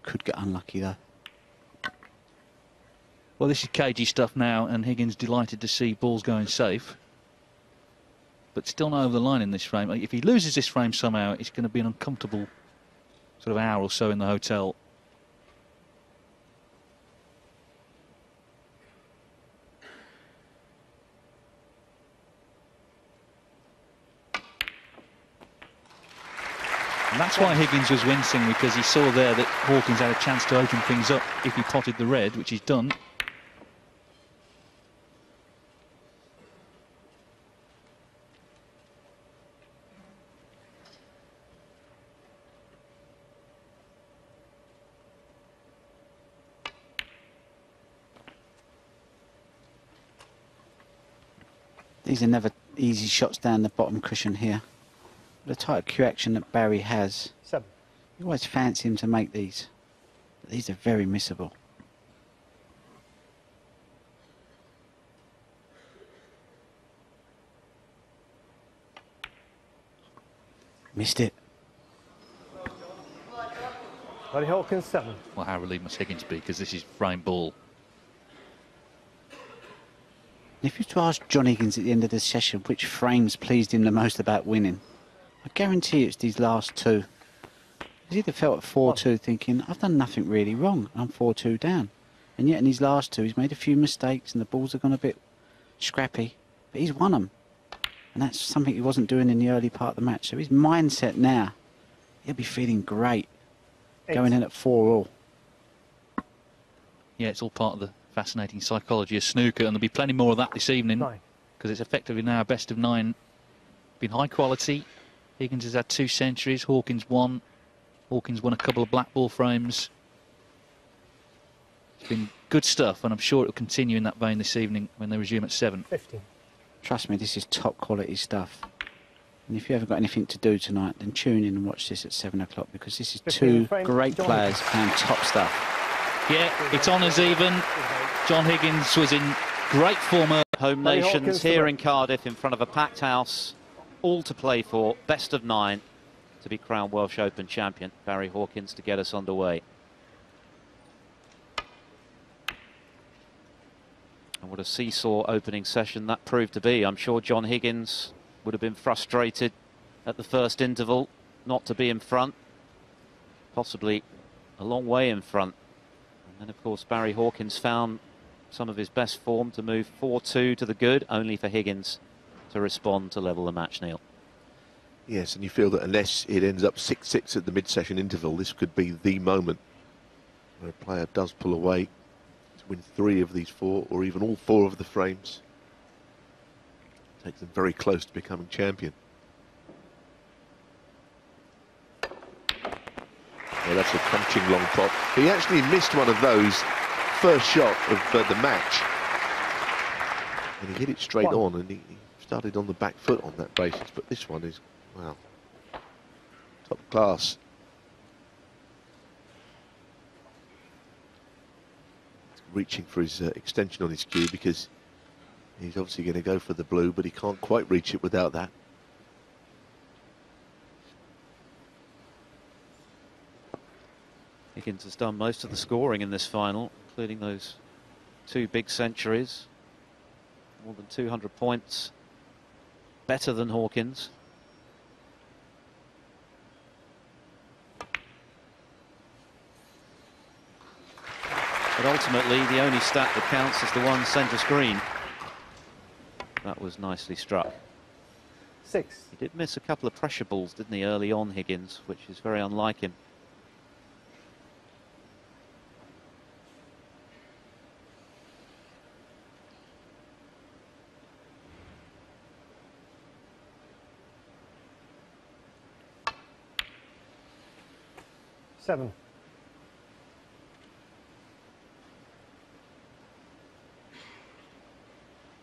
E: Could get unlucky though.
D: Well, this is cagey stuff now, and Higgins delighted to see balls going safe. But still not over the line in this frame. If he loses this frame somehow, it's going to be an uncomfortable sort of hour or so in the hotel. And that's why Higgins was wincing because he saw there that Hawkins had a chance to open things up if he potted the red, which he's done.
E: These are never easy shots down the bottom cushion here. The type of cue action that Barry has,
C: Seven.
E: you always fancy him to make these. But these are very missable. Missed it.
C: Barry Hawkins, seven.
D: Well, how relieved must Higgins be because this is frame ball.
E: If you were to ask John Higgins at the end of the session which frames pleased him the most about winning, I guarantee it's these last two. He's either felt at 4-2 thinking, I've done nothing really wrong, I'm 4-2 down. And yet in these last two, he's made a few mistakes and the balls have gone a bit scrappy, but he's won them. And that's something he wasn't doing in the early part of the match. So his mindset now, he'll be feeling great
C: Eight.
E: going in at 4 all.
D: Yeah, it's all part of the fascinating psychology of snooker, and there'll be plenty more of that this evening because it's effectively now a best of nine. Been high quality. Higgins has had two centuries. Hawkins one. Hawkins won a couple of black ball frames. It's been good stuff, and I'm sure it'll continue in that vein this evening when they resume at 7.
C: 15.
E: Trust me, this is top quality stuff. And if you haven't got anything to do tonight, then tune in and watch this at 7 o'clock because this is two great
C: John.
E: players playing top stuff.
D: Yeah, it's on as even. John Higgins was in great form early.
A: Home nations here in Cardiff in front of a packed house, all to play for, best of nine to be crowned Welsh Open champion. Barry Hawkins to get us underway. And what a seesaw opening session that proved to be. I'm sure John Higgins would have been frustrated at the first interval not to be in front, possibly a long way in front. And of course, Barry Hawkins found some of his best form to move 4-2 to the good, only for Higgins to respond to level the match, Neil.
F: Yes, and you feel that unless it ends up 6-6 at the mid-session interval, this could be the moment where a player does pull away to win three of these four, or even all four of the frames. Takes them very close to becoming champion. Yeah, that's a crunching long pot. He actually missed one of those first shot of uh, the match. And he hit it straight on, and he, he started on the back foot on that basis. But this one is, wow, top class. Reaching for his uh, extension on his cue because he's obviously going to go for the blue, but he can't quite reach it without that.
A: Higgins has done most of the scoring in this final, including those two big centuries. More than 200 points. Better than Hawkins. But ultimately, the only stat that counts is the one centre screen. That was nicely struck.
C: 6.
A: He did miss a couple of pressure balls, didn't he, early on, Higgins, which is very unlike him.
C: Seven.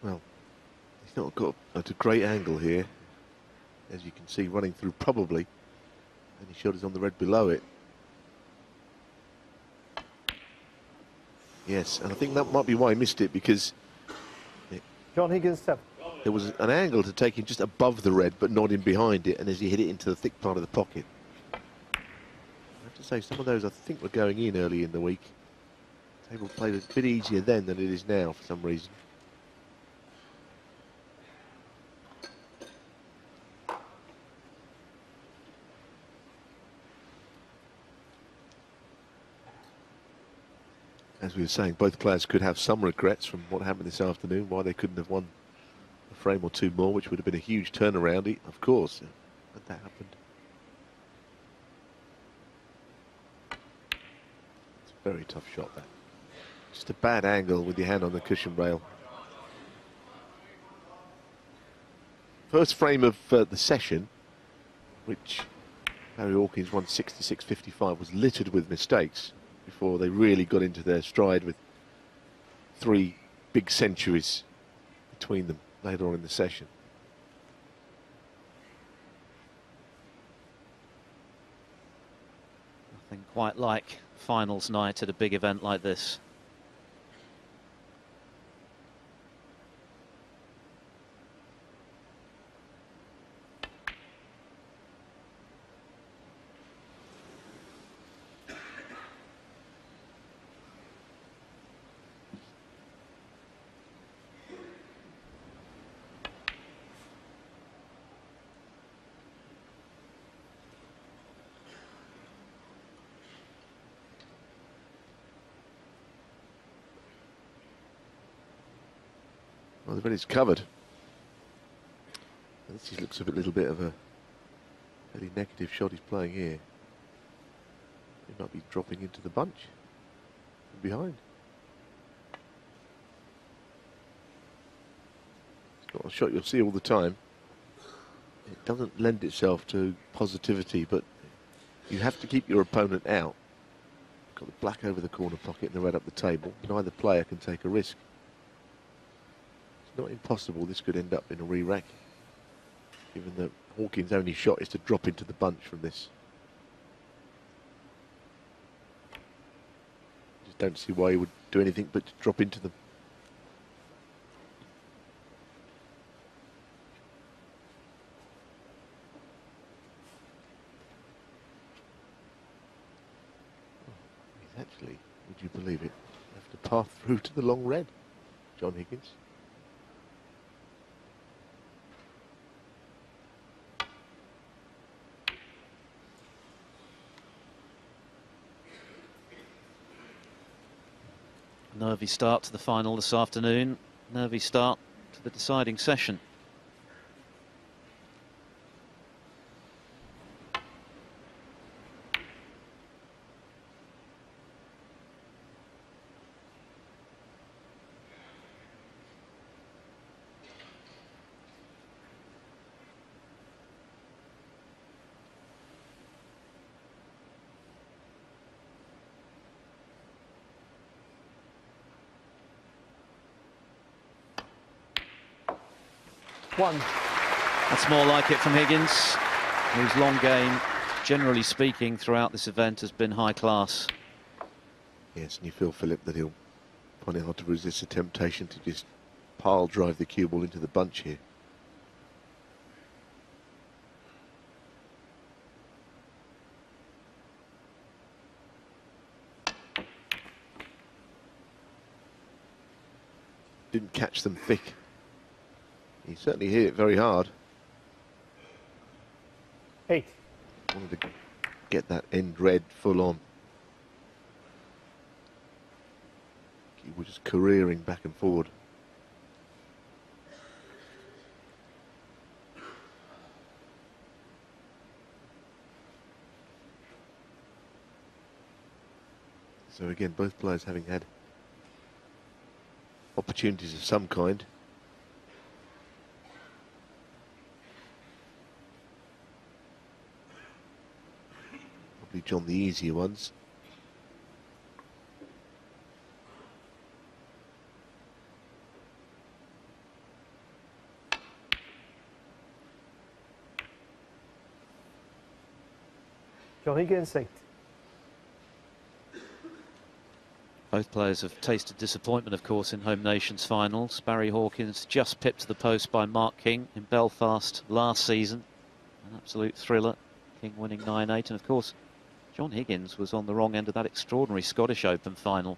F: Well, he's not got at a great angle here, as you can see, running through probably, and his shot is on the red below it. Yes, and I think that might be why he missed it because
C: John Higgins, 7.
F: there was an angle to take him just above the red, but not in behind it, and as he hit it into the thick part of the pocket. Say, some of those I think were going in early in the week. Table played a bit easier then than it is now for some reason. As we were saying, both players could have some regrets from what happened this afternoon, why they couldn't have won a frame or two more, which would have been a huge turnaround, of course, had that happened. It's a very tough shot, there. Just a bad angle with your hand on the cushion rail. First frame of uh, the session, which Barry Hawkins won 66.55, was littered with mistakes before they really got into their stride with three big centuries between them later on in the session.
A: Nothing quite like finals night at a big event like this.
F: Well, it's covered. And This looks a bit, little bit of a fairly negative shot he's playing here. He might be dropping into the bunch from behind. It's not a shot you'll see all the time. It doesn't lend itself to positivity, but you have to keep your opponent out. Got the black over the corner pocket and the red up the table. Neither player can take a risk. Not impossible this could end up in a re-rack, given that Hawkins' only shot is to drop into the bunch from this. Just don't see why he would do anything but to drop into them. Oh, he's actually, would you believe it, left a path through to the long red, John Higgins.
A: Nervy start to the final this afternoon. Nervy start to the deciding session.
C: One.
A: That's more like it from Higgins, whose long game, generally speaking, throughout this event has been high class.
F: Yes, and you feel, Philip, that he'll find it hard to resist the temptation to just pile drive the cue ball into the bunch here. Didn't catch them thick. He certainly hit it very hard.
C: Eight.
F: Wanted to get that end red full on. He was just careering back and forward. So again, both players having had opportunities of some kind. Probably John the easier ones.
C: John Higgins, eight.
A: Both players have tasted disappointment, of course, in Home Nations finals. Barry Hawkins just pipped to the post by Mark King in Belfast last season. An absolute thriller. King winning 9-8. And, of course, John Higgins was on the wrong end of that extraordinary Scottish Open final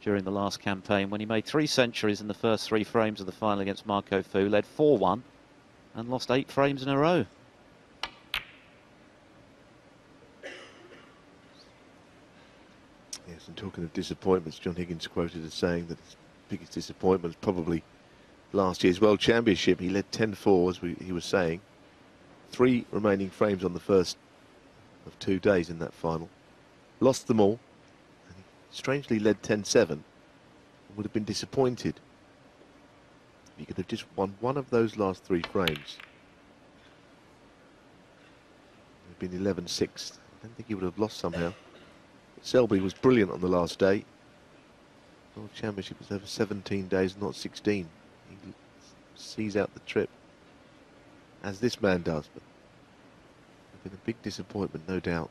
A: during the last campaign when he made three centuries in the first three frames of the final against Marco Fu, led 4-1 and lost eight frames in a row.
F: Yes, and talking of disappointments, John Higgins quoted as saying that his biggest disappointment was probably last year's World Championship. He led 10-4, as we, he was saying. Three remaining frames on the first of two days in that final. Lost them all. And strangely led 10-7 and would have been disappointed. He could have just won one of those last three frames. It would have been 11-6. I don't think he would have lost somehow. Selby was brilliant on the last day. World Championship was over 17 days, not 16. He sees out the trip, as this man does. But been a big disappointment, no doubt.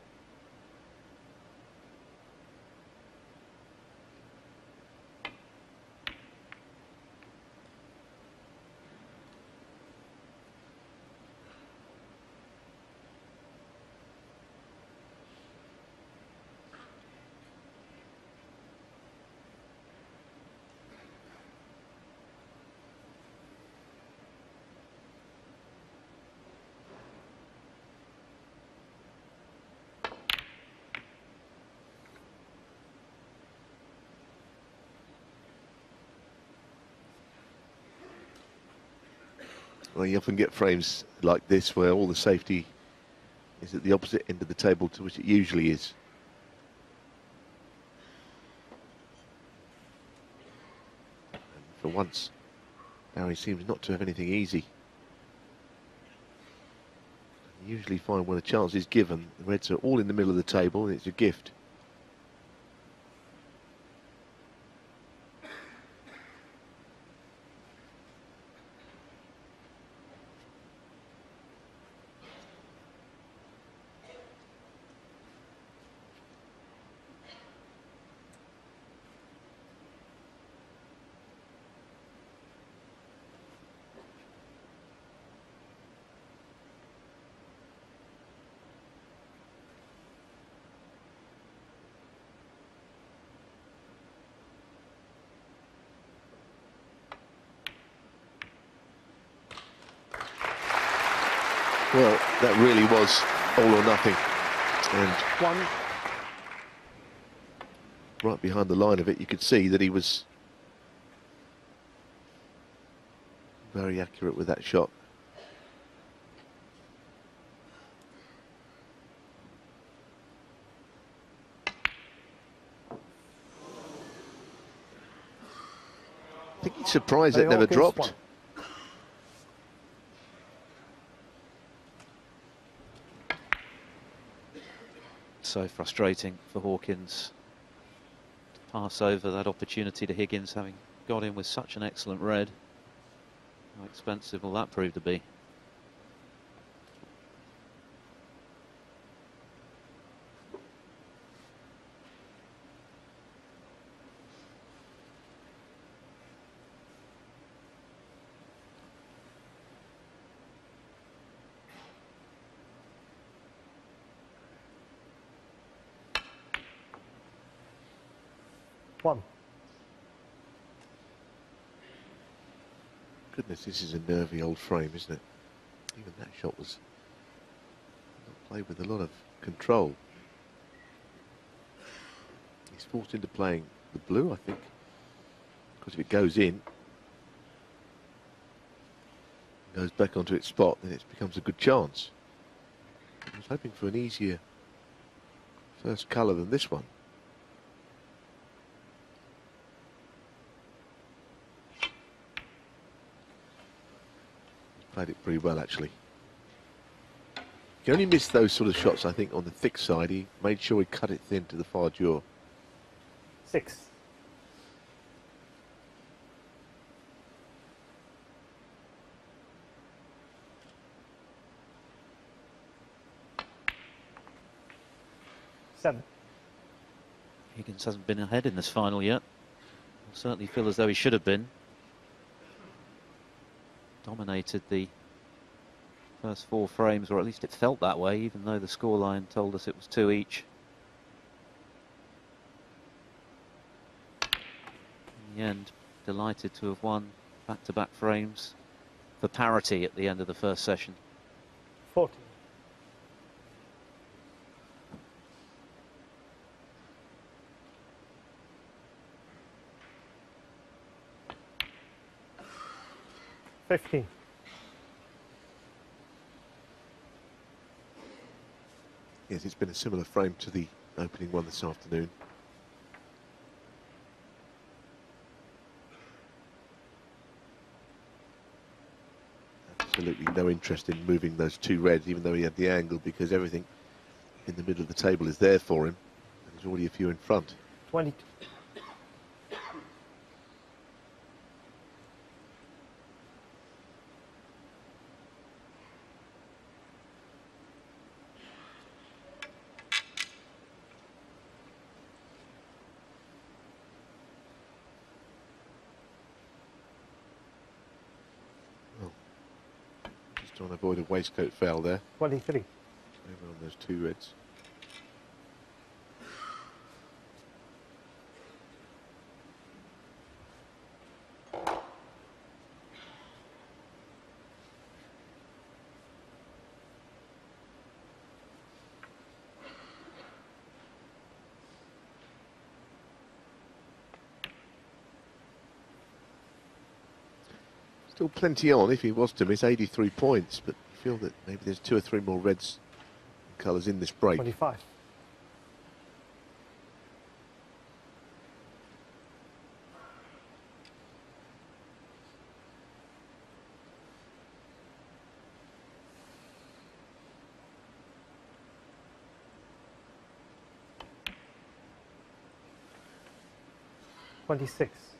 F: Well, you often get frames like this where all the safety is at the opposite end of the table to which it usually is. And for once, now he seems not to have anything easy. You usually find when a chance is given, the Reds are all in the middle of the table and it's a gift. Really was all or nothing. And
C: One.
F: right behind the line of it, you could see that he was very accurate with that shot. I think he's surprised it never dropped.
C: one.
A: So frustrating for Hawkins to pass over that opportunity to Higgins, having got in with such an excellent red. How expensive will that prove to be?
C: One.
F: Goodness, this is a nervy old frame, isn't it? Even that shot was played with a lot of control. He's forced into playing the blue, I think, because if it goes in, goes back onto its spot, then it becomes a good chance. I was hoping for an easier first colour than this one. Played it pretty well, actually. He only missed those sort of shots, I think, on the thick side. He made sure he cut it thin to the far jaw.
C: Six. Seven.
A: Higgins hasn't been ahead in this final yet. Certainly feel as though he should have been. Dominated the first four frames, or at least it felt that way, even though the scoreline told us it was two each. In the end, delighted to have won back-to-back frames for parity at the end of the first session.
C: Fourteen. 15.
F: Yes, it's been a similar frame to the opening one this afternoon. Absolutely no interest in moving those two reds, even though he had the angle, because everything in the middle of the table is there for him. There's already a few in front. 20. Waistcoat foul there.
C: Twenty-three.
F: Over on those two reds. Still plenty on if he was to miss 83 points, but feel that maybe there's two or three more reds colours in this break.
C: Twenty-five. Twenty-six.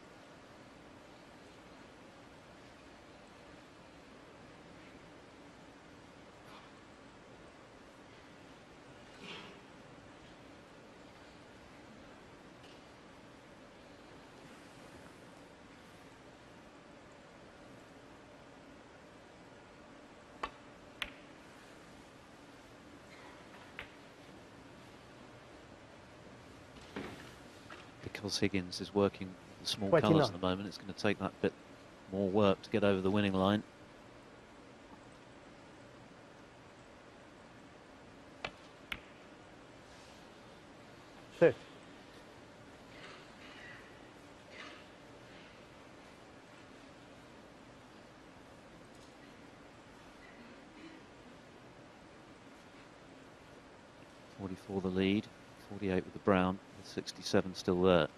A: Higgins is working small colours
C: 29.
A: at the moment, it's going to take that bit more work to get over the winning line. 44 the lead, 48 with the brown, with 67 still there.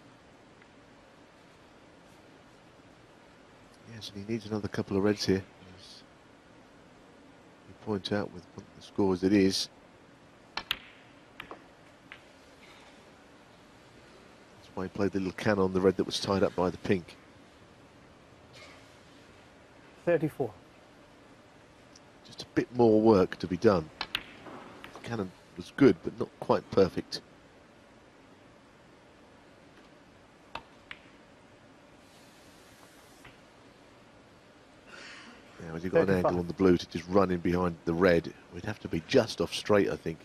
F: Yes, and he needs another couple of reds here. As you point out with the scores it is. That's why he played the little can on the red that was tied up by the pink.
C: 34.
F: Just a bit more work to be done. The cannon was good, but not quite perfect. Now, as you got an angle on the blue to just run in behind the red, we'd have to be just off straight, I think.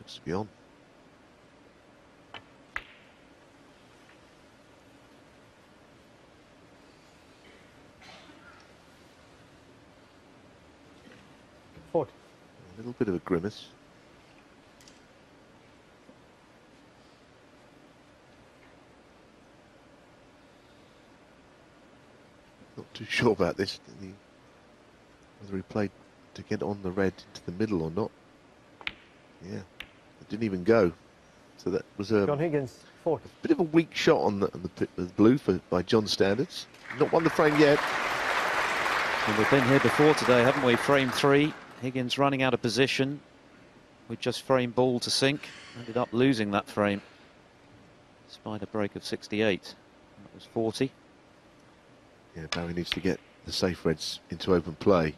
F: Looks to be on.
C: Forty.
F: A little bit of a grimace. Not too [LAUGHS] sure about this. the- Whether he played to get on the red into the middle or not. Yeah, it didn't even go. So that was a
C: John Higgins, 40.
F: bit of a weak shot on the, on the, the blue for, by John standards. Not won the frame yet.
A: Well, we've been here before today, haven't we? Frame three, Higgins running out of position. We just frame ball to sink, ended up losing that frame. Despite a break of 68. That was 40.
F: Yeah, Barry needs to get the safe reds into open play.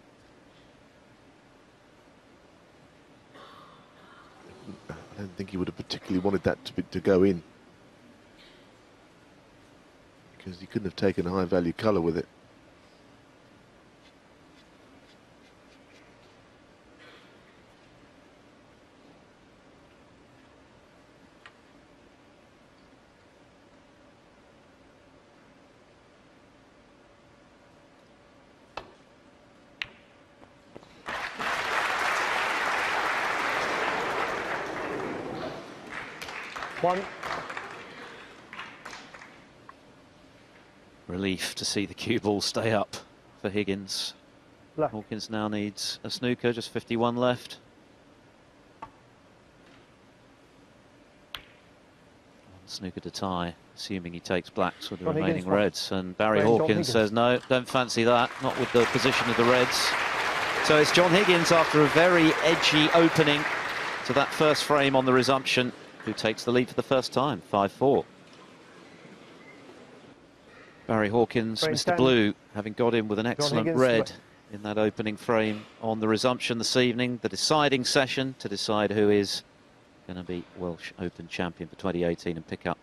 F: I don't think he would have particularly wanted that to, be, to go in. Because he couldn't have taken a high value colour with it.
C: One.
A: Relief to see the cue ball stay up for Higgins.
C: Black.
A: Hawkins now needs a snooker, just 51 left. One snooker to tie, assuming he takes blacks with the remaining
C: Higgins,
A: reds. And Barry
C: John
A: Hawkins says, no, don't fancy that, not with the position of the reds. So it's John Higgins after a very edgy opening to that first frame on the resumption, who takes the lead for the first time, 5-4. Barry Hawkins,
C: Frame
A: Mr.
C: 10.
A: Blue, having got in with an excellent red in that opening frame on the resumption this evening, the deciding session to decide who is going to be Welsh Open champion for 2018 and pick up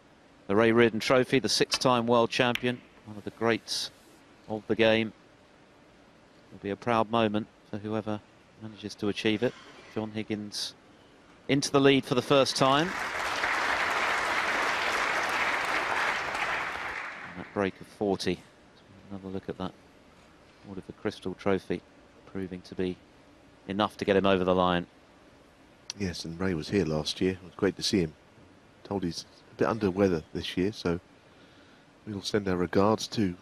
A: the Ray Reardon Trophy, the six-time world champion, one of the greats of the game. It'll be a proud moment for whoever manages to achieve it. John Higgins into the lead for the first time. And that break of 40. Another look at that Oliver Crystal Trophy, proving to be enough to get him over the line.
F: Yes, and Ray was here last year. It was great to see him. Told he's a bit under weather this year, so we'll send our regards to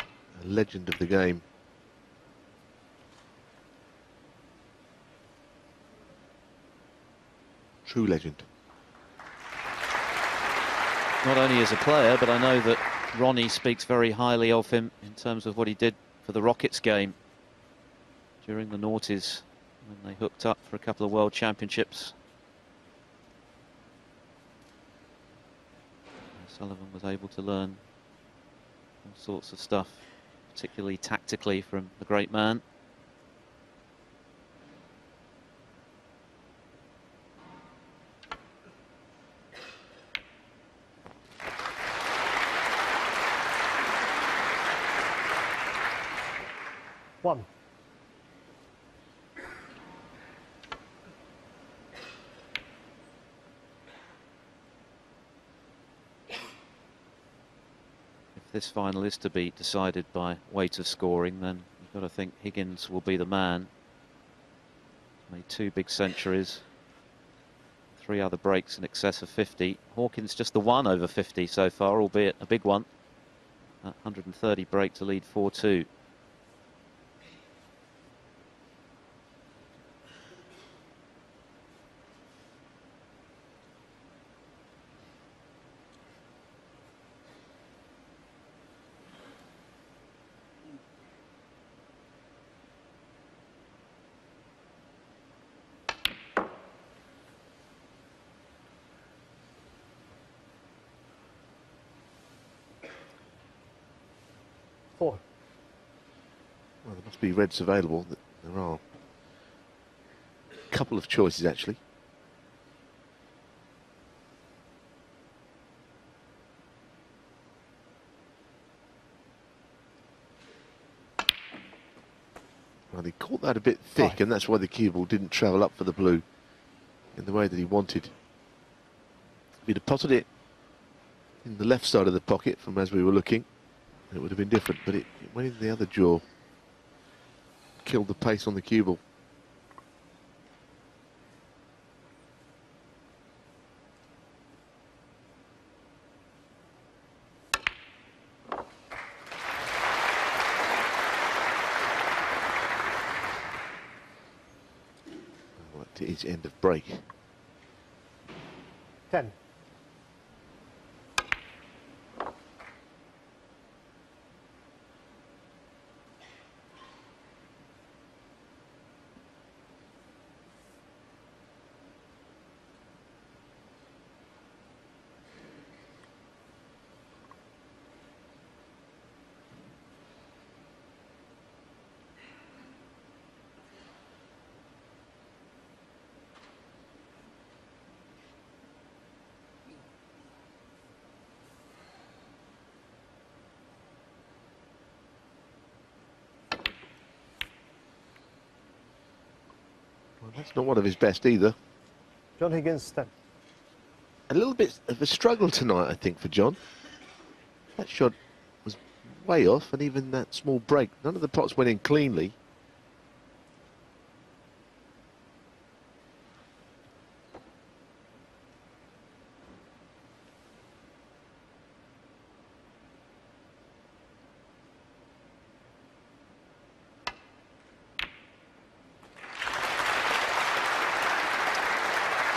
F: a legend of the game. True legend.
A: not only as a player, but I know that Ronnie speaks very highly of him in terms of what he did for the Rockets game during the noughties when they hooked up for a couple of world championships. Sullivan was able to learn all sorts of stuff, particularly tactically from the great man.
C: One.
A: If this final is to be decided by weight of scoring, then you've got to think Higgins will be the man. Made two big centuries, three other breaks in excess of 50. Hawkins just the one over 50 so far, albeit a big one. 130 break to lead 4-2.
F: Well, there must be reds available. Th- There are. A couple of choices, actually. Well, he caught that a bit thick, and that's why the cue ball didn't travel up for the blue in the way that he wanted. He'd have potted it in the left side of the pocket from as we were looking, it would have been different, but it, it went in the other jaw. Killed the pace on the cue ball. End of break. That's not one of his best either.
C: John Higgins, ten.
F: A little bit of a struggle tonight, I think, for John. That shot was way off, and even that small break, none of the pots went in cleanly.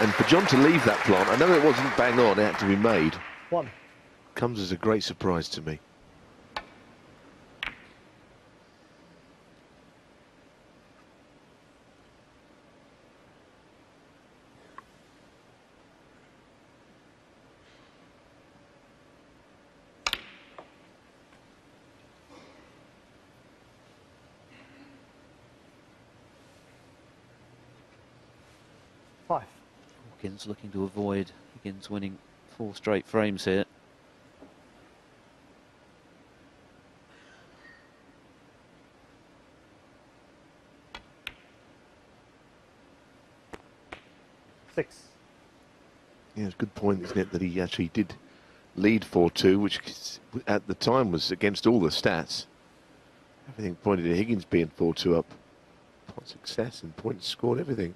F: And for John to leave that plant, I know it wasn't bang on, it had to be made,
C: One.
F: comes as a great surprise to me.
C: Five.
A: Hawkins looking to avoid Higgins winning four straight frames here.
C: Six.
F: Yeah, it's a good point, isn't it, that he actually did lead 4-2, which at the time was against all the stats. Everything pointed to Higgins being 4-2 up. Pot success and points scored, everything.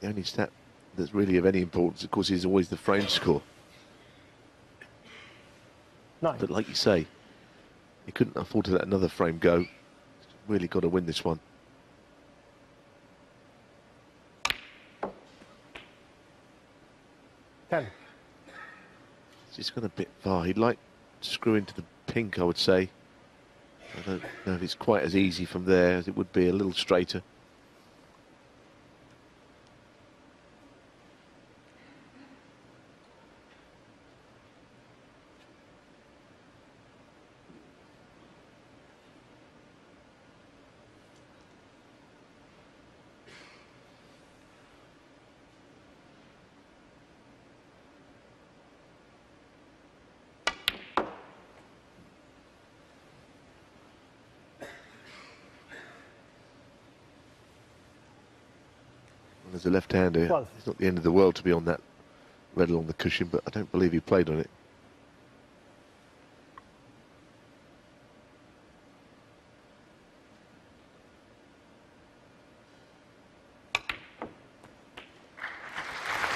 F: The only stat that's really of any importance, of course, is always the frame score. But like you say, he couldn't afford to let another frame go. Really got to win this one.
C: Ten.
F: It's just gone a bit far. He'd like to screw into the pink, I would say. I don't know if it's quite as easy from there as it would be a little straighter. Left-hander,
C: Twelve.
F: it's not the end of the world to be on that red along the cushion, but I don't believe he played on it.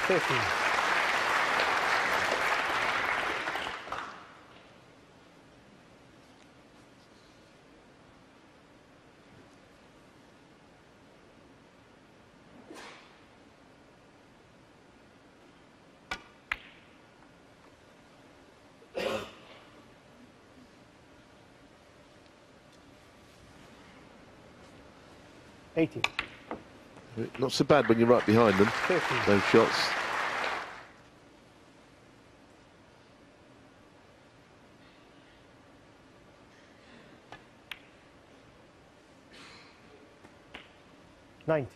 C: Thirteen. 18.
F: Not so bad when you're right behind them.
C: 13.
F: Those shots.
C: Ninety.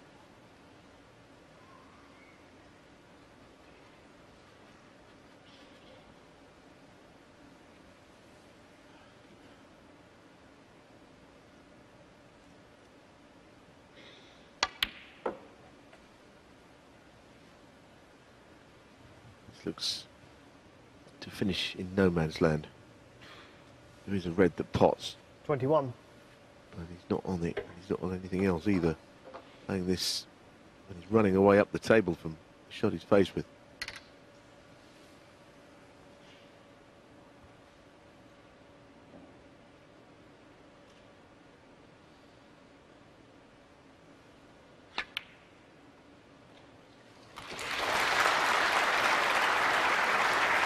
F: This looks to finish in no man's land. There is a red that pots,
C: 21.
F: but he's not on it. He's not on anything else either. Playing this when he's running away up the table from the shot he's faced with.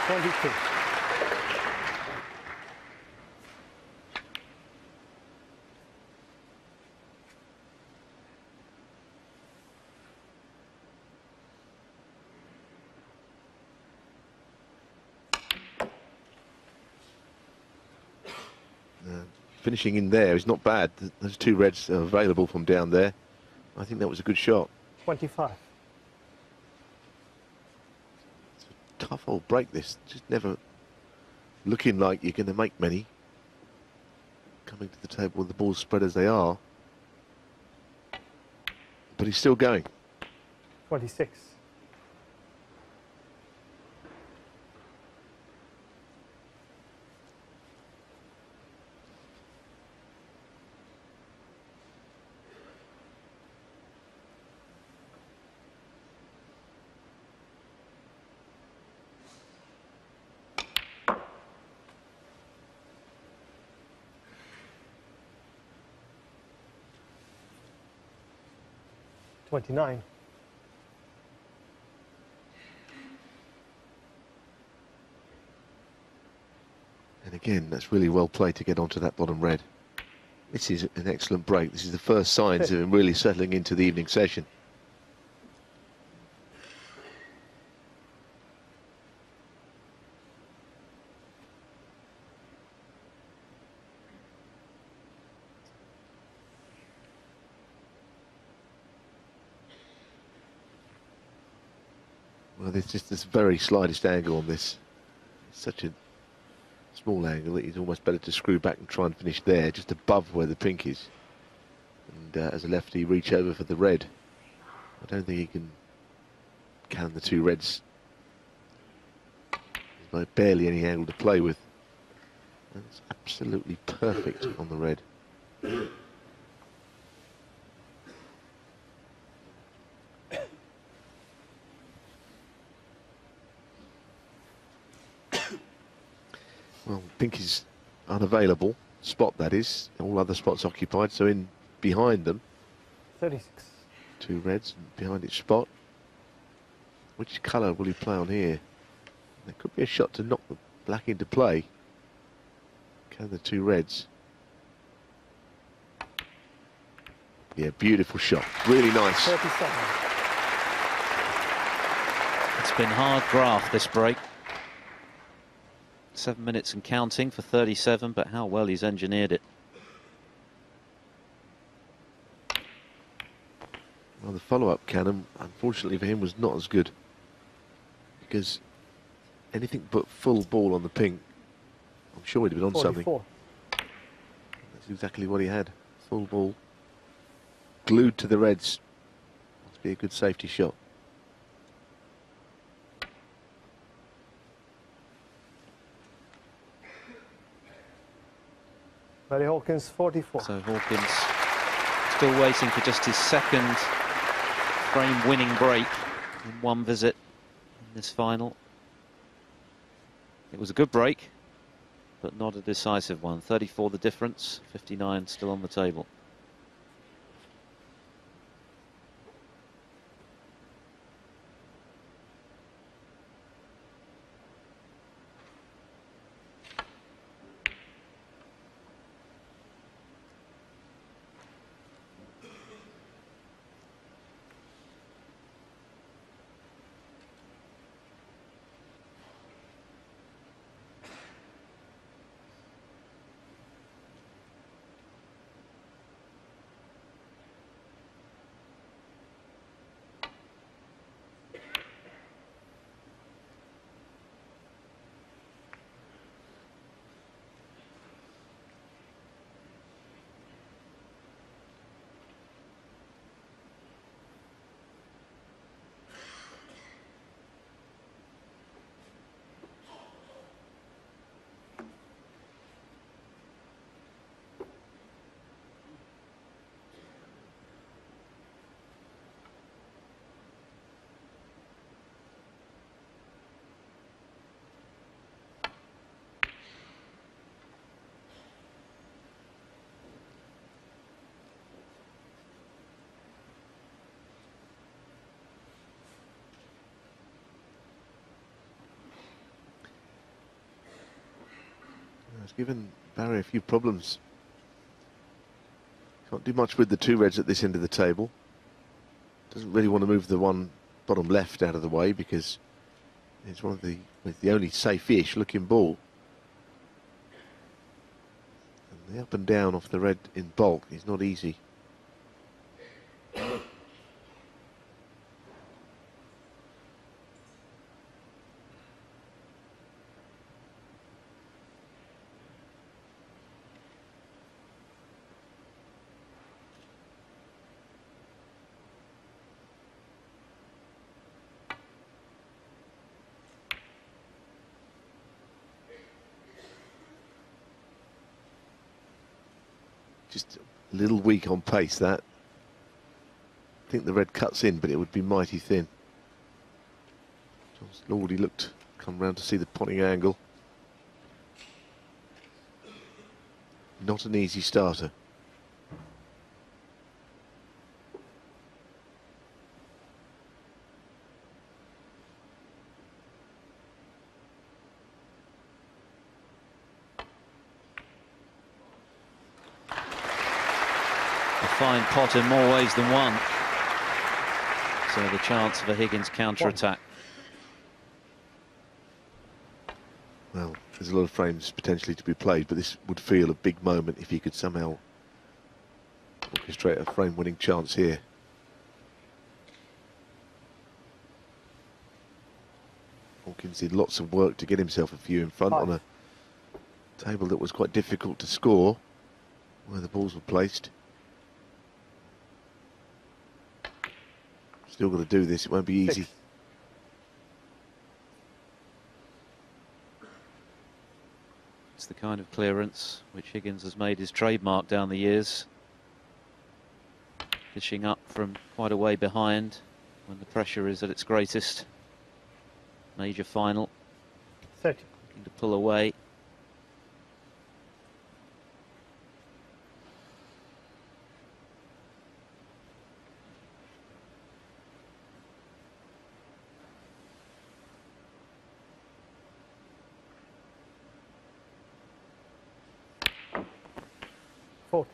C: Twenty-two.
F: Uh, finishing in there is not bad. Th- Those two reds are available from down there. I think that was a good shot.
C: 25.
F: Tough old break this. Just never looking like you're going to make many. Coming to the table with the balls spread as they are. But he's still going.
C: 26. Twenty-nine.
F: And again, that's really well played to get onto that bottom red. This is an excellent break. This is the first signs [LAUGHS] of him really settling into the evening session. Well, there's just this very slightest angle on this. Such a small angle that it's almost better to screw back and try and finish there, just above where the pink is. And uh, as a lefty, reach over for the red. I don't think he can can the two reds. There's barely any angle to play with. It's absolutely perfect on the red. Well, pink is unavailable. Spot that is. All other spots occupied. So in behind them,
C: 36.
F: two reds behind each spot. Which colour will he play on here? There could be a shot to knock the black into play. Can the two reds? Yeah, beautiful shot. Really nice.
C: 37.
A: It's been hard graft this break. Seven minutes and counting for 37, but how well he's engineered it.
F: Well, the follow-up cannon, unfortunately for him, was not as good. Because anything but full ball on the pink, I'm sure he'd have been on something. That's exactly what he had. Full ball. Glued to the reds. Must be a good safety shot.
C: Hawkins, 44.
A: So Hawkins still waiting for just his second frame winning break in one visit in this final. It was a good break, but not a decisive one. 34 the difference, 59 still on the table.
F: It's given Barry a few problems. Can't do much with the two reds at this end of the table. Doesn't really want to move the one bottom left out of the way because it's one of the with the only safe-ish looking ball. And the up and down off the red in baulk is not easy. Just a little weak on pace that. I think the red cuts in, but it would be mighty thin. John's Lordy looked, come round to see the potting angle. Not an easy starter.
A: A fine pot in more ways than one. So the chance a Higgins counter-attack.
F: Well, there's a lot of frames potentially to be played, but this would feel a big moment if he could somehow orchestrate a frame-winning chance here. Hawkins did lots of work to get himself a few in front on a table that was quite difficult to score, where the balls were placed. Still got to do this, it won't be easy.
C: Six.
A: It's the kind of clearance which Higgins has made his trademark down the years. Fishing up from quite a way behind when the pressure is at its greatest. Major final,
C: 30.
A: looking to pull away.
C: Forty.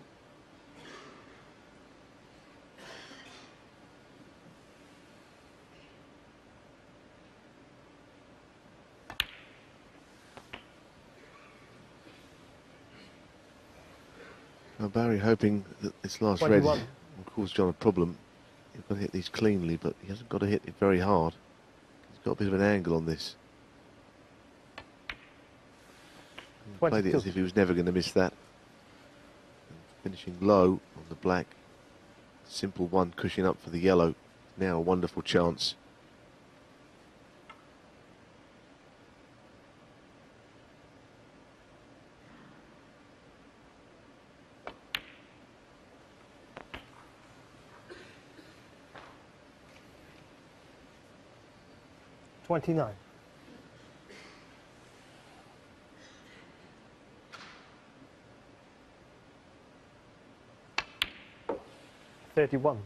F: Now Barry hoping that this last red will cause John a problem. He's got to hit these cleanly, but he hasn't got to hit it very hard. He's got a bit of an angle on this. He Played it as if he was never going to miss that. And finishing low on the black. Simple one cushion up for the yellow. Now a wonderful chance.
C: Twenty-nine. Thirty-one.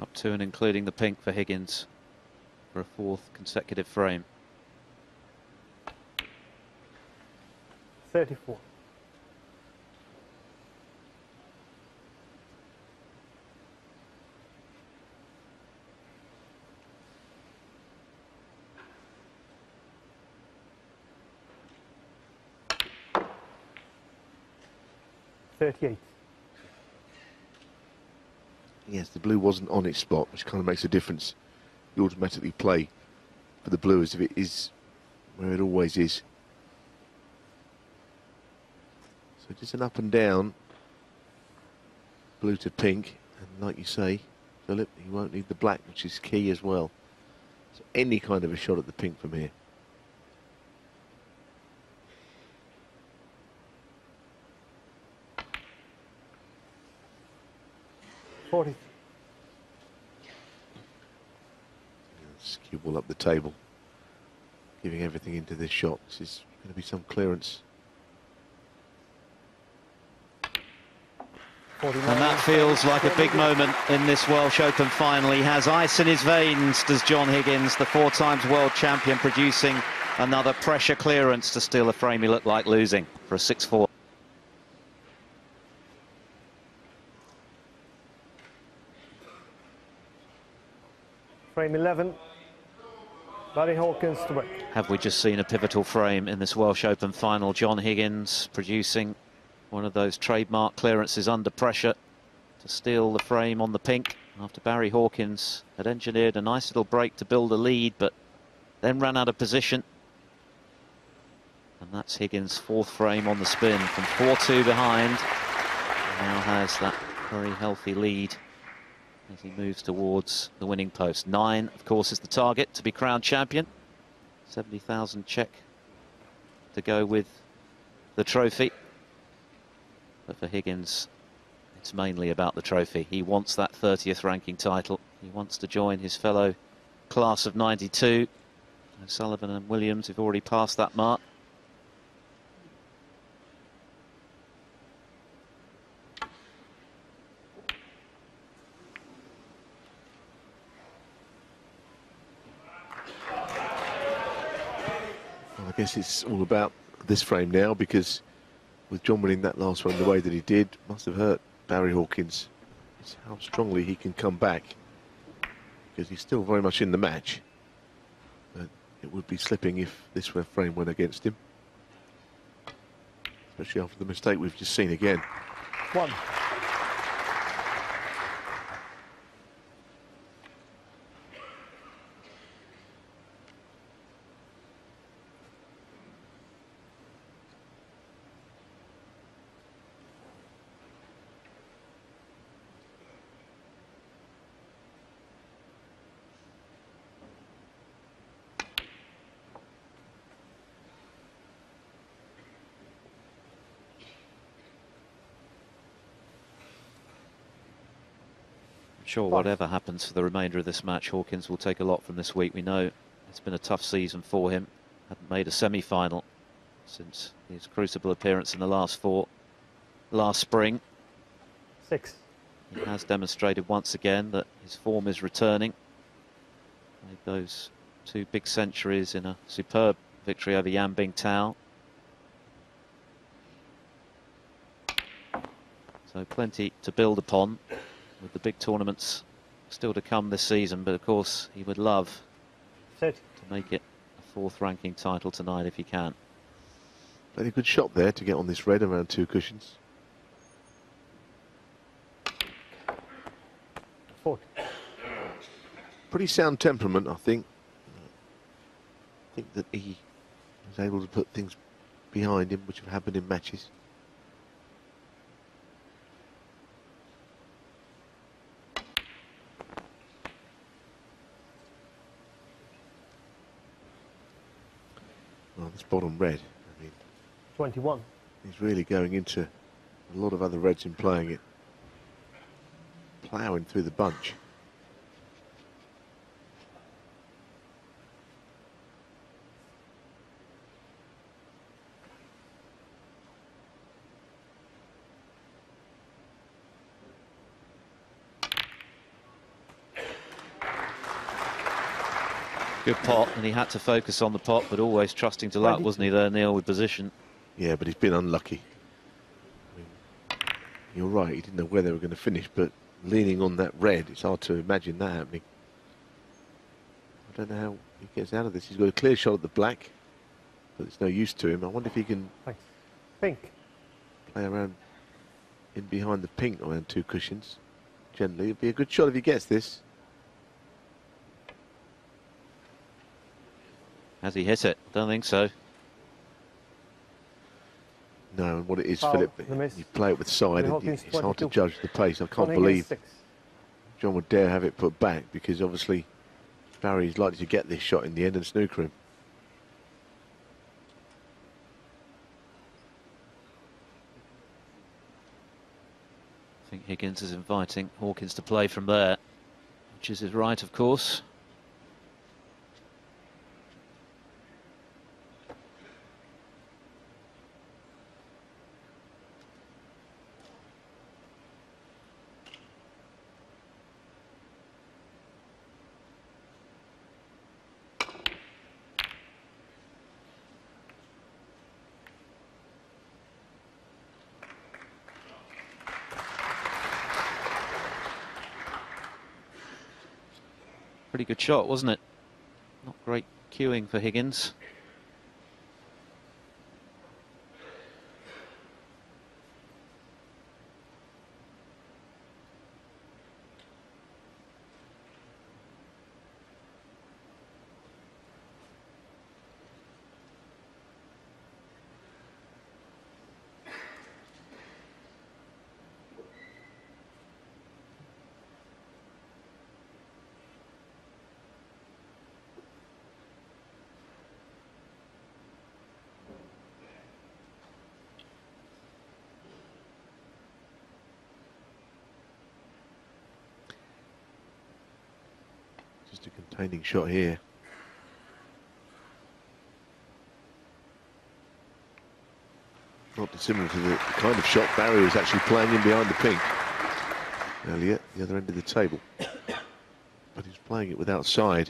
A: Up to and including the pink for Higgins for a fourth consecutive frame.
C: Thirty-four. Thirty-eight.
F: Yes, the blue wasn't on its spot, which kind of makes a difference. You automatically play for the blue as if it is where it always is. So just an up and down, blue to pink, and like you say, Philip, you won't need the black, which is key as well. So any kind of a shot at the pink from here.
C: Forty.
F: Skew up the table, giving everything into this shot. This is going to be some clearance.
A: And that feels like a big moment in this Welsh Open final. He has ice in his veins, does John Higgins, the four times world champion, producing another pressure clearance to steal a frame he looked like losing for a 6-4.
C: Frame 11. Barry Hawkins to break.
A: Have we just seen a pivotal frame in this Welsh Open final? John Higgins producing one of those trademark clearances under pressure to steal the frame on the pink after Barry Hawkins had engineered a nice little break to build a lead but then ran out of position. And that's Higgins' fourth frame on the spin from 4-2 behind. Now has that very healthy lead as he moves towards the winning post. Nine, of course, is the target to be crowned champion. 70,000 check to go with the trophy. But for Higgins, it's mainly about the trophy. He wants that 30th ranking title. He wants to join his fellow class of 92. Sullivan and Williams have already passed that mark.
F: Guess it's all about this frame now because with John winning that last one the way that he did, must have hurt Barry Hawkins. It's how strongly he can come back because he's still very much in the match. But it would be slipping if this frame went against him. Especially after the mistake we've just seen again.
C: One.
A: Sure whatever happens for the remainder of this match, Hawkins will take a lot from this week. We know it's been a tough season for him. Hadn't made a semi-final since his crucible appearance in the last four last spring.
C: Six.
A: He has demonstrated once again that his form is returning. Made those two big centuries in a superb victory over Yan Bingtao. So plenty to build upon with the big tournaments still to come this season. But of course, he would love
C: Set.
A: to make it a fourth ranking title tonight if he can.
F: Played a good shot there to get on this red around two cushions.
C: Forty.
F: Pretty sound temperament, I think. I think that he was able to put things behind him, which have happened in matches. Bottom red, I mean,
C: 21.
F: he's really going into a lot of other reds in playing it. Ploughing through the bunch.
A: Good pot, and he had to focus on the pot, but always trusting to luck, wasn't he there, Neil, with position?
F: Yeah, but he's been unlucky. I mean, you're right, he didn't know where they were going to finish, but leaning on that red, it's hard to imagine that happening. I don't know how he gets out of this. He's got a clear shot at the black, but it's no use to him. I wonder if he can
C: Thanks. Pink.
F: play around in behind the pink around two cushions. Gently, it'd be a good shot if he gets this.
A: Has he hit it? Don't think so.
F: No, and what it is,
C: Foul,
F: Philip, you play it with side, and
C: Hawkins,
F: it's hard to judge the pace. I can't believe John would dare have it put back because obviously Barry is likely to get this shot in the end and snooker him.
A: I think Higgins is inviting Hawkins to play from there, which is his right, of course. Pretty good shot, wasn't it? Not great cueing for Higgins.
F: Shot here. Not dissimilar to the kind of shot Barry was actually playing in behind the pink earlier, the other end of the table. [COUGHS] But he's playing it with outside.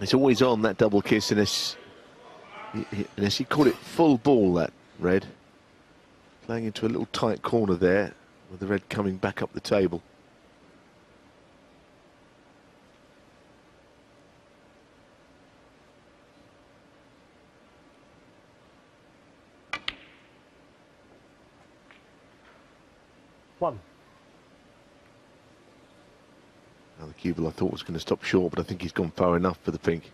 F: It's always on that double kiss unless, unless he called it full ball, that red. Playing into a little tight corner there with the red coming back up the table.
C: One.
F: Now I thought was going to stop short, but I think he's gone far enough for the pink.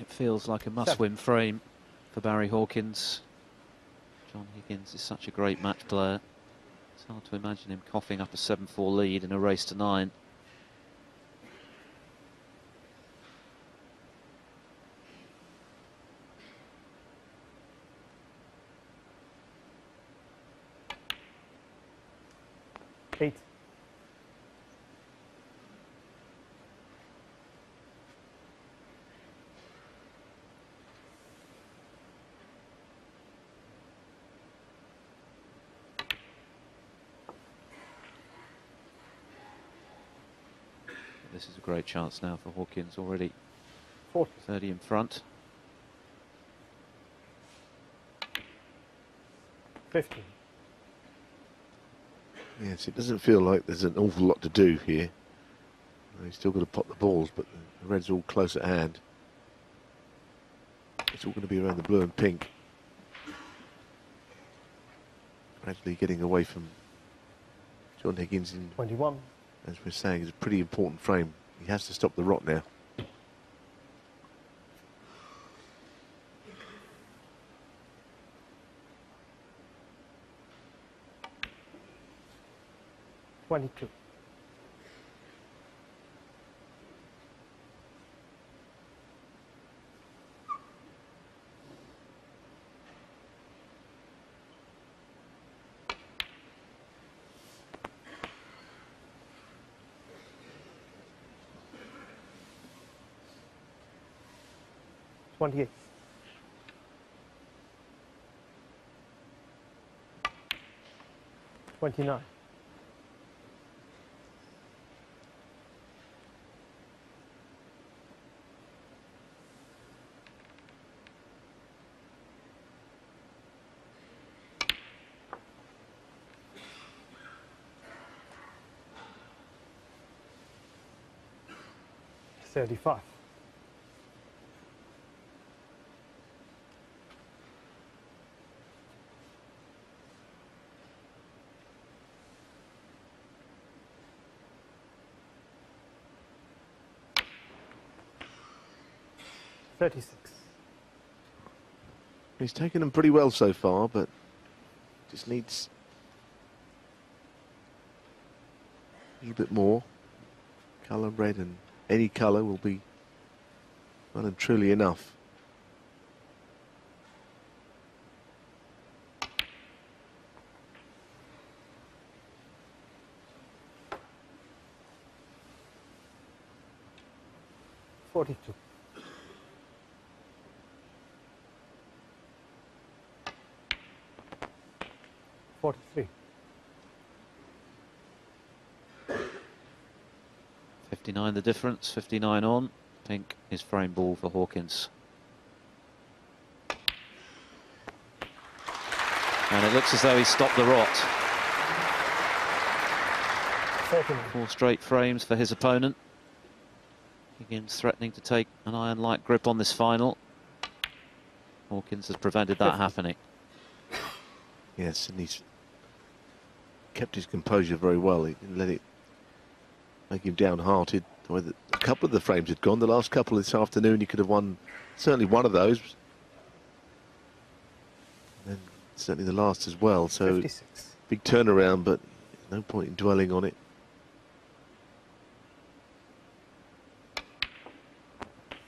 A: It feels like a must-win frame for Barry Hawkins. John Higgins is such a great match player. It's hard to imagine him coughing up a 7-4 lead in a race to nine.
C: Eight.
A: This is a great chance now for Hawkins already
C: Forty.
A: 30 in front.
C: Fifteen.
F: Yes, it doesn't feel like there's an awful lot to do here. He's still got to pot the balls, but the red's all close at hand. It's all going to be around the blue and pink. Gradually getting away from John Higgins in,
C: Twenty-one.
F: as we're saying, is a pretty important frame. He has to stop the rot now.
C: Twenty-two. Twenty-eight. 29. Thirty-five. Thirty-six.
F: He's taken them pretty well so far, but just needs a little bit more. Colour red and any colour will be well and truly enough.
C: Forty-two. Forty-three.
A: 59 the difference, 59 on. Pink is frame ball for Hawkins. And it looks as though he stopped the rot. Four straight frames for his opponent. Higgins threatening to take an iron-like grip on this final. Hawkins has prevented that happening.
F: Yes, and he's kept his composure very well. He didn't let it make him downhearted. The way that a couple of the frames had gone. The last couple this afternoon, he could have won certainly one of those. And certainly the last as well. So
C: Fifty-six.
F: big turnaround, but no point in dwelling on it.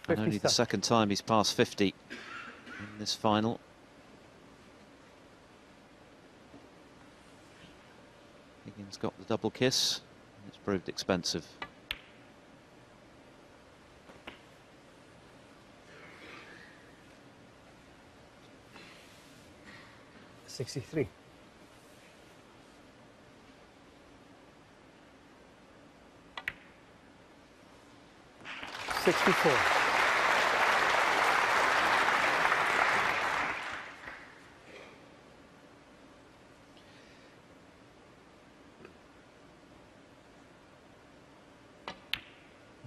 A: And only the second time he's passed 50 in this final. Higgins got the double kiss. It's proved expensive.
C: Sixty-three. Sixty-four.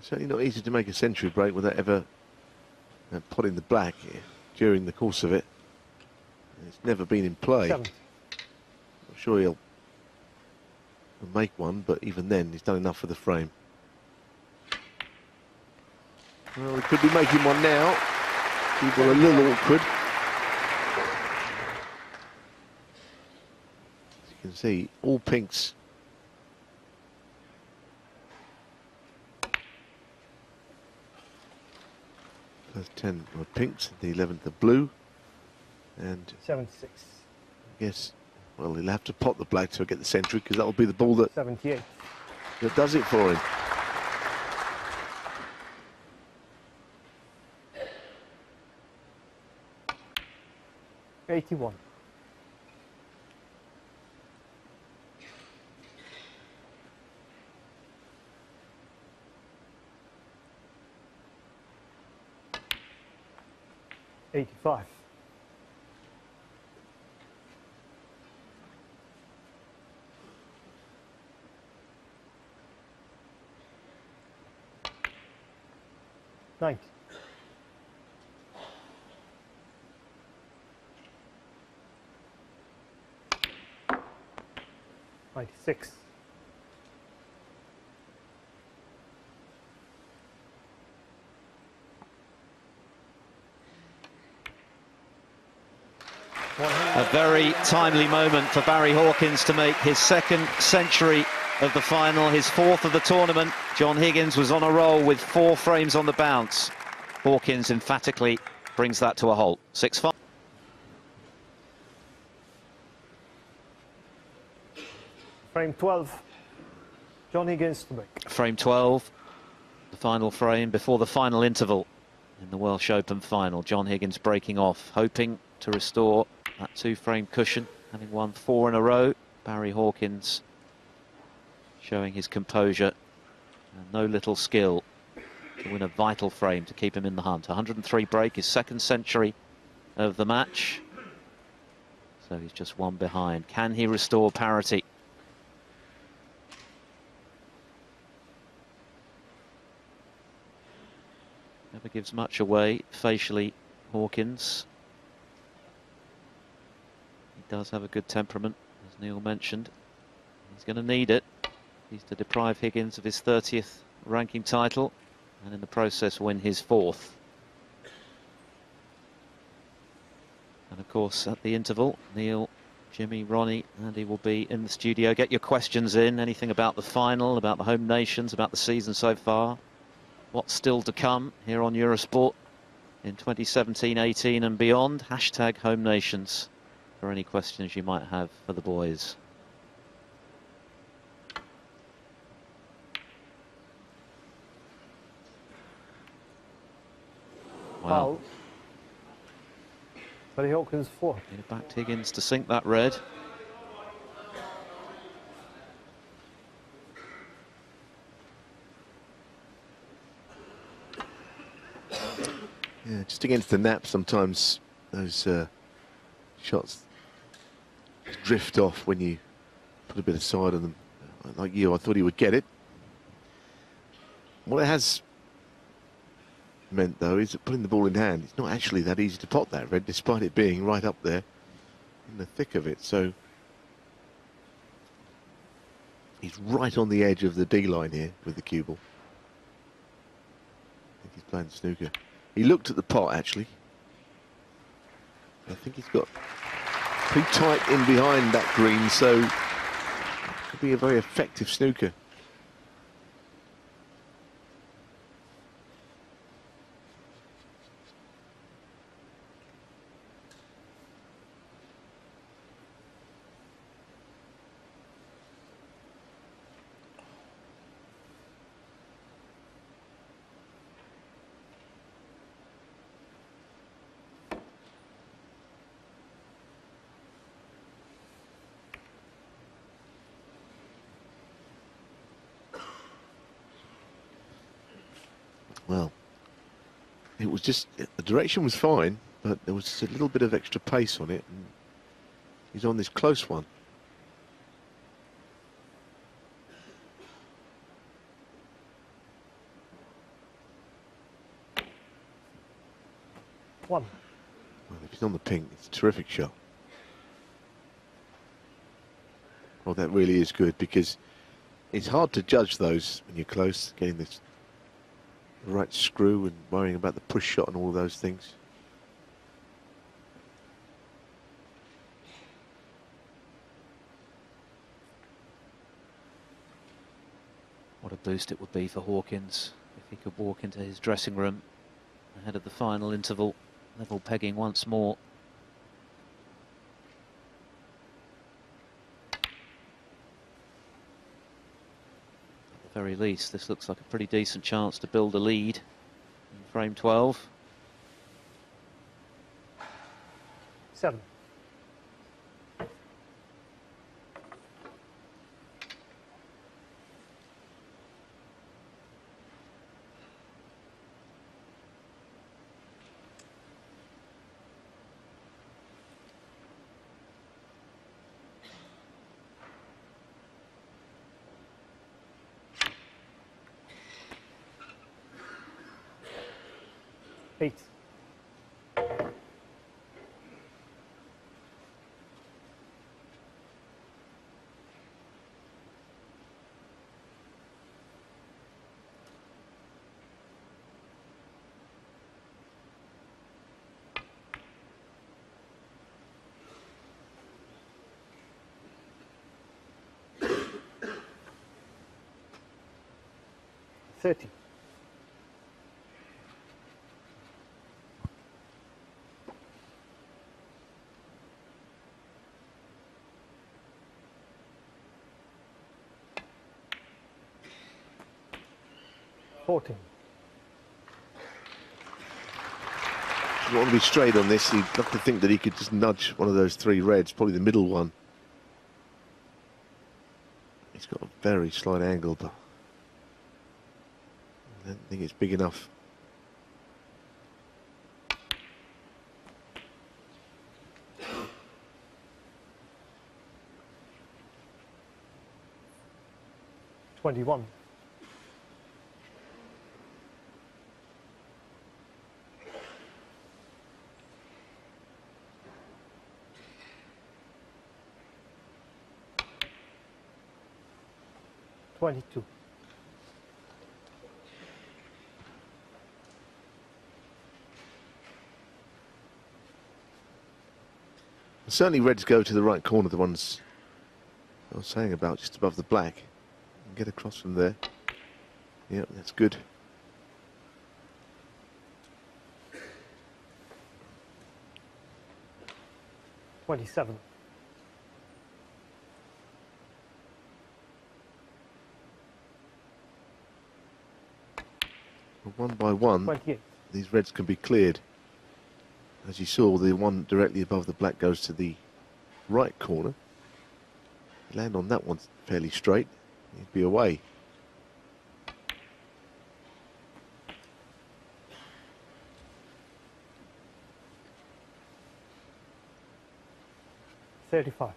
F: Certainly not easy to make a century break without ever uh, potting the black during the course of it. It's never been in play.
C: Seventy.
F: I'm sure he'll make one, but even then, he's done enough for the frame. Well, he could be making one now. People are a little awkward. As you can see, all pinks. First 10 were pinks, the 11th are blue. And
C: Seventy-six.
F: Yes. Well, he'll have to pot the black to get the century because that'll be the ball that,
C: Seventy-eight.
F: that does it for him.
C: Eighty-one. Eighty-five. Ninety. Ninety-six. One hundred.
A: A very timely moment for Barry Hawkins to make his second century of the final, his fourth of the tournament. John Higgins was on a roll with four frames on the bounce. Hawkins emphatically brings that to a halt. 6-5.
C: Frame 12. John Higgins to break.
A: Frame 12, the final frame before the final interval in the Welsh Open final. John Higgins breaking off, hoping to restore that two-frame cushion, having won four in a row. Barry Hawkins showing his composure and no little skill to win a vital frame to keep him in the hunt. 103 break, his second century of the match. So he's just one behind. Can he restore parity? Never gives much away facially, Hawkins. Does have a good temperament, as Neil mentioned. He's going to need it. He's to deprive Higgins of his 30th ranking title and in the process win his fourth. And of course, at the interval, Neil, Jimmy, Ronnie, Andy will be in the studio. Get your questions in. Anything about the final, about the home nations, about the season so far. What's still to come here on Eurosport in 2017-18 and beyond. Hashtag home nations for any questions you might have for the boys. Wow.
C: Foul. Hawkins four.
A: Need a back Higgins to sink that red.
F: Yeah, just against the nap, sometimes those uh, shots drift off when you put a bit of side on them. Like you, I thought he would get it. What it has meant, though, is that putting the ball in hand, it's not actually that easy to pot that red, despite it being right up there in the thick of it. So he's right on the edge of the D line here with the cue ball. I think he's playing snooker. He looked at the pot actually. I think he's got pretty tight in behind that green, so could be a very effective snooker. Well, it was just the direction was fine, but there was a little bit of extra pace on it. And he's on this close one.
C: One.
F: Well, if he's on the pink, it's a terrific shot. Well, that really is good because it's hard to judge those when you're close, getting this right screw and worrying about the push shot and all those things.
A: What a boost it would be for Hawkins if he could walk into his dressing room ahead of the final interval, level pegging once more. At the very least, this looks like a pretty decent chance to build a lead frame 12.
C: Seven. 30. Fourteen.
F: You want to be straight on this. You'd have to think that he could just nudge one of those three reds, probably the middle one. He's got a very slight angle, though. I think it's big enough.
C: Twenty-one. Twenty-two.
F: Certainly reds go to the right corner, the ones I was saying about, just above the black. Get across from there. Yep, that's good.
C: Twenty-seven.
F: One by one, these reds can be cleared. As you saw, the one directly above the black goes to the right corner. Land on that one fairly straight, he'd be away.
C: Thirty-five.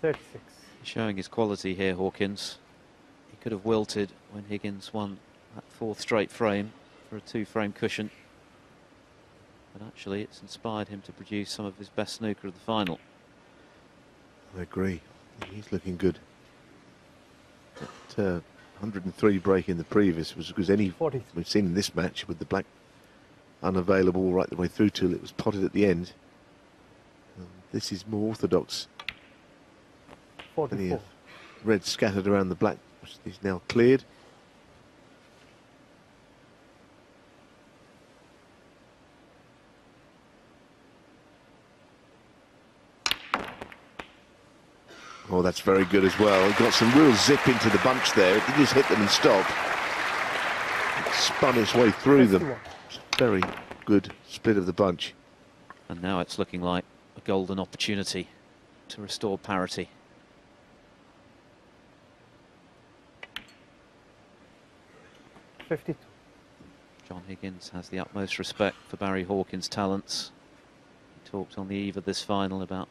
C: Thirty-six.
A: Showing his quality here, Hawkins. He could have wilted when Higgins won that fourth straight frame for a two-frame cushion. But actually, it's inspired him to produce some of his best snooker of the final.
F: I agree. He's looking good. That uh, 103 break in the previous was because any
C: 43.
F: we've seen in this match with the black unavailable right the way through till it was potted at the end. Um, this is more orthodox. Plenty
C: uh,
F: of red scattered around the black, which is now cleared. Oh, that's very good as well. He got some real zip into the bunch there. He just hit them and stop. It spun its way through them. Very good split of the bunch.
A: And now it's looking like a golden opportunity to restore parity.
C: Fifty-two.
A: John Higgins has the utmost respect for Barry Hawkins' talents. He talked on the eve of this final about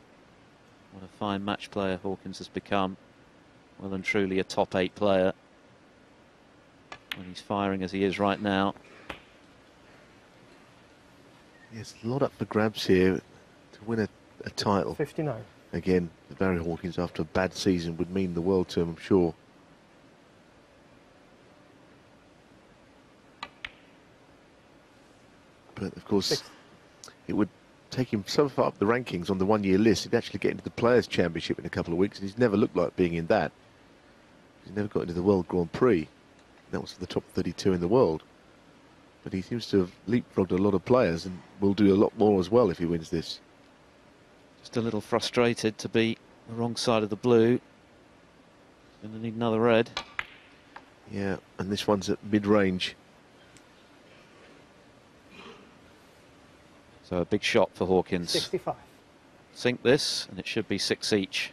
A: what a fine match player Hawkins has become. Well and truly a top eight player. When he's firing as he is right now.
F: Yes, a lot up for grabs here to win a, a title.
C: Fifty-nine.
F: Again, Barry Hawkins after a bad season would mean the world to him, I'm sure. But of course,
C: Six.
F: it would take him so far up the rankings on the one-year list, he'd actually get into the Players' Championship in a couple of weeks, and he's never looked like being in that. He's never got into the World Grand Prix. That was for the top 32 in the world. But he seems to have leapfrogged a lot of players and will do a lot more as well if he wins this.
A: Just a little frustrated to be the wrong side of the blue. Gonna need another red.
F: Yeah, and this one's at mid-range.
A: So a big shot for Hawkins.
C: Sixty-five.
A: Sink this, and it should be six each.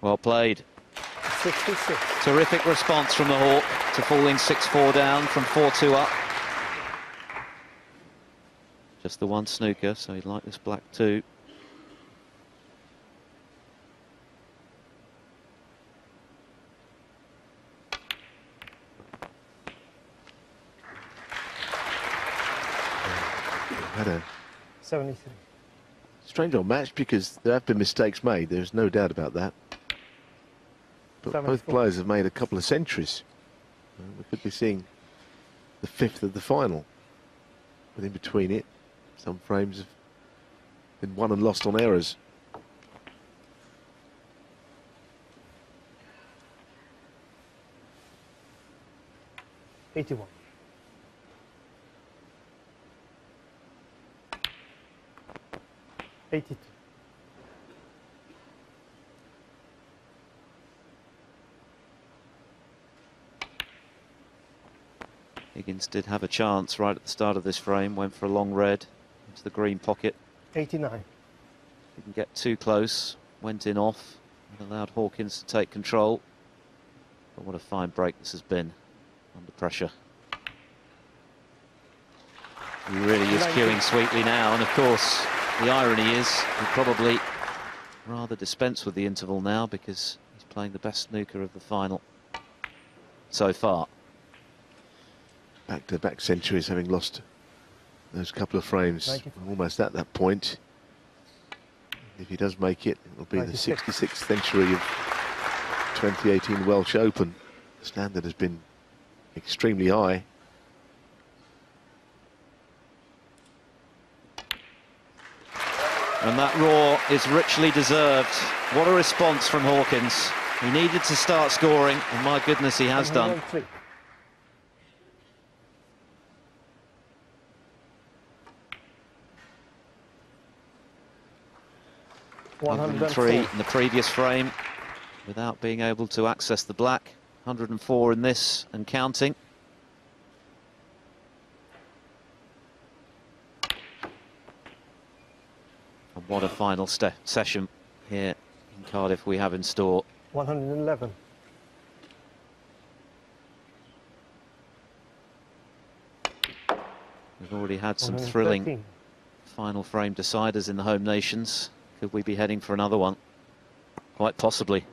A: Well played.
C: Sixty-six.
A: Terrific response from the Hawk to falling 6-4 down from 4-2 up. Just the one snooker, so he'd like this black too.
C: 73.
F: Strange old match because there have been mistakes made, there's no doubt about that. But both players have made a couple of centuries. Uh, we could be seeing the fifth of the final. But in between it, some frames have been won and lost on errors.
C: Eighty-one. 82.
A: Higgins did have a chance right at the start of this frame, went for a long red into the green pocket.
C: 89.
A: Didn't get too close, went in off, and allowed Hawkins to take control. But what a fine break this has been under pressure. He really is cueing sweetly now, and of course, the irony is he probably rather dispense with the interval now because he's playing the best snooker of the final so far.
F: Back-to-back centuries, having lost those couple of frames, almost at that point. If he does make it, it will be the 66th century of 2018 Welsh Open. The standard has been extremely high.
A: And that roar is richly deserved. What a response from Hawkins. He needed to start scoring, and my goodness, he has done.
C: 103. One hundred and
A: 103
C: four.
A: in the previous frame without being able to access the black. 104 in this and counting. And what a final session here in Cardiff we have in store.
C: 111.
A: We've already had some thrilling final frame deciders in the home nations. Could we be heading for another one? Quite possibly.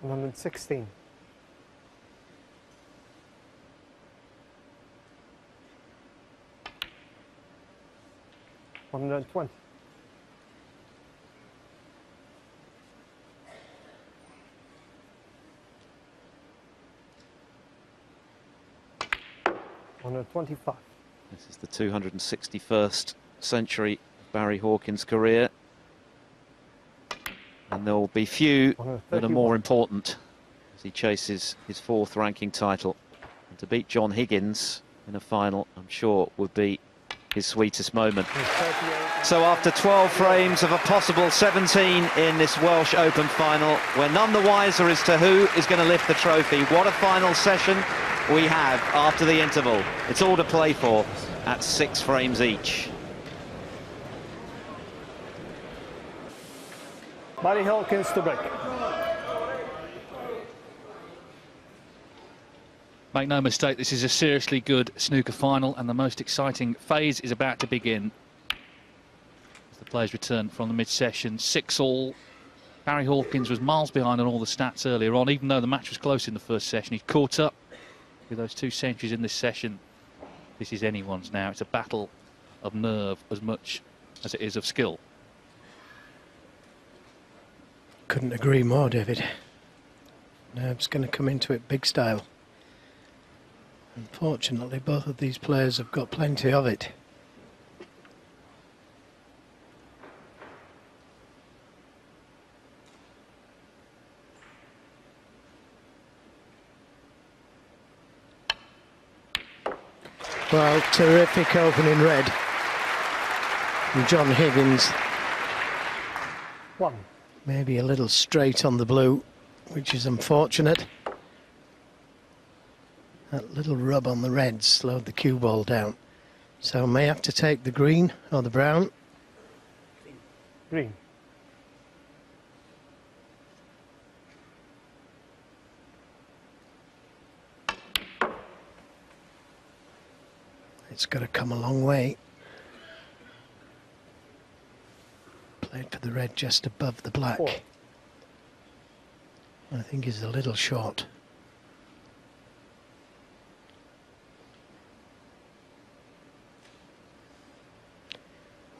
C: 116. One hundred and twenty. One hundred twenty-five.
A: This is the 261st century Barry Hawkins' career. And there will be few that are more important as he chases his fourth ranking title. And to beat John Higgins in a final, I'm sure, would be his sweetest moment. So after 12 frames of a possible 17 in this Welsh Open final, we're none the wiser as to who is going to lift the trophy. What a final session we have after the interval. It's all to play for at six frames each.
C: Barry Hawkins to
D: Make no mistake, this is a seriously good snooker final, and the most exciting phase is about to begin. As the players return from the mid-session, six all. Barry Hawkins was miles behind on all the stats earlier on, even though the match was close in the first session. He caught up with those two centuries in this session. This is anyone's now. It's a battle of nerve as much as it is of skill.
B: Couldn't agree more, David. Nerve's going to come into it big style. Unfortunately, both of these players have got plenty of it. Well, terrific opening red from John Higgins.
C: One.
B: Maybe a little straight on the blue, which is unfortunate. That little rub on the red slowed the cue ball down. So may have to take the green or the brown.
C: Green.
B: It's got to come a long way. Played for the red just above the black.
C: Four.
B: I think he's a little short.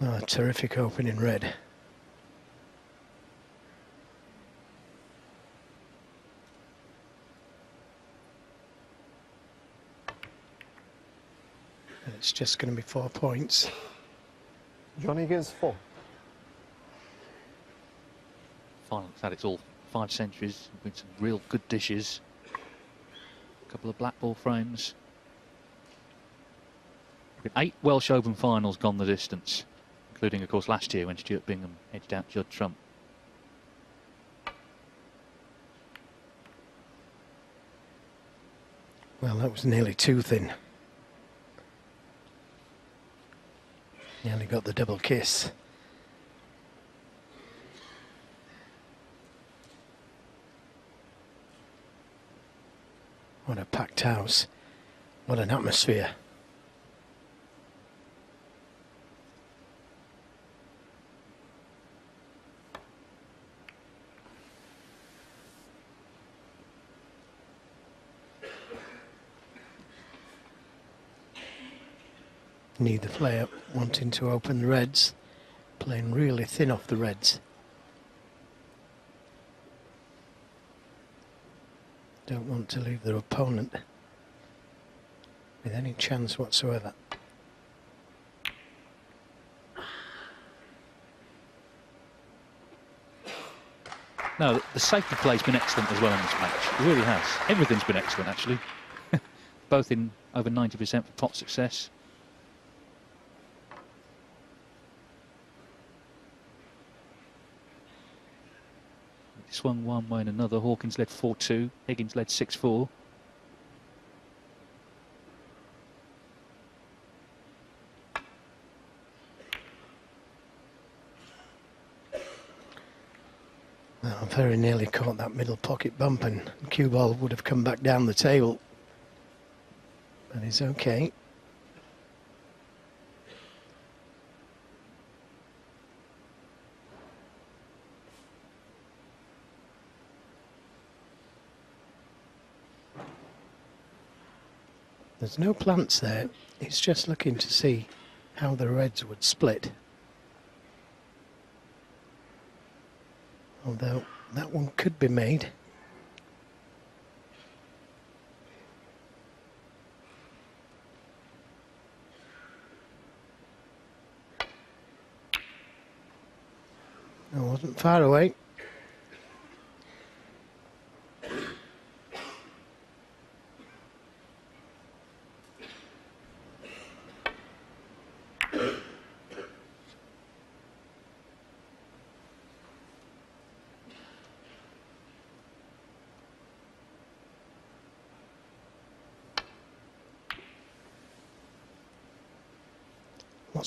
B: Well, a terrific opening red. And It's just going to be four points.
C: Johnny Higgins four.
D: Final, it's had its all five centuries with some real good dishes. A couple of black ball frames. Eight Welsh Open finals gone the distance, including, of course, last year when Stuart Bingham edged out Judd Trump.
B: Well, that was nearly too thin. Nearly got the double kiss. What a packed house. What an atmosphere. Neither player wanting to open the reds, playing really thin off the reds. Don't want to leave their opponent with any chance whatsoever.
D: No, the safety play's been excellent as well in this match. It really has. Everything's been excellent, actually. [LAUGHS] Both in over 90% for pot success. Swung one way and another. Hawkins led 4-2. Higgins led 6-4.
B: Well, very nearly caught that middle pocket bump and cue ball would have come back down the table. But he's okay. There's no plants there. He's just looking to see how the reds would split. Although that one could be made. I wasn't far away.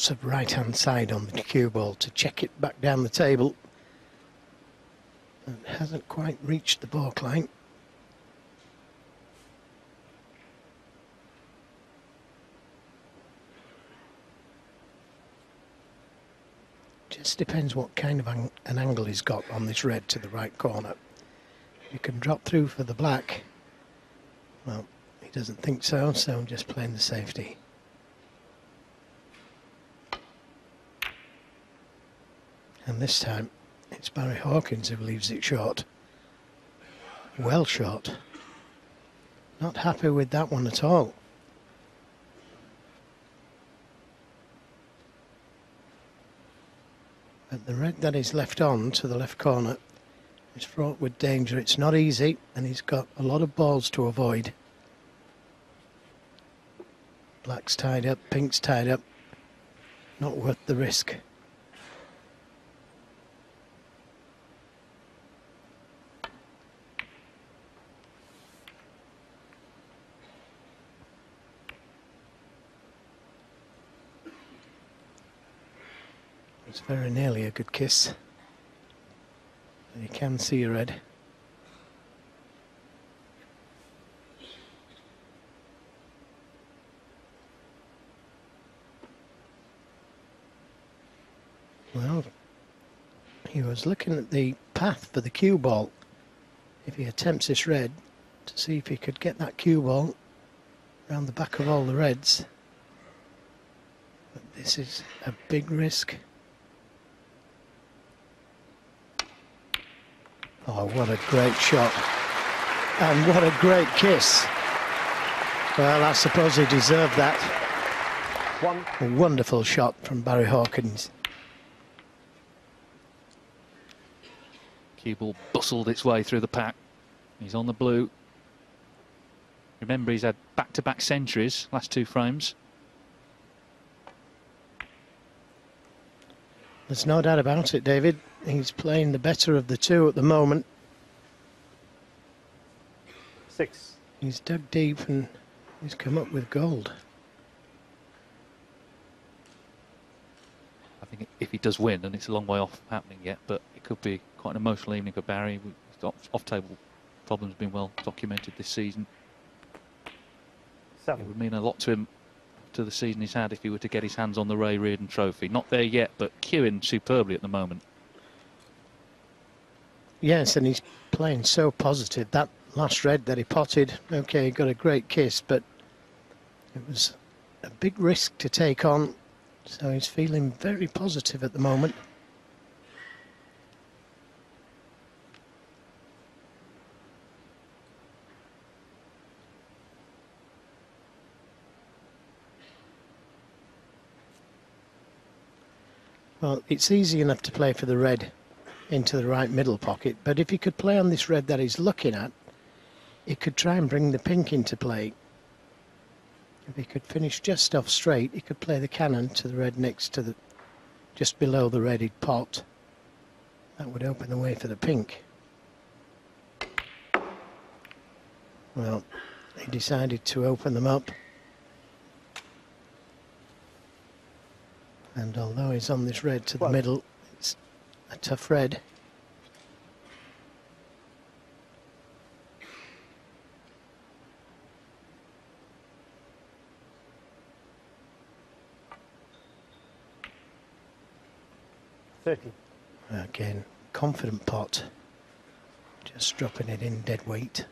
B: Of right hand side on the cue ball to check it back down the table. It hasn't quite reached the baulk line. Just depends what kind of ang an angle he's got on this red to the right corner. You can drop through for the black. Well, he doesn't think so, so I'm just playing the safety. And this time it's Barry Hawkins who leaves it short. Well short. Not happy with that one at all. But the red that is left on to the left corner is fraught with danger. It's not easy and he's got a lot of balls to avoid. Black's tied up, pink's tied up. Not worth the risk. Very nearly a good kiss. You can see red. Well, he was looking at the path for the cue ball. If he attempts this red, to see if he could get that cue ball around the back of all the reds. But this is a big risk. Oh, what a great shot. And what a great kiss. Well, I suppose he deserved that.
C: One.
B: A wonderful shot from Barry Hawkins.
D: Cue ball bustled its way through the pack. He's on the blue. Remember, he's had back-to-back centuries, last two frames.
B: There's no doubt about it, David. He's playing the better of the two at the moment.
C: Six.
B: He's dug deep and He's come up with gold.
D: I think if he does win, and it's a long way off happening yet, but it could be quite an emotional evening for Barry. His off- off-table problems have been well documented this season. It would mean a lot to him to the season he's had if he were to get his hands on the Ray Reardon Trophy. Not there yet, but cueing superbly at the moment.
B: Yes, and he's playing so positive. That last red that he potted, okay, he got a great kiss, but it was a big risk to take on. So he's feeling very positive at the moment. Well, it's easy enough to play for the red into the right middle pocket, but if he could play on this red that he's looking at, he could try and bring the pink into play. If he could finish just off straight, he could play the cannon to the red next to the, just below the redded pot. That would open the way for the pink. Well, he decided to open them up. And although he's on this red to the
C: Well-
B: middle, it's a tough red.
C: Thirty.
B: Again, confident pot. Just dropping it in dead weight.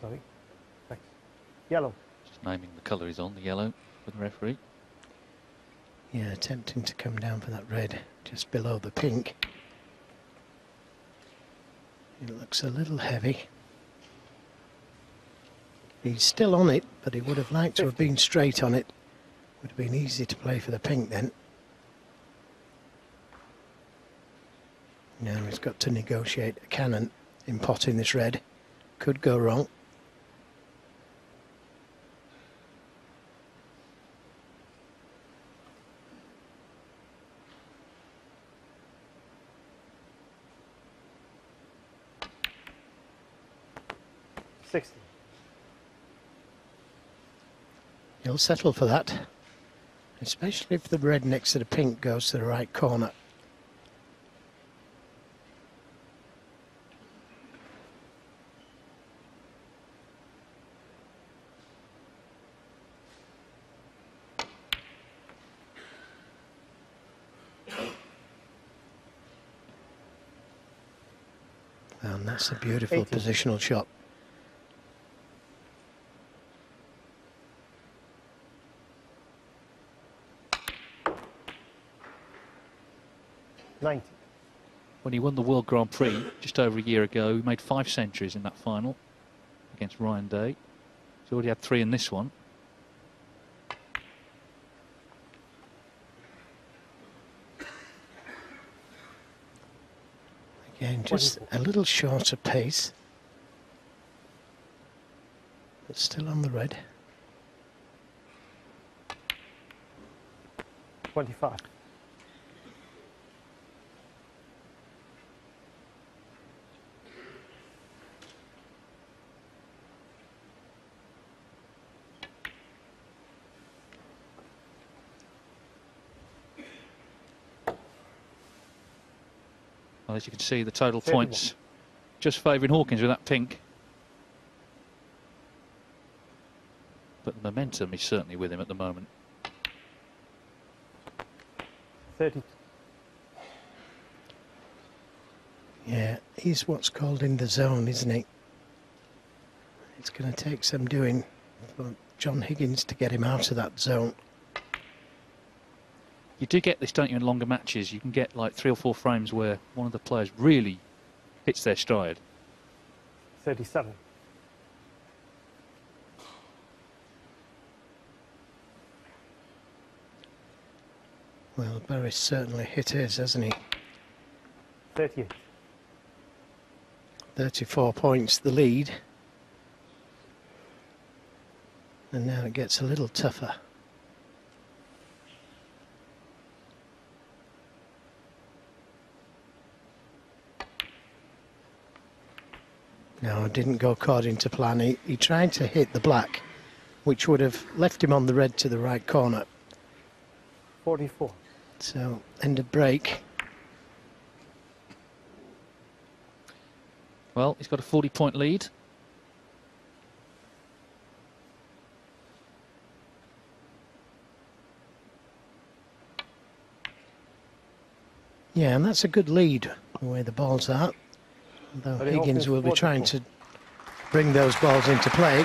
C: Sorry. Thanks. Yellow.
D: Just naming the colour he's on, the yellow, for the referee.
B: Yeah, attempting to come down for that red just below the pink. It looks a little heavy. He's still on it, but he would have liked to have been straight on it. Would have been easy to play for the pink then. Now he's got to negotiate a cannon in potting this red. Could go wrong.
C: Sixty.
B: He'll settle for that. Especially if the red next to the pink goes to the right corner. And that's a beautiful
C: 18.
B: positional shot.
D: when he won the World Grand Prix just over a year ago. He made five centuries in that final against Ryan Day. He's already had three in this one.
B: Again, just a little shorter pace. But still on the red.
D: 25. As you can see, the total
C: 31.
D: points just favouring Hawkins with that pink. But the momentum is certainly with him at the moment.
C: Thirty.
B: Yeah, he's what's called in the zone, isn't he? It's going to take some doing for John Higgins to get him out of that zone.
D: You do get this, don't you, in longer matches? You can get like three or four frames where one of the players really hits their stride.
C: Thirty-seven.
B: Well, Barry's certainly hit his, hasn't he?
C: Thirty-eight.
B: 34 points the lead. And now it gets a little tougher. No, it didn't go according to plan. He, he tried to hit the black, which would have left him on the red to the right corner.
C: 44.
B: So, end of break.
D: Well, he's got a 40 point lead.
B: Yeah, and that's a good lead, the way the balls are. Although
C: Very
B: Higgins will be trying to bring those balls into play.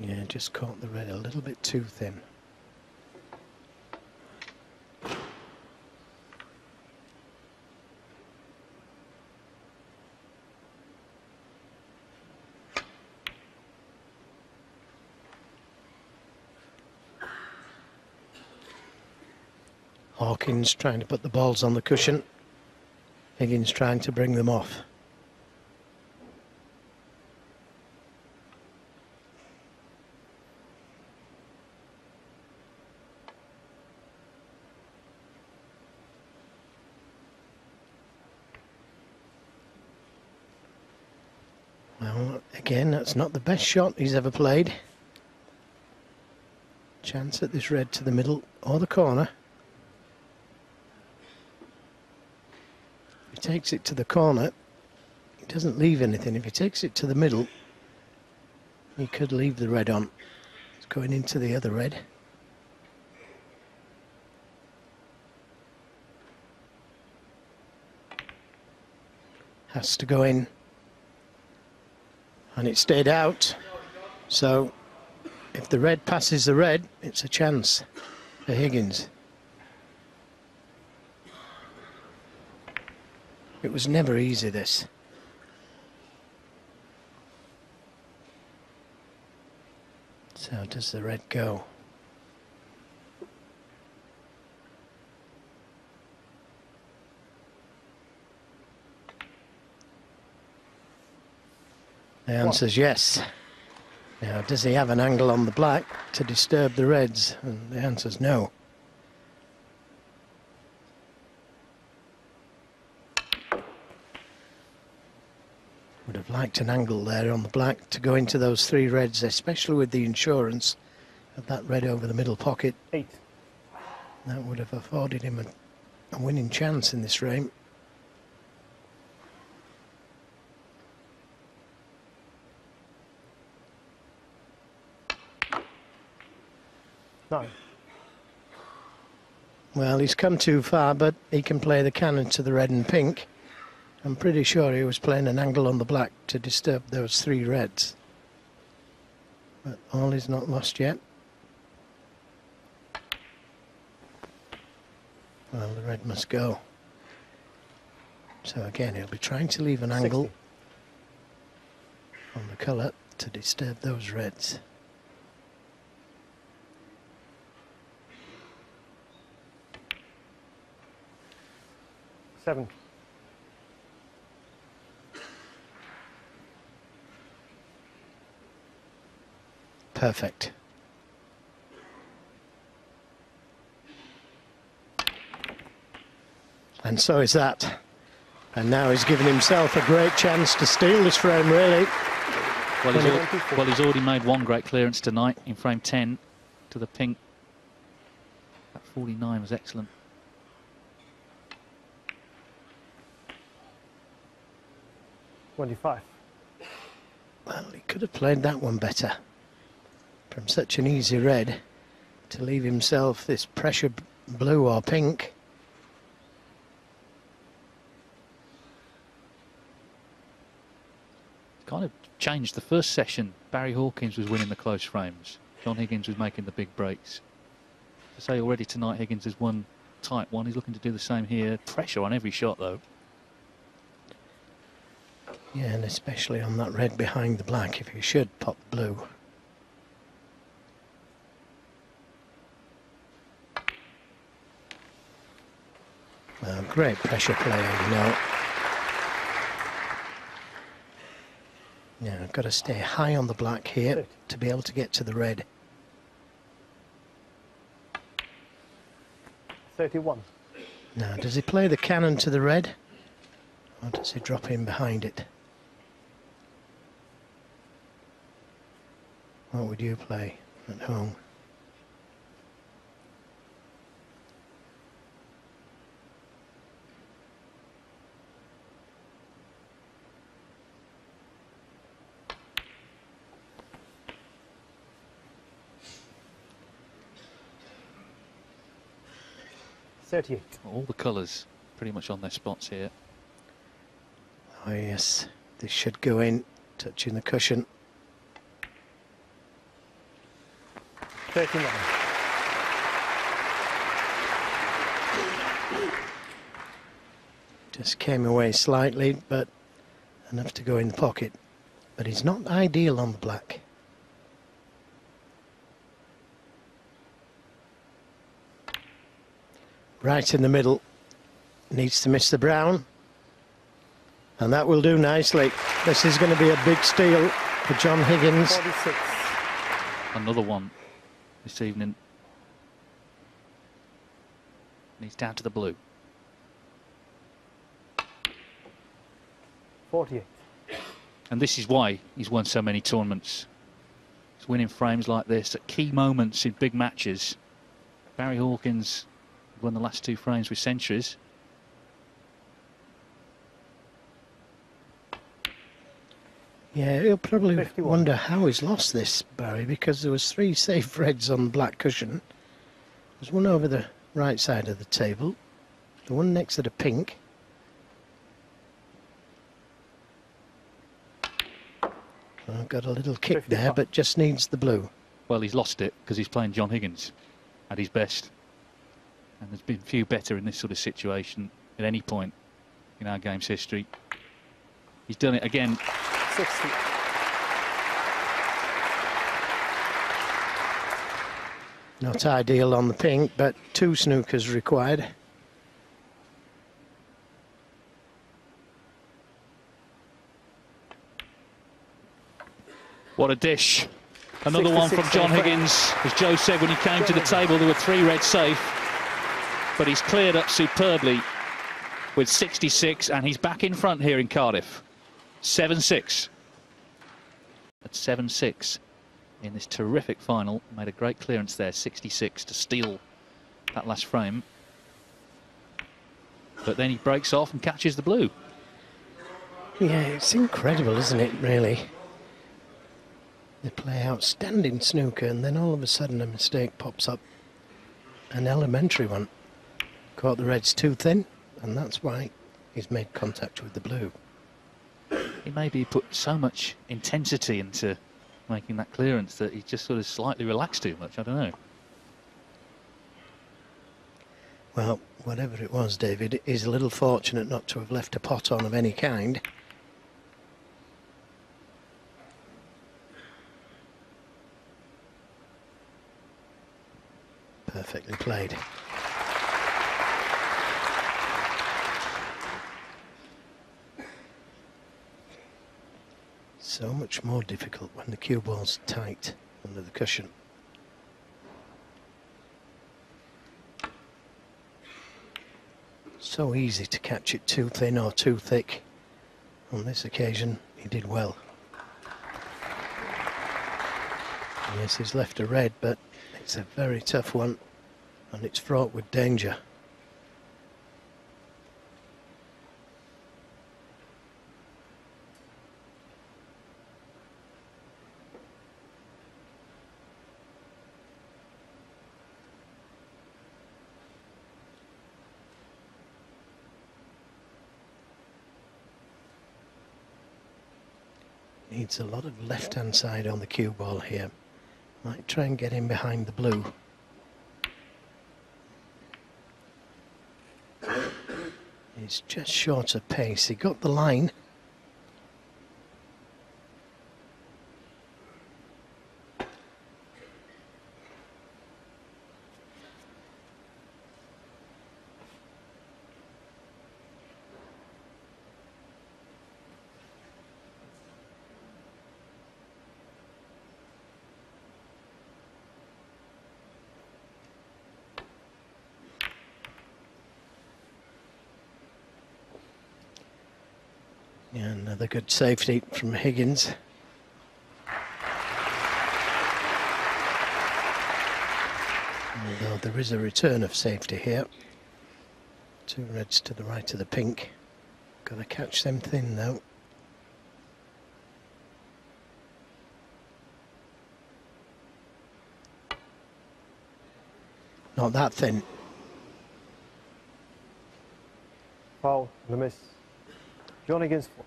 B: Yeah, just caught the red a little bit too thin. Hawkins trying to put the balls on the cushion. Higgins trying to bring them off. Well, that's not the best shot he's ever played. Chance at this red to the middle or the corner. If he takes it to the corner, he doesn't leave anything. If he takes it to the middle, he could leave the red on. It's going into the other red. Has to go in and it stayed out. So if the red passes the red, it's a chance for Higgins. It was never easy, this. So does the red go? The answer's yes. Now, does he have an angle on the black to disturb the reds? And the answer's no. Would have liked an angle there on the black to go into those three reds, especially with the insurance of that red over the middle pocket.
C: 8.
B: That would have afforded him a, a winning chance in this frame.
C: Nine.
B: Well, he's come too far, but he can play the cannon to the red and pink. I'm pretty sure he was playing an angle on the black to disturb those three reds. But all is not lost yet. Well, the red must go. So again, he'll be trying to leave an angle
C: 60.
B: on the colour to disturb those reds.
C: Seven.
B: Perfect. And so is that. And now he's given himself a great chance to steal this frame, really.
D: Well, he's, al-
C: 24.
D: well, he's already made one great clearance tonight in frame 10 to the pink. That 49 was excellent.
C: Twenty-five.
B: Well, he could have played that one better. From such an easy red to leave himself this pressure blue or pink.
D: Kind of changed the first session. Barry Hawkins was winning the close frames. John Higgins was making the big breaks. To say already tonight, Higgins has won tight one. He's looking to do the same here. Pressure on every shot, though.
B: Yeah, and especially on that red behind the black, if you should pop blue. Well, great pressure play You know. Now, I've got to stay high on the black here to be able to get to the red.
C: 31.
B: Now, does he play the cannon to the red? Or does he drop in behind it? What would you play at home?
C: Thirty-eight.
D: All the colours pretty much on their spots here.
B: Oh yes, this should go in, touching the cushion.
C: Thirty-nine.
B: Just came away slightly, but enough to go in the pocket. But he's not ideal on the black. Right in the middle. Needs to miss the brown. And that will do nicely. This is going to be a big steal for John Higgins.
C: Forty-six.
D: Another one this evening. And he's down to the blue.
C: Forty-eight.
D: And this is why he's won so many tournaments. He's winning frames like this at key moments in big matches. Barry Hawkins won the last two frames with centuries.
B: Yeah, he'll probably
C: 51.
B: wonder how he's lost this, Barry, because there was three safe reds on the black cushion. There's one over the right side of the table, the one next to the pink. Well, got a little kick there, but just needs the blue.
D: Well, he's lost it because he's playing John Higgins at his best. And there's been few better in this sort of situation at any point in our game's history. He's done it again.
C: Sixty.
B: Not ideal on the pink, but two snookers required.
D: What a dish. Another one from John
C: on the front.
D: Higgins. As Joe said when he came to the table, there were three red safe. But he's cleared up superbly with 66, and he's back in front here in Cardiff. 7-6. At 7-6 in this terrific final. Made a great clearance there, 66 to steal that last frame. But then he breaks off and catches the blue.
B: Yeah, it's incredible, isn't it, really? They play outstanding snooker, and then all of a sudden a mistake pops up. An elementary one. Caught the reds too thin, and that's why he's made contact with the blue.
D: He maybe put so much intensity into making that clearance that he just sort of slightly relaxed too much. I don't know.
B: Well, whatever it was, David, he's a little fortunate not to have left a pot on of any kind. Perfectly played. So much more difficult when the cue ball's tight under the cushion. So easy to catch it too thin or too thick. On this occasion, he did well. Yes, he's left a red, but it's a very tough one, and it's fraught with danger. Needs a lot of left-hand side on the cue ball here. Might try and get him behind the blue. He's just short of pace. He got the line. Yeah, another good safety from Higgins. Although there is a return of safety here. Two reds to the right of the pink. Got to catch them thin though. Not that thin.
C: Foul, the miss. John Higgins, four.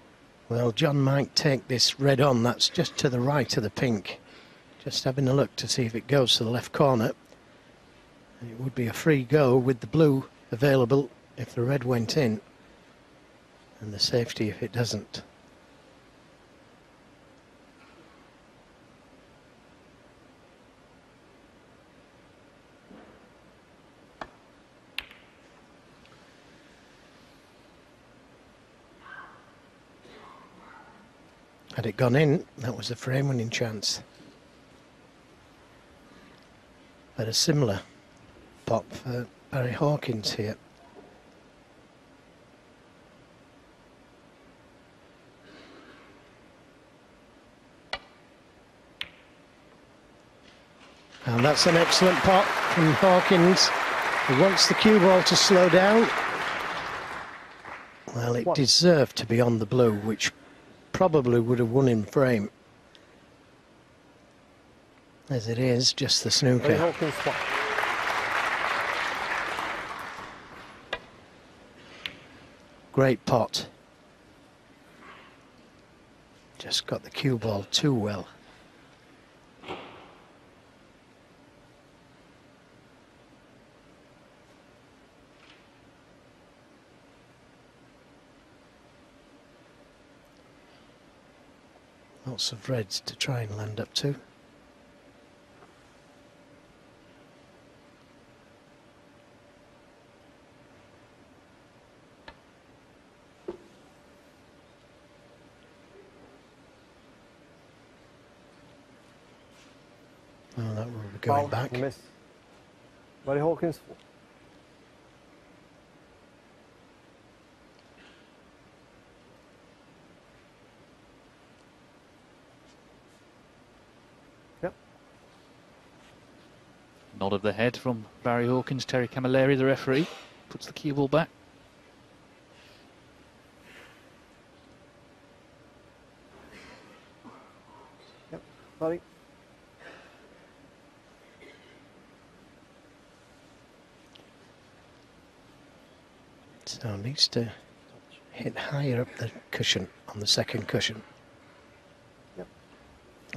B: Well, John might take this red on. That's just to the right of the pink. Just having a look to see if it goes to the left corner. It would be a free go with the blue available if the red went in. And the safety if it doesn't. Had it gone in, that was a frame winning chance. But a similar pop for Barry Hawkins here. And that's an excellent pot from Hawkins. He wants the cue ball to slow down. Well, it
C: What?
B: deserved to be on the blue, which probably would have won in frame. As it is, just the snooker. Great pot. Just got the cue ball too well. Lots of reds to try and land up to. Oh, that will be going
C: Foul,
B: back.
C: miss. Barry Hawkins,
D: Nod of the head from Barry Hawkins. Terry Camilleri, the referee, puts the cue ball back.
C: Yep. Barry.
B: So needs to hit higher up the cushion on the second cushion.
C: Yep.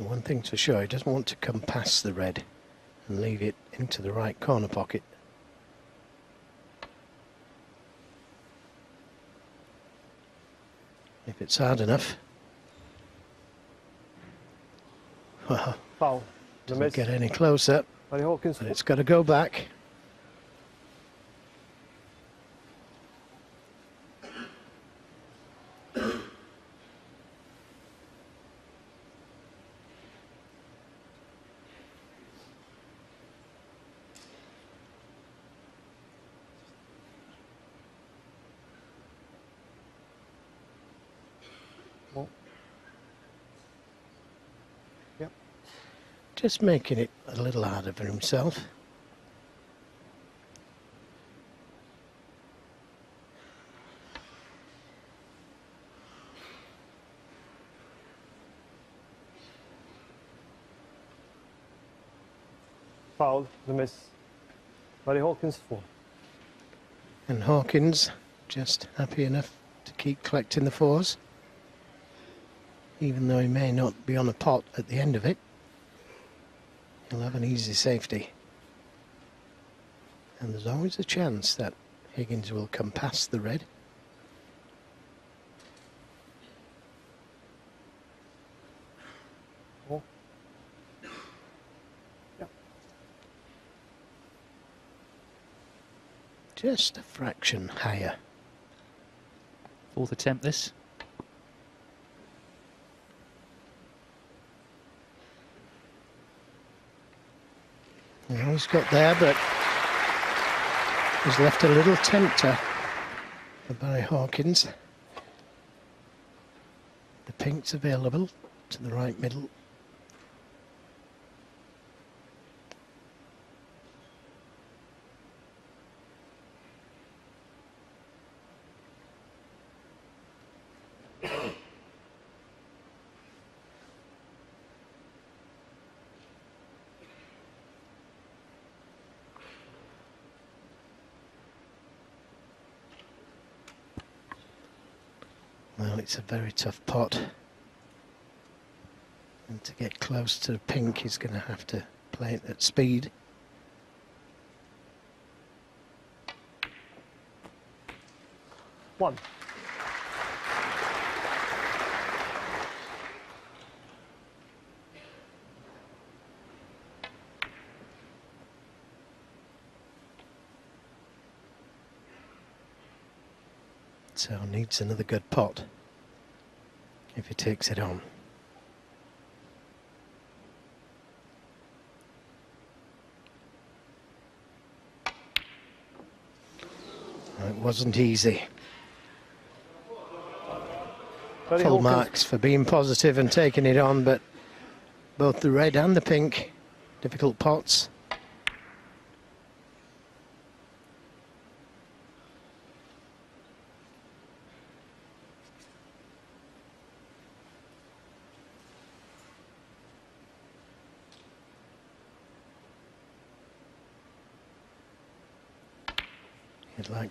B: One thing's for sure, he doesn't want to come past the red and leave it into the right corner pocket. If it's hard enough, [LAUGHS] well, doesn't
C: miss.
B: get any closer, but it's got to go back. Just making it a little harder for himself.
C: Foul, the miss. Barry Hawkins, four.
B: And Hawkins just happy enough to keep collecting the fours. Even though he may not be on a pot at the end of it, he'll have an easy safety. And there's always a chance that Higgins will come past the red.
C: Four. Yep.
B: Just a fraction higher.
D: Fourth attempt this.
B: Well, he's got there, but he's left a little tempter for Barry Hawkins. The pink's available to the right middle. Well, it's a very tough pot. And to get close to the pink, he's going to have to play it at speed.
C: One.
B: So needs another good pot if he takes it on. It wasn't easy. Full
C: Hawkins.
B: marks for being positive and taking it on, but both the red and the pink, difficult pots.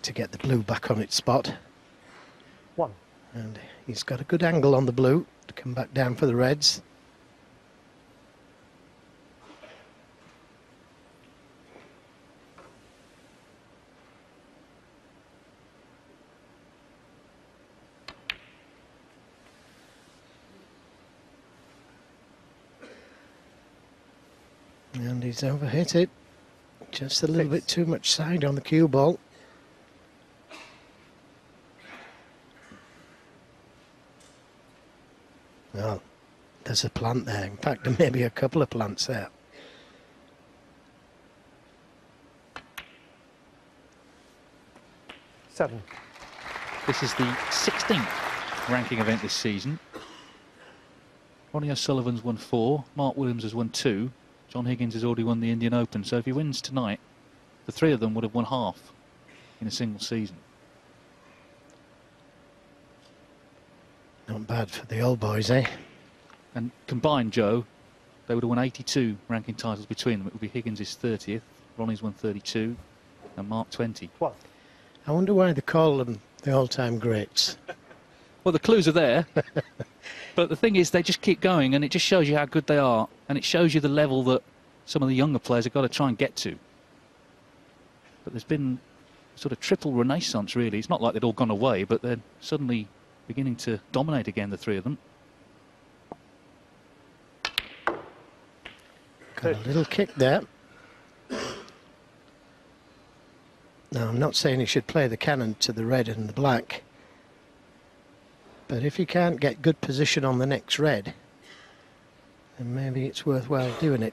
B: To get the blue back on its spot.
C: One.
B: And he's got a good angle on the blue to come back down for the reds. And he's overhit it. Just a little
C: Six.
B: bit too much side on the cue ball. Well, there's a plant there. In fact, there may be a couple of plants there.
C: Seven.
D: This is the 16th ranking event this season. Ronnie O'Sullivan's won four, Mark Williams has won two, John Higgins has already won the Indian Open. So if he wins tonight, the three of them would have won half in a single season.
B: Not bad for the old boys, eh?
D: And combined, Joe, they would have won 82 ranking titles between them. It would be Higgins' 30th, Ronnie's won 32, and Mark 20.
C: Twelve.
B: I wonder why they call them the all-time greats. [LAUGHS]
D: Well, the clues are there. [LAUGHS] but the thing is, they just keep going, and it just shows you how good they are, and it shows you the level that some of the younger players have got to try and get to. But there's been sort of triple renaissance, really. It's not like they'd all gone away, but they're suddenly beginning to dominate again, the three of them.
B: Got a little kick there. Now, I'm not saying he should play the cannon to the red and the black. But if he can't get good position on the next red, then maybe it's worthwhile doing it.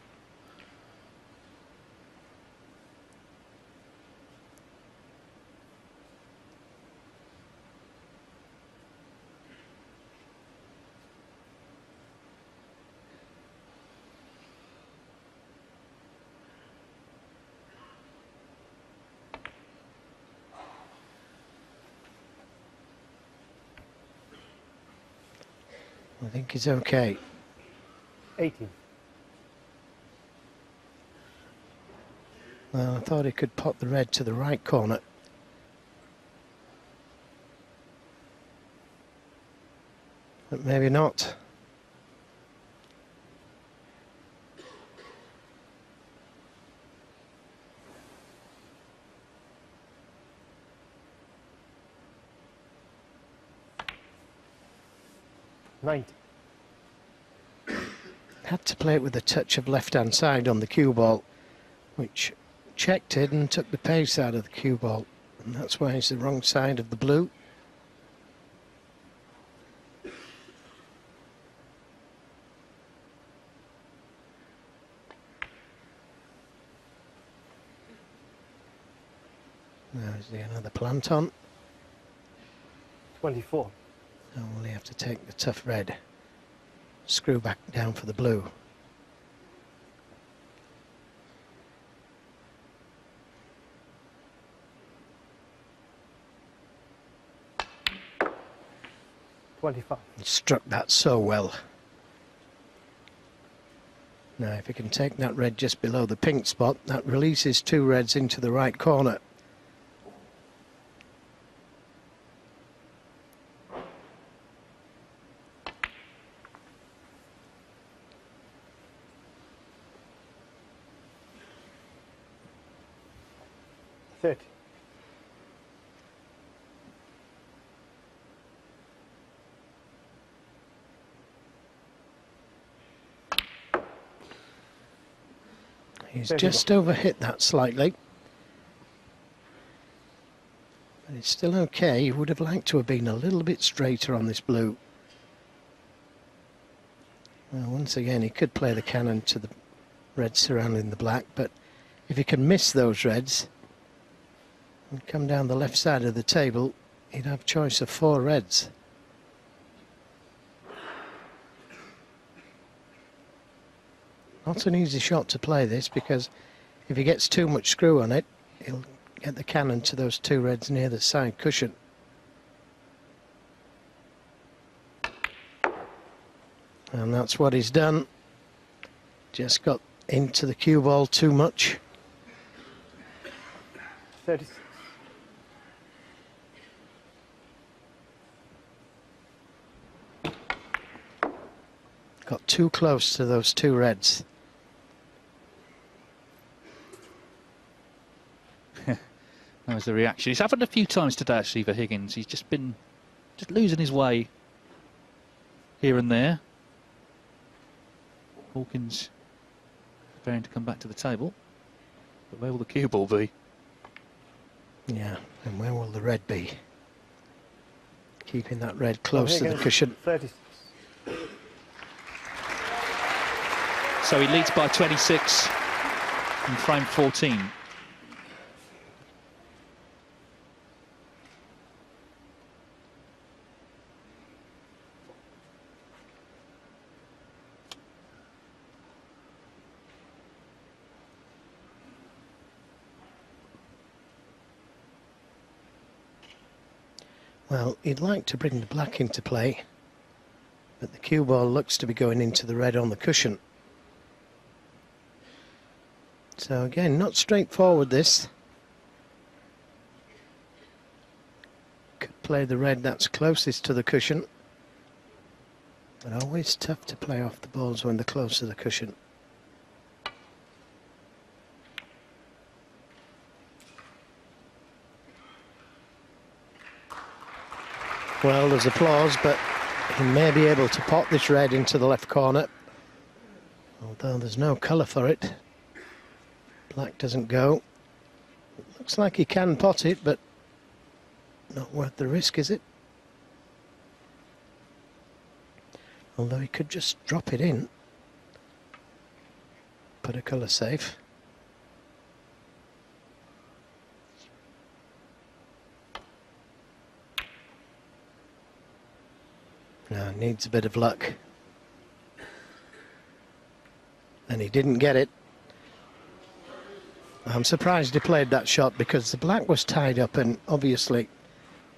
B: I think he's okay.
C: Eighteen.
B: Well, I thought he could pot the red to the right corner. But maybe not.
C: Ninety.
B: Had to play it with a touch of left-hand side on the cue ball, which checked it and took the pace out of the cue ball. And that's why it's the wrong side of the blue. Now is there another plant on?
C: Twenty-four.
B: So will he have to take the tough red? Screw back down for the blue.
C: Twenty-five.
B: Struck that so well. Now, if he can take that red just below the pink spot, that releases two reds into the right corner.
C: Thirty.
B: He's
C: There
B: just overhit that slightly. But it's still okay. He would have liked to have been a little bit straighter on this blue. Well, once again, he could play the cannon to the red surrounding the black, but if he can miss those reds and come down the left side of the table, he'd have choice of four reds. Not an easy shot to play this because if he gets too much screw on it, he'll get the cannon to those two reds near the side cushion. And that's what he's done. Just got into the cue ball too much. Got too close to those two reds.
D: That was the reaction. It's happened a few times today, actually, for Higgins. He's just been just losing his way here and there. Hawkins preparing to come back to the table. But where will the cue ball be?
B: Yeah, and where will the red be? Keeping that red close to the cushion.
C: Thirty-six.
D: So he leads by 26 in frame 14.
B: Well, he'd like to bring the black into play, but the cue ball looks to be going into the red on the cushion. So again, not straightforward this. Could play the red that's closest to the cushion. But always tough to play off the balls when they're close to the cushion. Well, there's applause, but he may be able to pot this red into the left corner. Although there's no colour for it. Black doesn't go. Looks like he can pot it, but not worth the risk, is it? Although he could just drop it in. Put a colour safe. Needs a bit of luck. And he didn't get it. I'm surprised he played that shot because the black was tied up and obviously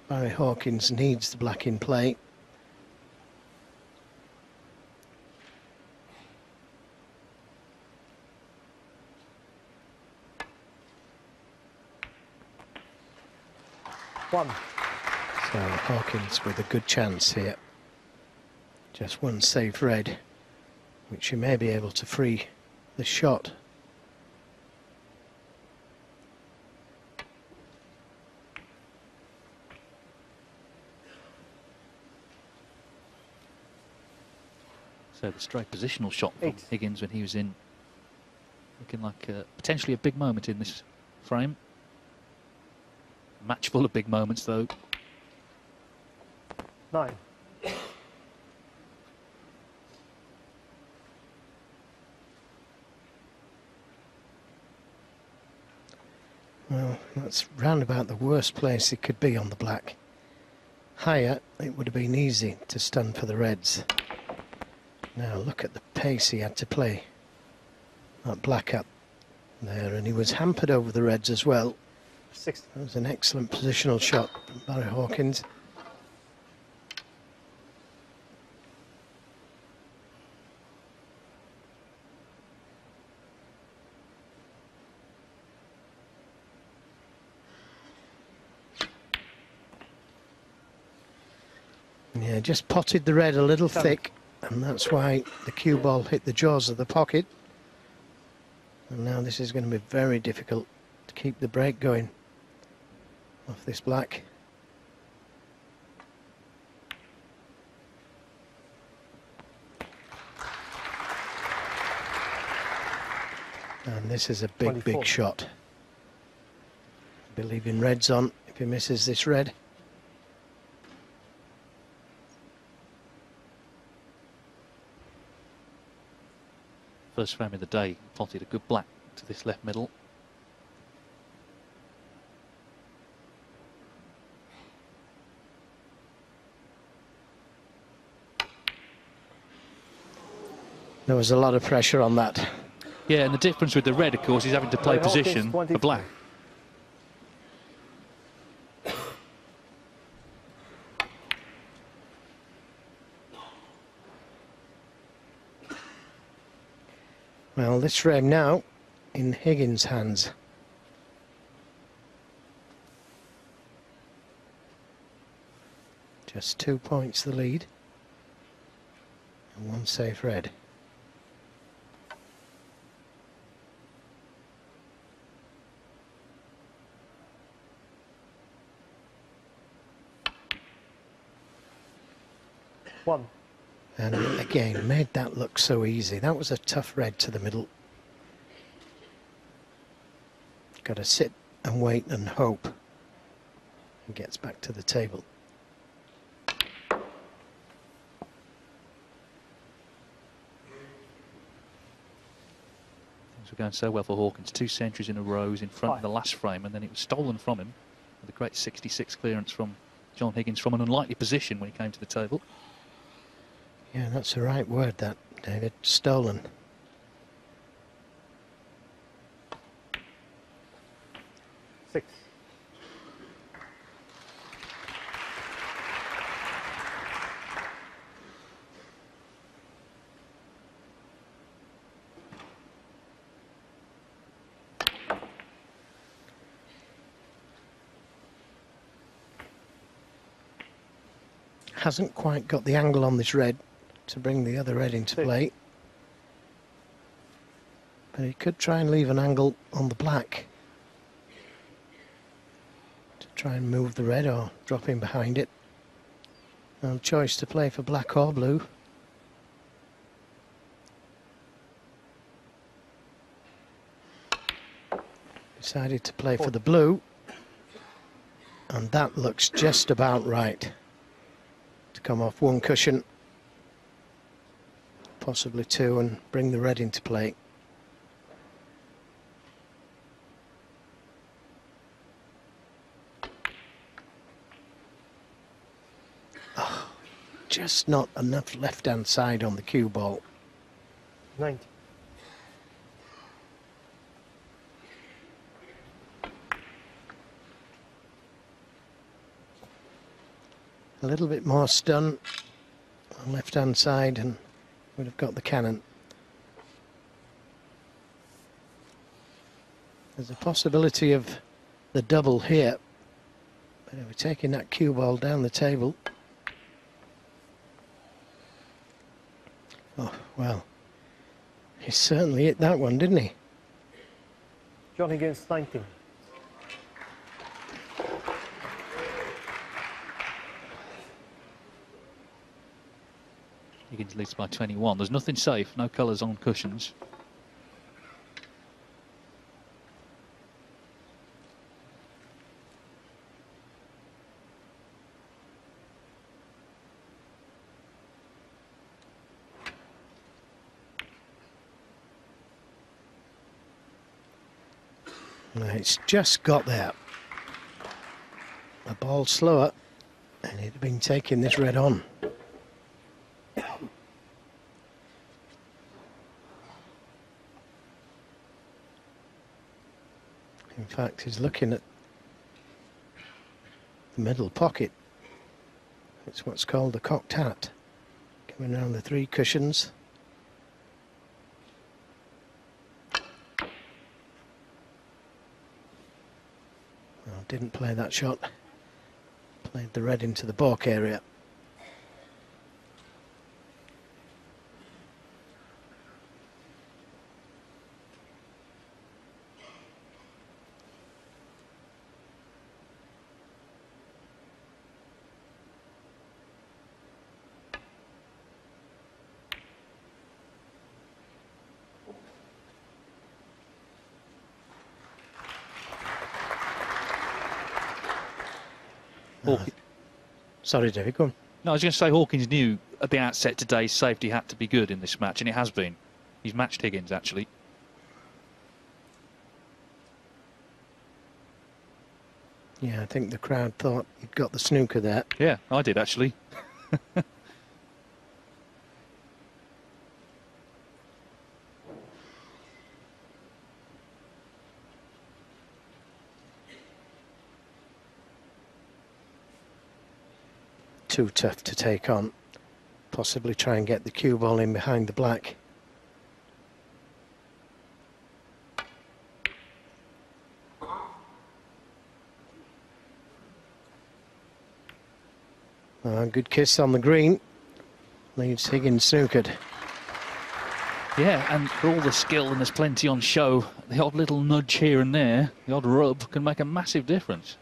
B: Barry Hawkins needs the black in play.
C: One.
B: So Hawkins with a good chance here. Just one safe red, which you may be able to free the shot.
D: So the straight positional shot from
C: Eight.
D: Higgins when he was in. Looking like uh, potentially a big moment in this frame. Match full of big moments though.
C: Nine.
B: Well, that's round about the worst place it could be on the black. higher, it would have been easy to stun for the Reds. Now look at the pace he had to play. That black up there, and he was hampered over the Reds as well.
C: 60.
B: That was an excellent positional shot from Barry Hawkins. Yeah, just potted the red a little
C: Seven.
B: thick, and that's why the cue ball hit the jaws of the pocket. And now this is going to be very difficult to keep the break going off this black. And this is a big,
C: 24.
B: big shot. I Believe in reds on if he misses this red.
D: First frame of the day, potted a good black to this left middle.
B: There was a lot of pressure on that.
D: Yeah, and the difference with the red, of course, is having to play position for black.
B: Well, this frame now in Higgins' hands. Just two points the lead. And one safe red.
C: One.
B: And uh, again, made that look so easy. That was a tough red to the middle. Got to sit and wait and hope. And gets back to the table.
D: Things were going so well for Hawkins. Two centuries in a row, in front of the last frame, and then it was stolen from him with a great 66 clearance from John Higgins from an unlikely position when he came to the table.
B: Yeah, that's the right word, that, David. Stolen.
C: Six.
B: Hasn't quite got the angle on this red to bring the other red into play. But he could try and leave an angle on the black. To try and move the red or drop in behind it. No choice to play for black or blue. Decided to play for the blue. And that looks just about right. To come off one cushion, possibly two, and bring the red into play. Oh, just not enough left-hand side on the cue ball.
C: 90.
B: A little bit more stun on left-hand side, and would have got the cannon. There's a possibility of the double here. But we're taking that cue ball down the table. Oh, well. He certainly hit that one, didn't he?
C: John Higgins, 19.
D: Higgins leads by 21. There's nothing safe, no colours on cushions.
B: It's just got there. The ball slower. And it had been taking this red on. In fact, he's looking at the middle pocket. It's what's called the cocked hat. Coming around the three cushions. Well, didn't play that shot. Played the red into the baulk area.
D: Hawk-
B: Sorry, David, go on.
D: No, I was going to say Hawkins knew at the outset today safety had to be good in this match, and it has been. He's matched Higgins, actually.
B: Yeah, I think the crowd thought he'd got the snooker there.
D: Yeah, I did, actually. [LAUGHS]
B: Too tough to take on. Possibly try and get the cue ball in behind the black. Uh, good kiss on the green. Leaves Higgins snookered.
D: Yeah, and for all the skill, and there's plenty on show, the odd little nudge here and there, the odd rub, can make a massive difference.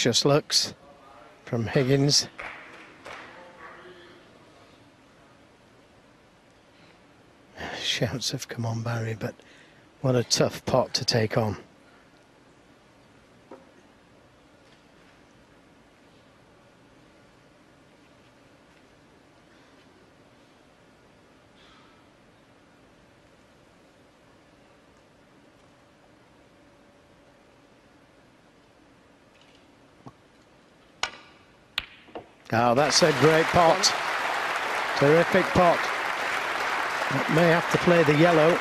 B: Anxious looks from Higgins. Shouts have come on Barry, but what a tough pot to take on. Oh, that's a great pot. Terrific pot. That may have to play the yellow.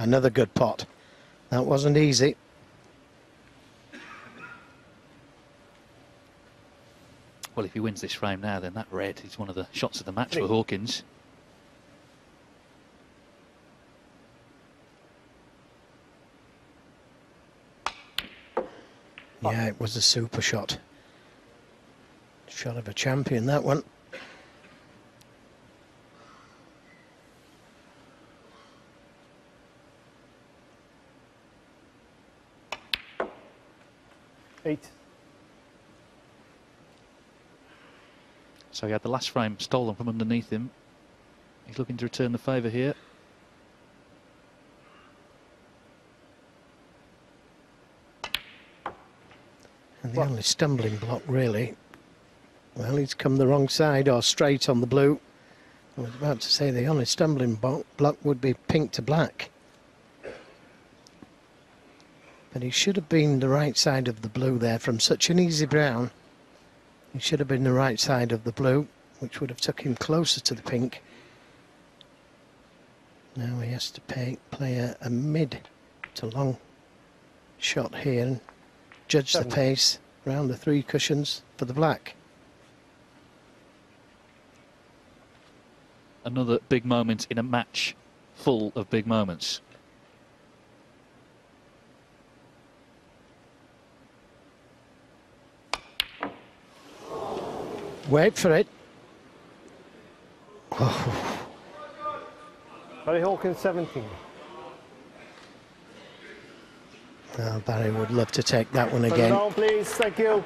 B: Another good pot. That wasn't easy.
D: Well, if he wins this frame now, then that red is one of the shots of the match for Hawkins.
B: Yeah, it was a super shot. Shot of a champion, that one.
C: Eight.
D: So he had the last frame stolen from underneath him. He's looking to return the favour here.
B: And the
C: What?
B: only stumbling block, really. Well, he's come the wrong side or straight on the blue. I was about to say the only stumbling block would be pink to black. But he should have been the right side of the blue there from such an easy brown. He should have been the right side of the blue, which would have took him closer to the pink. Now he has to pay, play a, a mid to long shot here and judge the pace round the three cushions for the black.
D: Another big moment in a match full of big moments.
B: Wait for it.
C: Barry Hawkins 17.
B: Oh, Barry would love to take that one
C: Put it
B: again.
C: down, please. Thank you.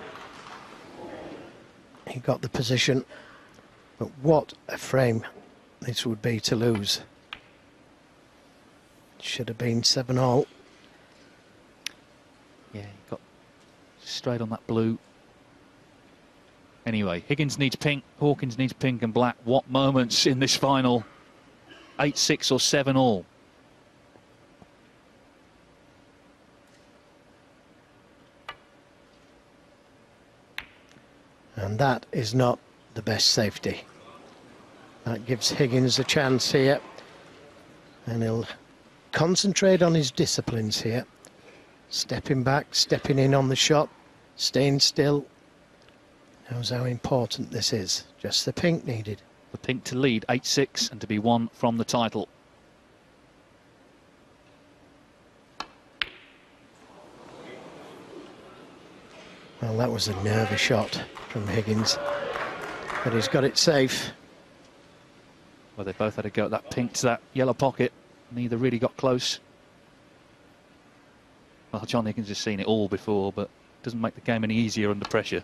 B: He got the position. But what a frame this would be to lose. Should have been 7 all.
D: Yeah, he got straight on that blue. Anyway, Higgins needs pink, Hawkins needs pink and black. What moments in this final? 8 6 or 7 all.
B: And that is not the best safety. That gives Higgins a chance here. And he'll concentrate on his disciplines here. Stepping back, stepping in on the shot, staying still. Knows how important this is. Just the pink needed.
D: The pink to lead 8 6 and to be one from the title.
B: Well, that was a nervy shot from Higgins. But he's got it safe.
D: Well, they both had a go at that pink to that yellow pocket. Neither really got close. Well, John Higgins has seen it all before, but doesn't make the game any easier under pressure.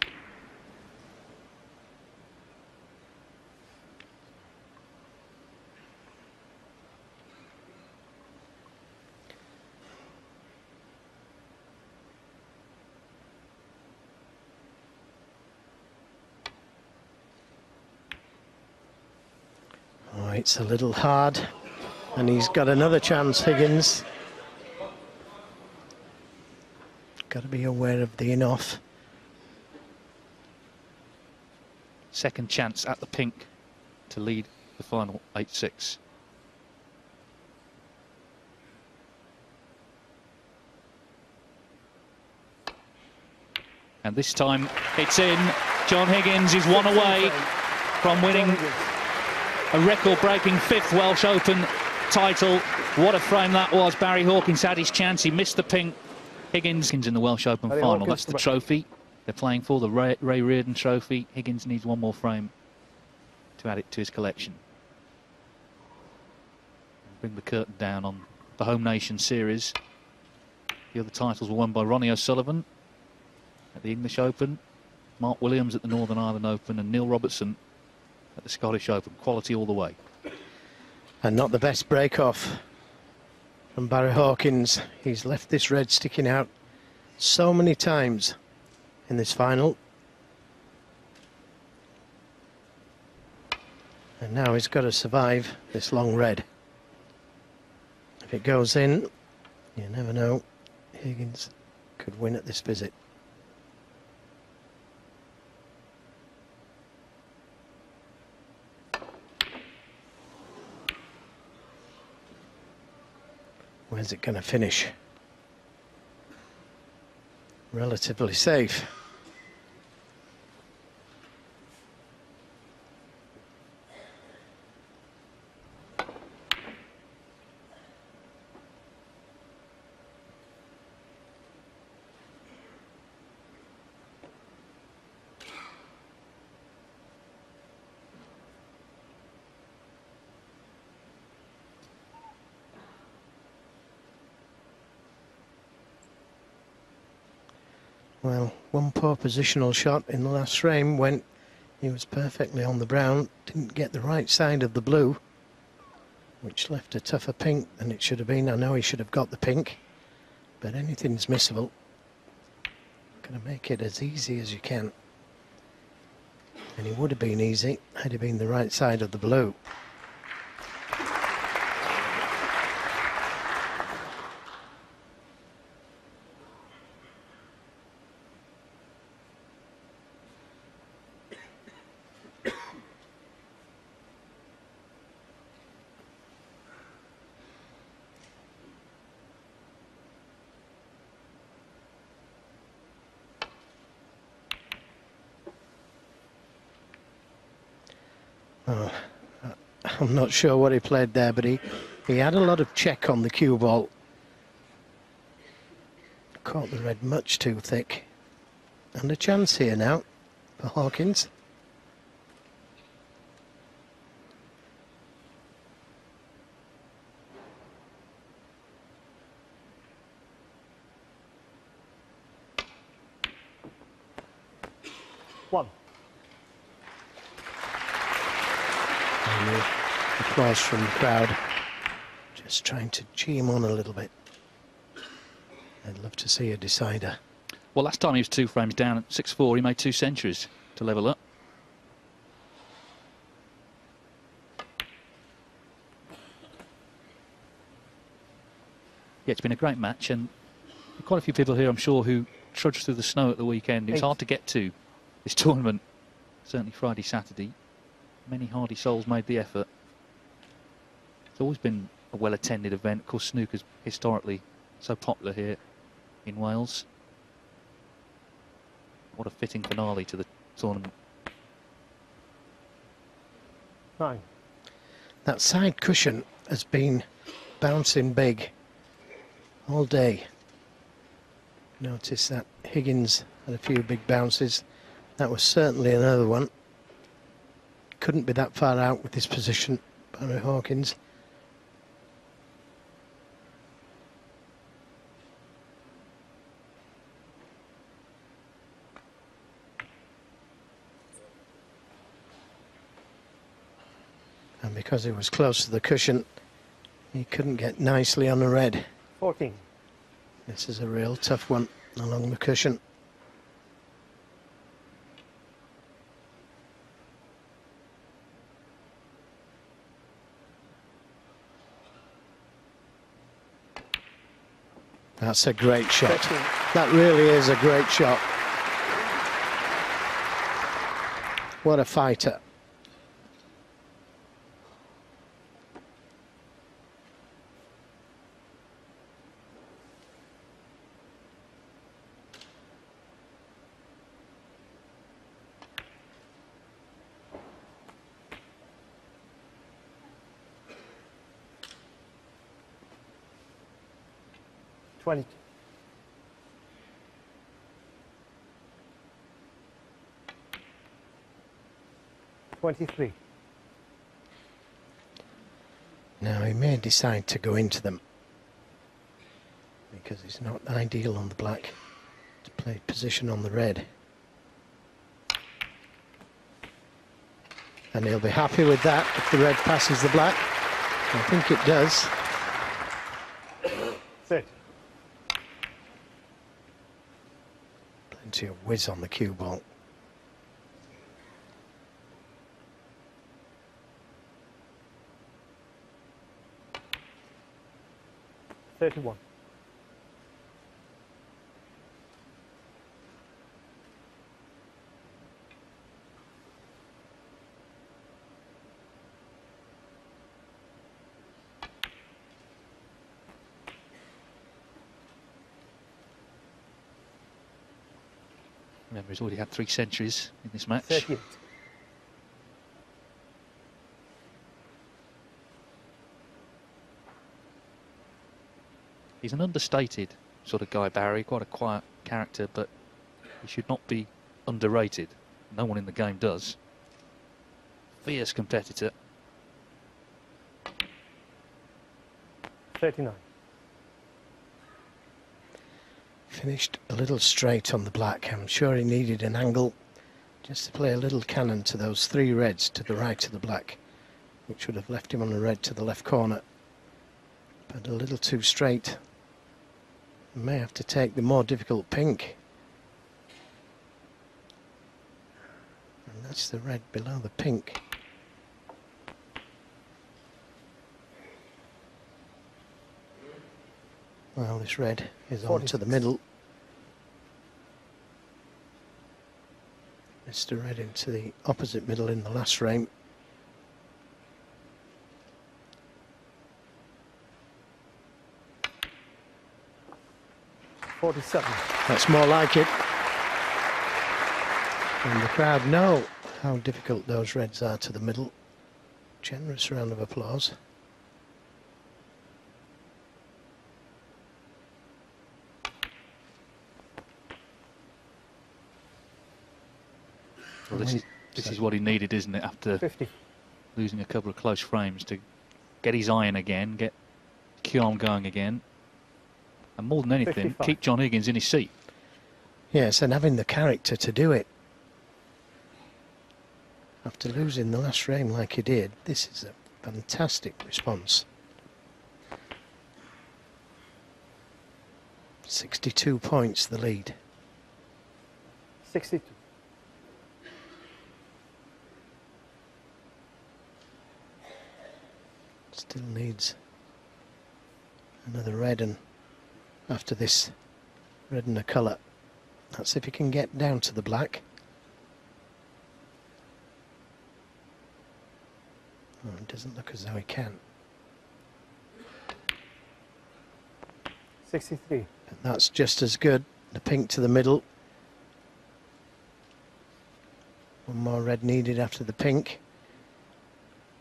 B: Oh, it's a little hard. And he's got another chance, Higgins. Got to be aware of the in-off.
D: Second chance at the pink to lead the final 8 6. And this time it's in. John Higgins is one away from winning a record-breaking fifth Welsh Open title. What a frame that was. Barry Hawkins had his chance. He missed the pink. Higgins in the Welsh Open
C: Barry
D: final.
C: Hawkins
D: That's the trophy they're playing for, the Ray, Ray Reardon Trophy. Higgins needs one more frame to add it to his collection. Bring the curtain down on the Home Nation series. The other titles were won by Ronnie O'Sullivan at the English Open, Mark Williams at the Northern Ireland Open, and Neil Robertson at the Scottish Open. Quality all the way.
B: And not the best break-off from Barry Hawkins. He's left this red sticking out so many times in this final. And now he's got to survive this long red. If it goes in, you never know. Higgins could win at this visit. Where's it going to finish? Relatively safe. Well, one poor positional shot in the last frame went. He was perfectly on the brown, didn't get the right side of the blue, which left a tougher pink than it should have been. I know he should have got the pink, but anything's missable. Gonna make it as easy as you can. And it would have been easy had it been the right side of the blue. Oh, I'm sure what he played there, but he, he had a lot of check on the cue ball. Caught the red much too thick. And a chance here now for Hawkins.
C: One.
B: And the applause from the crowd. Just gee him on a little bit. I'd love to see a decider.
D: Well, last time he was two frames down at 6-4, he made two centuries to level up. Yeah, it's been a great match, and quite a few people here, I'm sure, who trudged through the snow at the weekend. It was hard to get to this [LAUGHS] tournament, certainly Friday, Saturday. Many hardy souls made the effort. It's always been a well-attended event. Of course, snooker's historically so popular here in Wales. What a fitting finale to the tournament.
C: Nine.
B: That side cushion has been bouncing big all day. Notice that Higgins had a few big bounces. That was certainly another one. Couldn't be that far out with this position, Barry Hawkins. And because he was close to the cushion, he couldn't get nicely on the red.
C: 14.
B: This is a real tough one along the cushion. That's a great shot.
C: 13.
B: That really is a great shot. What a fighter.
C: 23.
B: Now he may decide to go into them because it's not ideal on the black to play position on the red. And he'll be happy with that if the red passes the black. I think it does.
C: Sit.
B: Plenty of whiz on the cue ball.
C: Thirty-one.
D: Remember, he's already had three centuries in this match.
C: Thirty-eight.
D: He's an understated sort of guy, Barry, quite a quiet character, but he should not be underrated. No one in the game does. Fierce competitor.
C: Thirty-nine.
B: Finished a little straight on the black. I'm sure he needed an angle just to play a little cannon to those three reds to the right of the black, which would have left him on the red to the left corner. But a little too straight. May have to take the more difficult pink. And that's the red below the pink. Well, this red is on to the
C: 46.
B: middle. Mr. Red into the opposite middle in the last frame.
C: Forty-seven.
B: That's more like it. And the crowd know how difficult those reds are to the middle. Generous round of applause.
D: Well, this is this is what he needed, isn't it? After
C: Fifty.
D: losing a couple of close frames to get his iron again, get Kearn going again, and more than anything,
C: 55.
D: keep John Higgins in his seat.
B: Yes, and having the character to do it. after losing the last frame like he did, this is a fantastic response. 62 points the lead.
C: 62.
B: Still needs another red and after this red and a colour. That's if he can get down to the black. Oh, it doesn't look as though he can.
C: 63.
B: But that's just as good. The pink to the middle. One more red needed after the pink.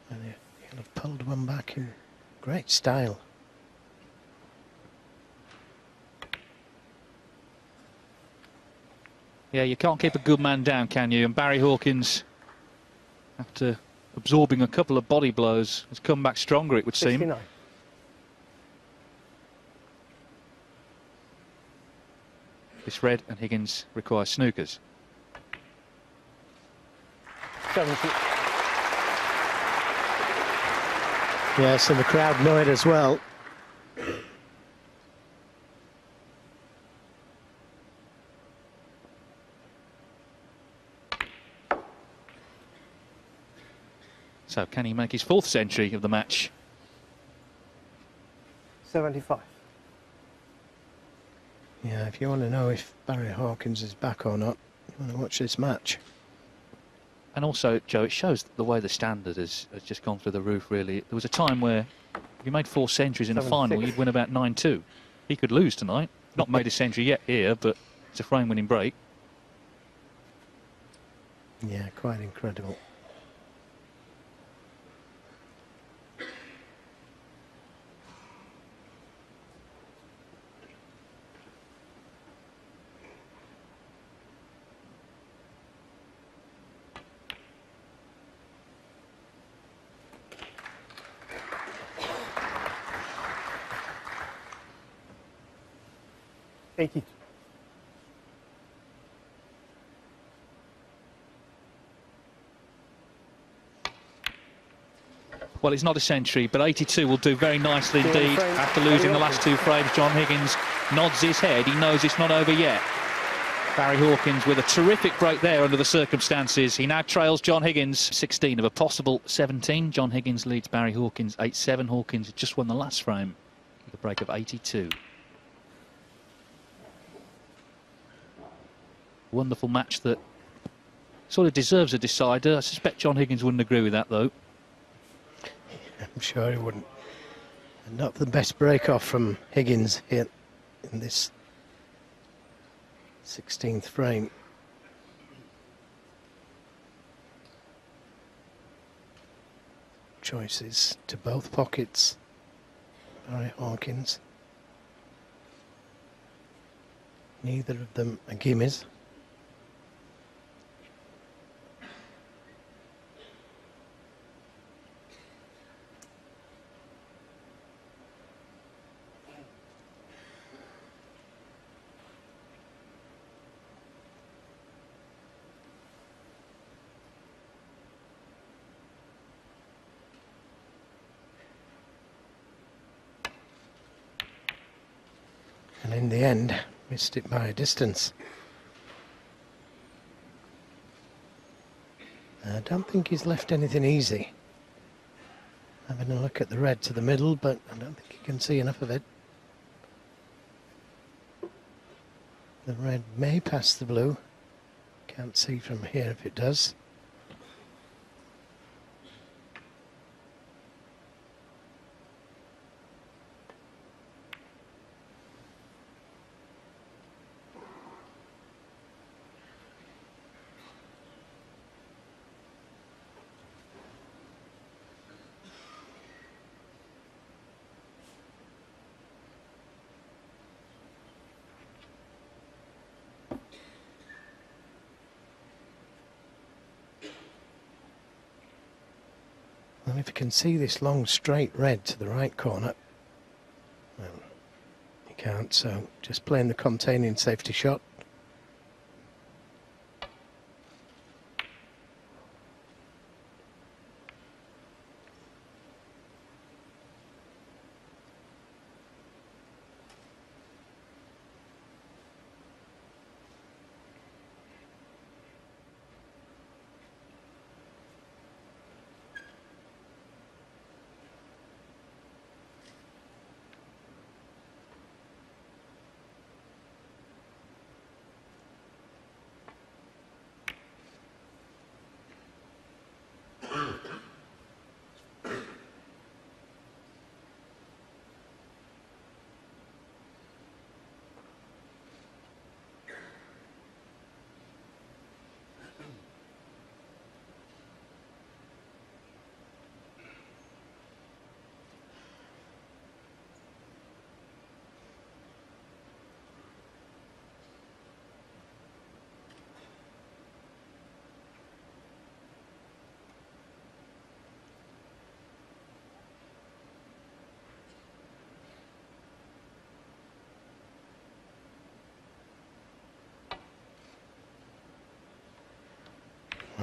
B: And he'll have pulled one back in great style.
D: Yeah, you can't keep a good man down, can you? And Barry Hawkins, after absorbing a couple of body blows, has come back stronger, it would seem.
C: 69.
D: This red and Higgins require snookers.
C: 70.
B: Yes, and the crowd know it as well.
D: So can he make his fourth century of the match?
C: 75.
B: Yeah, if you want to know if Barry Hawkins is back or not, you want to watch this match.
D: And also, Joe, it shows the way the standard has, has just gone through the roof, really. There was a time where if you made four centuries in a final,
C: 76.
D: you'd win about 9-2. He could lose tonight. Not made a century yet here, but it's a frame-winning break.
B: Yeah, quite incredible.
D: Well, it's not a century, but 82 will do very nicely indeed. After losing the last two frames, John Higgins nods his head. He knows it's not over yet. Barry Hawkins with a terrific break there under the circumstances. He now trails John Higgins 16 of a possible 17. John Higgins leads Barry Hawkins 8-7. Hawkins just won the last frame with a break of 82. Wonderful match that sort of deserves a decider. I suspect John Higgins wouldn't agree with that though. [LAUGHS]
B: I'm sure he wouldn't. Not the best break off from Higgins here in this 16th frame. Choices to both pockets. Barry Hawkins. Neither of them are gimmies. and in the end missed it by a distance. I don't think he's left anything easy. Having a look at the red to the middle, but I don't think you can see enough of it. The red may pass the blue. Can't see from here if it does. Well, if you can see this long straight red to the right corner, well, you can't, so just playing the containing safety shot.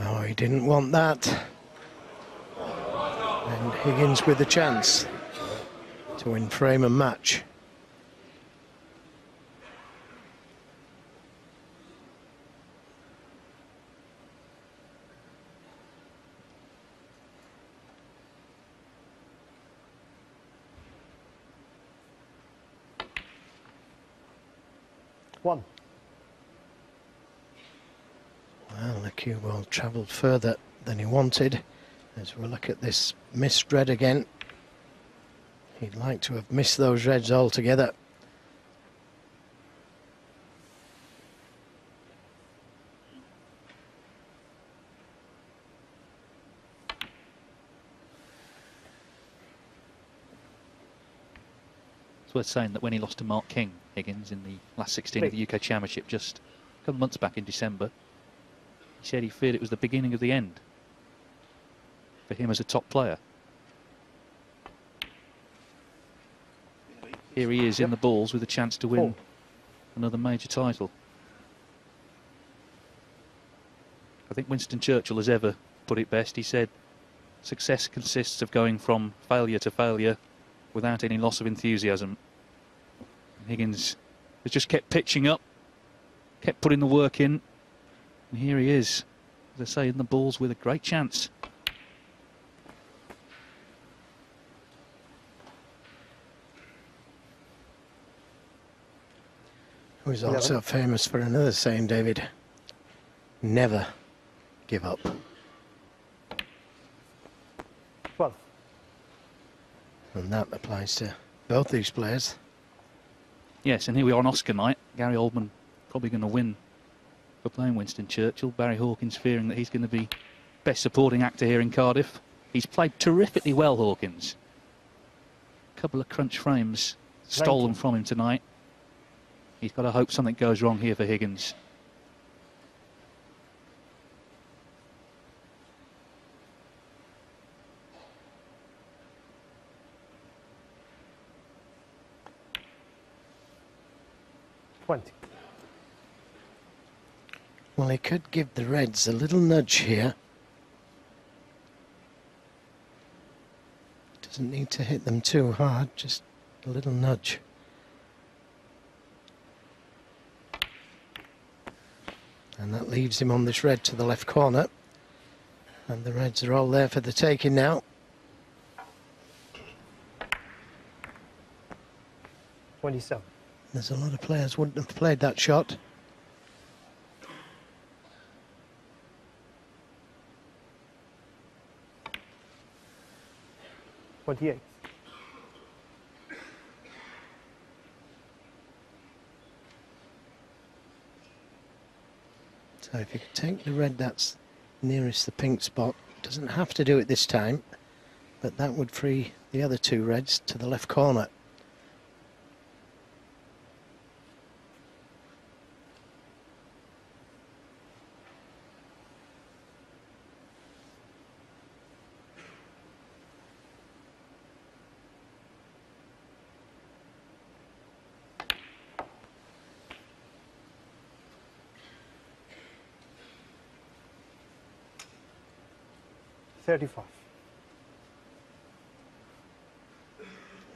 B: Oh, he didn't want that. And Higgins with a chance to win frame and match.
C: One.
B: Well, the cue ball travelled further than he wanted. As we look at this missed red again. He'd like to have missed those reds altogether.
D: It's worth saying that when he lost to Mark King, Higgins, in the last 16 of the UK Championship just a couple of months back in December, he said he feared it was the beginning of the end for him as a top player. Here he is in the balls with a chance to win
C: Four.
D: another major title. I think Winston Churchill has ever put it best. He said, success consists of going from failure to failure without any loss of enthusiasm. Higgins has just kept pitching up, kept putting the work in, and here he is, as I say, in the balls with a great chance.
B: Who's
C: Eleven.
B: also famous for another saying, David. Never give up.
C: Twelve.
B: And that applies to both these players.
D: Yes, and here we are on Oscar night. Gary Oldman probably going to win for playing Winston Churchill. Barry Hawkins fearing that he's going to be best supporting actor here in Cardiff. He's played terrifically well, Hawkins. A couple of crunch frames stolen from him tonight. He's got to hope something goes wrong here for Higgins.
C: Twenty.
B: Well, he could give the Reds a little nudge here. Doesn't need to hit them too hard, just a little nudge. And that leaves him on this red to the left corner. And the Reds are all there for the taking now.
C: Twenty-seven.
B: There's a lot of players wouldn't have played that shot.
C: Twenty-eight.
B: So if you take the red that's nearest the pink spot, doesn't have to do it this time, but that would free the other two reds to the left corner.
C: Thirty-five.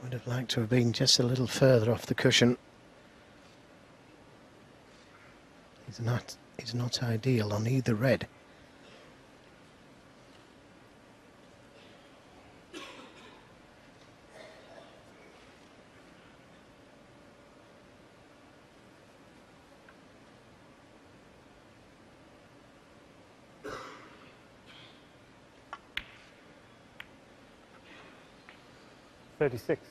B: Would have liked to have been just a little further off the cushion. He's not, he's not ideal on either red.
C: Thirty-six.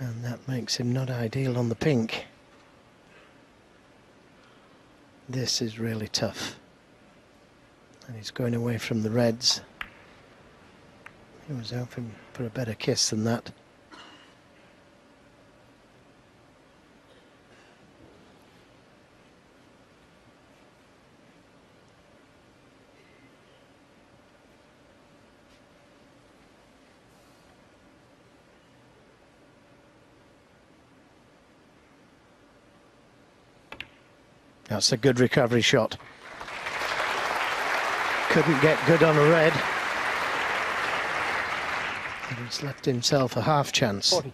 B: And that makes him not ideal on the pink. This is really tough. And he's going away from the reds. He was hoping for a better kiss than that. That's a good recovery shot. couldn't get good on a red. And he's left himself a half chance.
C: 40.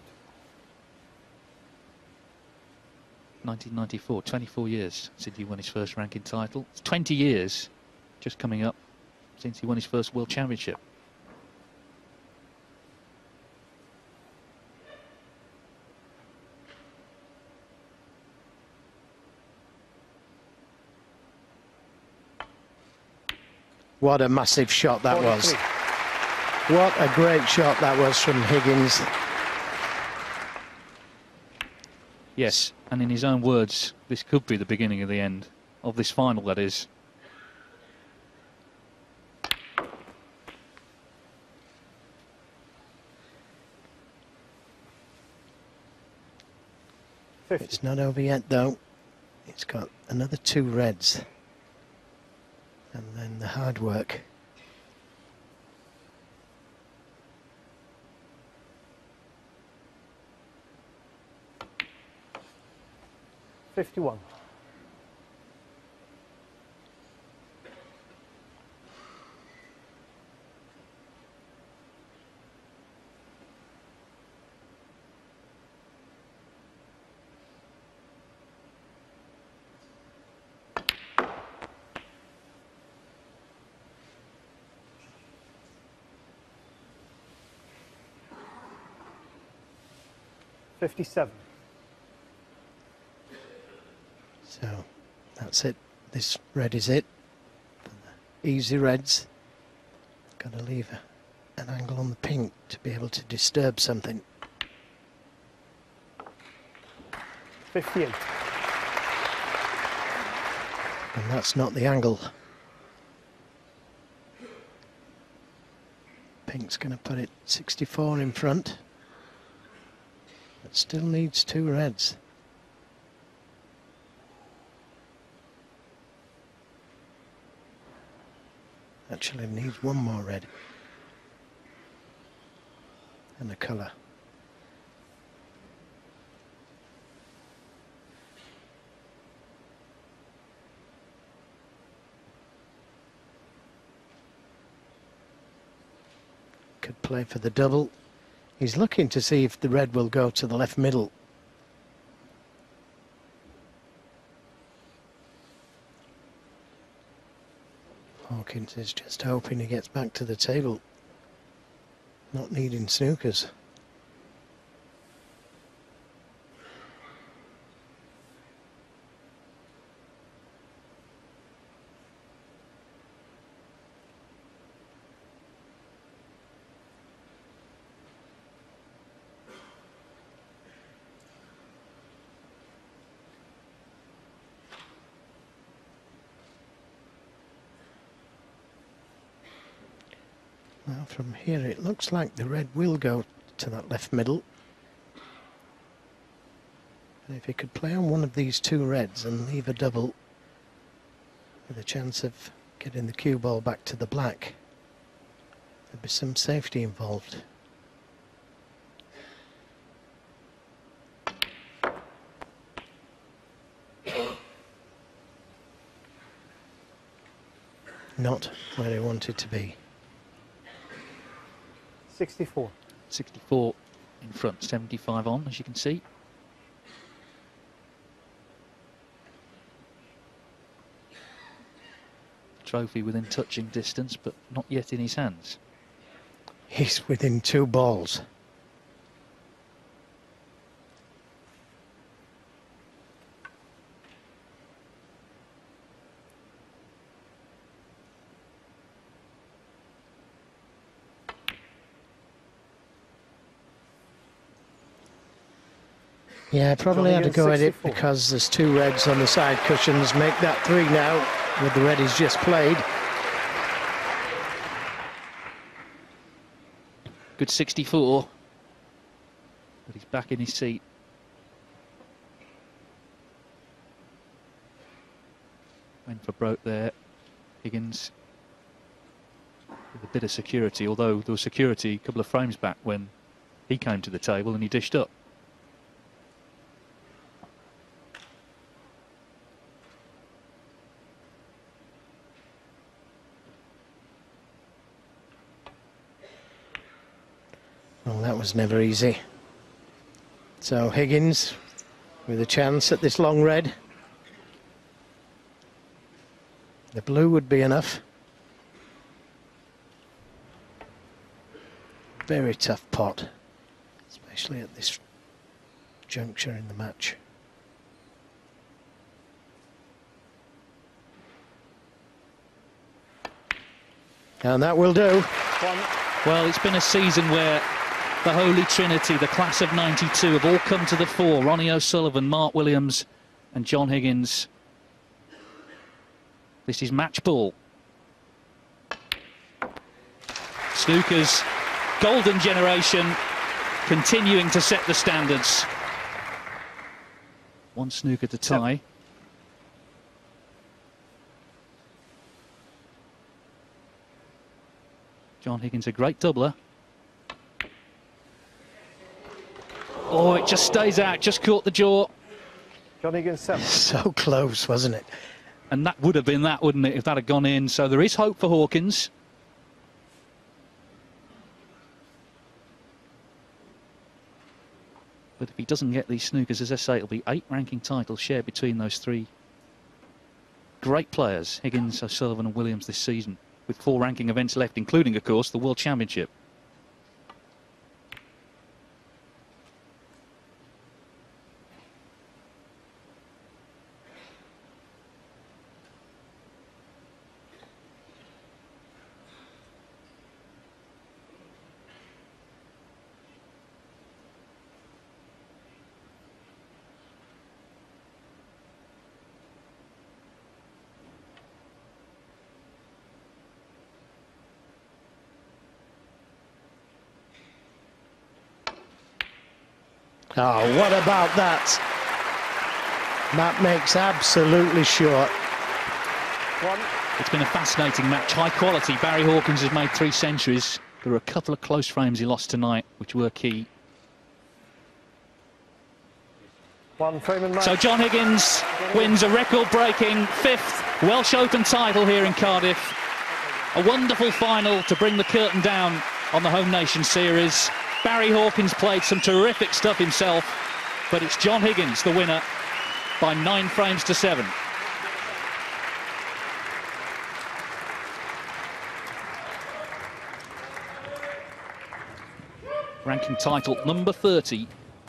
D: 1994, 24 years since he won his first ranking title. It's 20 years just coming up since he won his first World Championship.
B: What a massive shot that was. What a great shot that was from Higgins.
D: Yes, and in his own words, this could be the beginning of the end of this final, that is.
B: It's not over yet though. It's got another two reds. And then the hard work.
C: Fifty-one. Fifty-seven.
B: So that's it. This red is it. Easy reds. Got to leave a, an angle on the pink to be able to disturb something.
C: Fifty-eight.
B: And that's not the angle. Pink's going to put it 64 in front. Still needs two reds. Actually needs one more red. And a colour. Could play for the double. He's looking to see if the red will go to the left middle. Hawkins is just hoping he gets back to the table. Not needing snookers. Now from here it looks like the red will go to that left middle. And if he could play on one of these two reds and leave a double with a chance of getting the cue ball back to the black, there'd be some safety involved. Not where he wanted to be.
C: Sixty-four.
D: 64 in front, 75 on, as you can see. Trophy within touching distance, but not yet in his hands.
B: He's within two balls. Yeah, probably
C: Johnny
B: had to
C: Gill,
B: go at it because there's two reds on the side cushions. Make that three now with the red he's just played.
D: Good 64. But he's back in his seat. Went for broke there. Higgins with a bit of security, although there was security a couple of frames back when he came to the table and he dished up.
B: that was never easy. So Higgins with a chance at this long red. The blue would be enough. Very tough pot, especially at this juncture in the match. And that will do.
D: Well, it's been a season where the Holy Trinity, the class of 92, have all come to the fore. Ronnie O'Sullivan, Mark Williams and John Higgins. This is match ball. Snooker's golden generation continuing to set the standards. One snooker to tie. John Higgins, a great doubler. Oh, it just stays out, just caught the jaw.
C: John Higgins seven. [LAUGHS]
B: So close, wasn't it?
D: And that would have been that, wouldn't it, if that had gone in. So there is hope for Hawkins. But if he doesn't get these snookers, as I say, it'll be eight ranking titles shared between those three great players, Higgins, O'Sullivan and Williams this season, with four ranking events left, including, of course, the World Championship.
B: Oh, what about that? Matt makes absolutely sure.
C: One.
D: It's been a fascinating match, high quality. Barry Hawkins has made three centuries. There were a couple of close frames he lost tonight, which were key.
C: One frame and.
D: So John Higgins wins a record-breaking fifth Welsh Open title here in Cardiff. A wonderful final to bring the curtain down on the Home Nation Series. Barry Hawkins played some terrific stuff himself, but it's John Higgins, the winner, by nine frames to seven. Ranking title number 30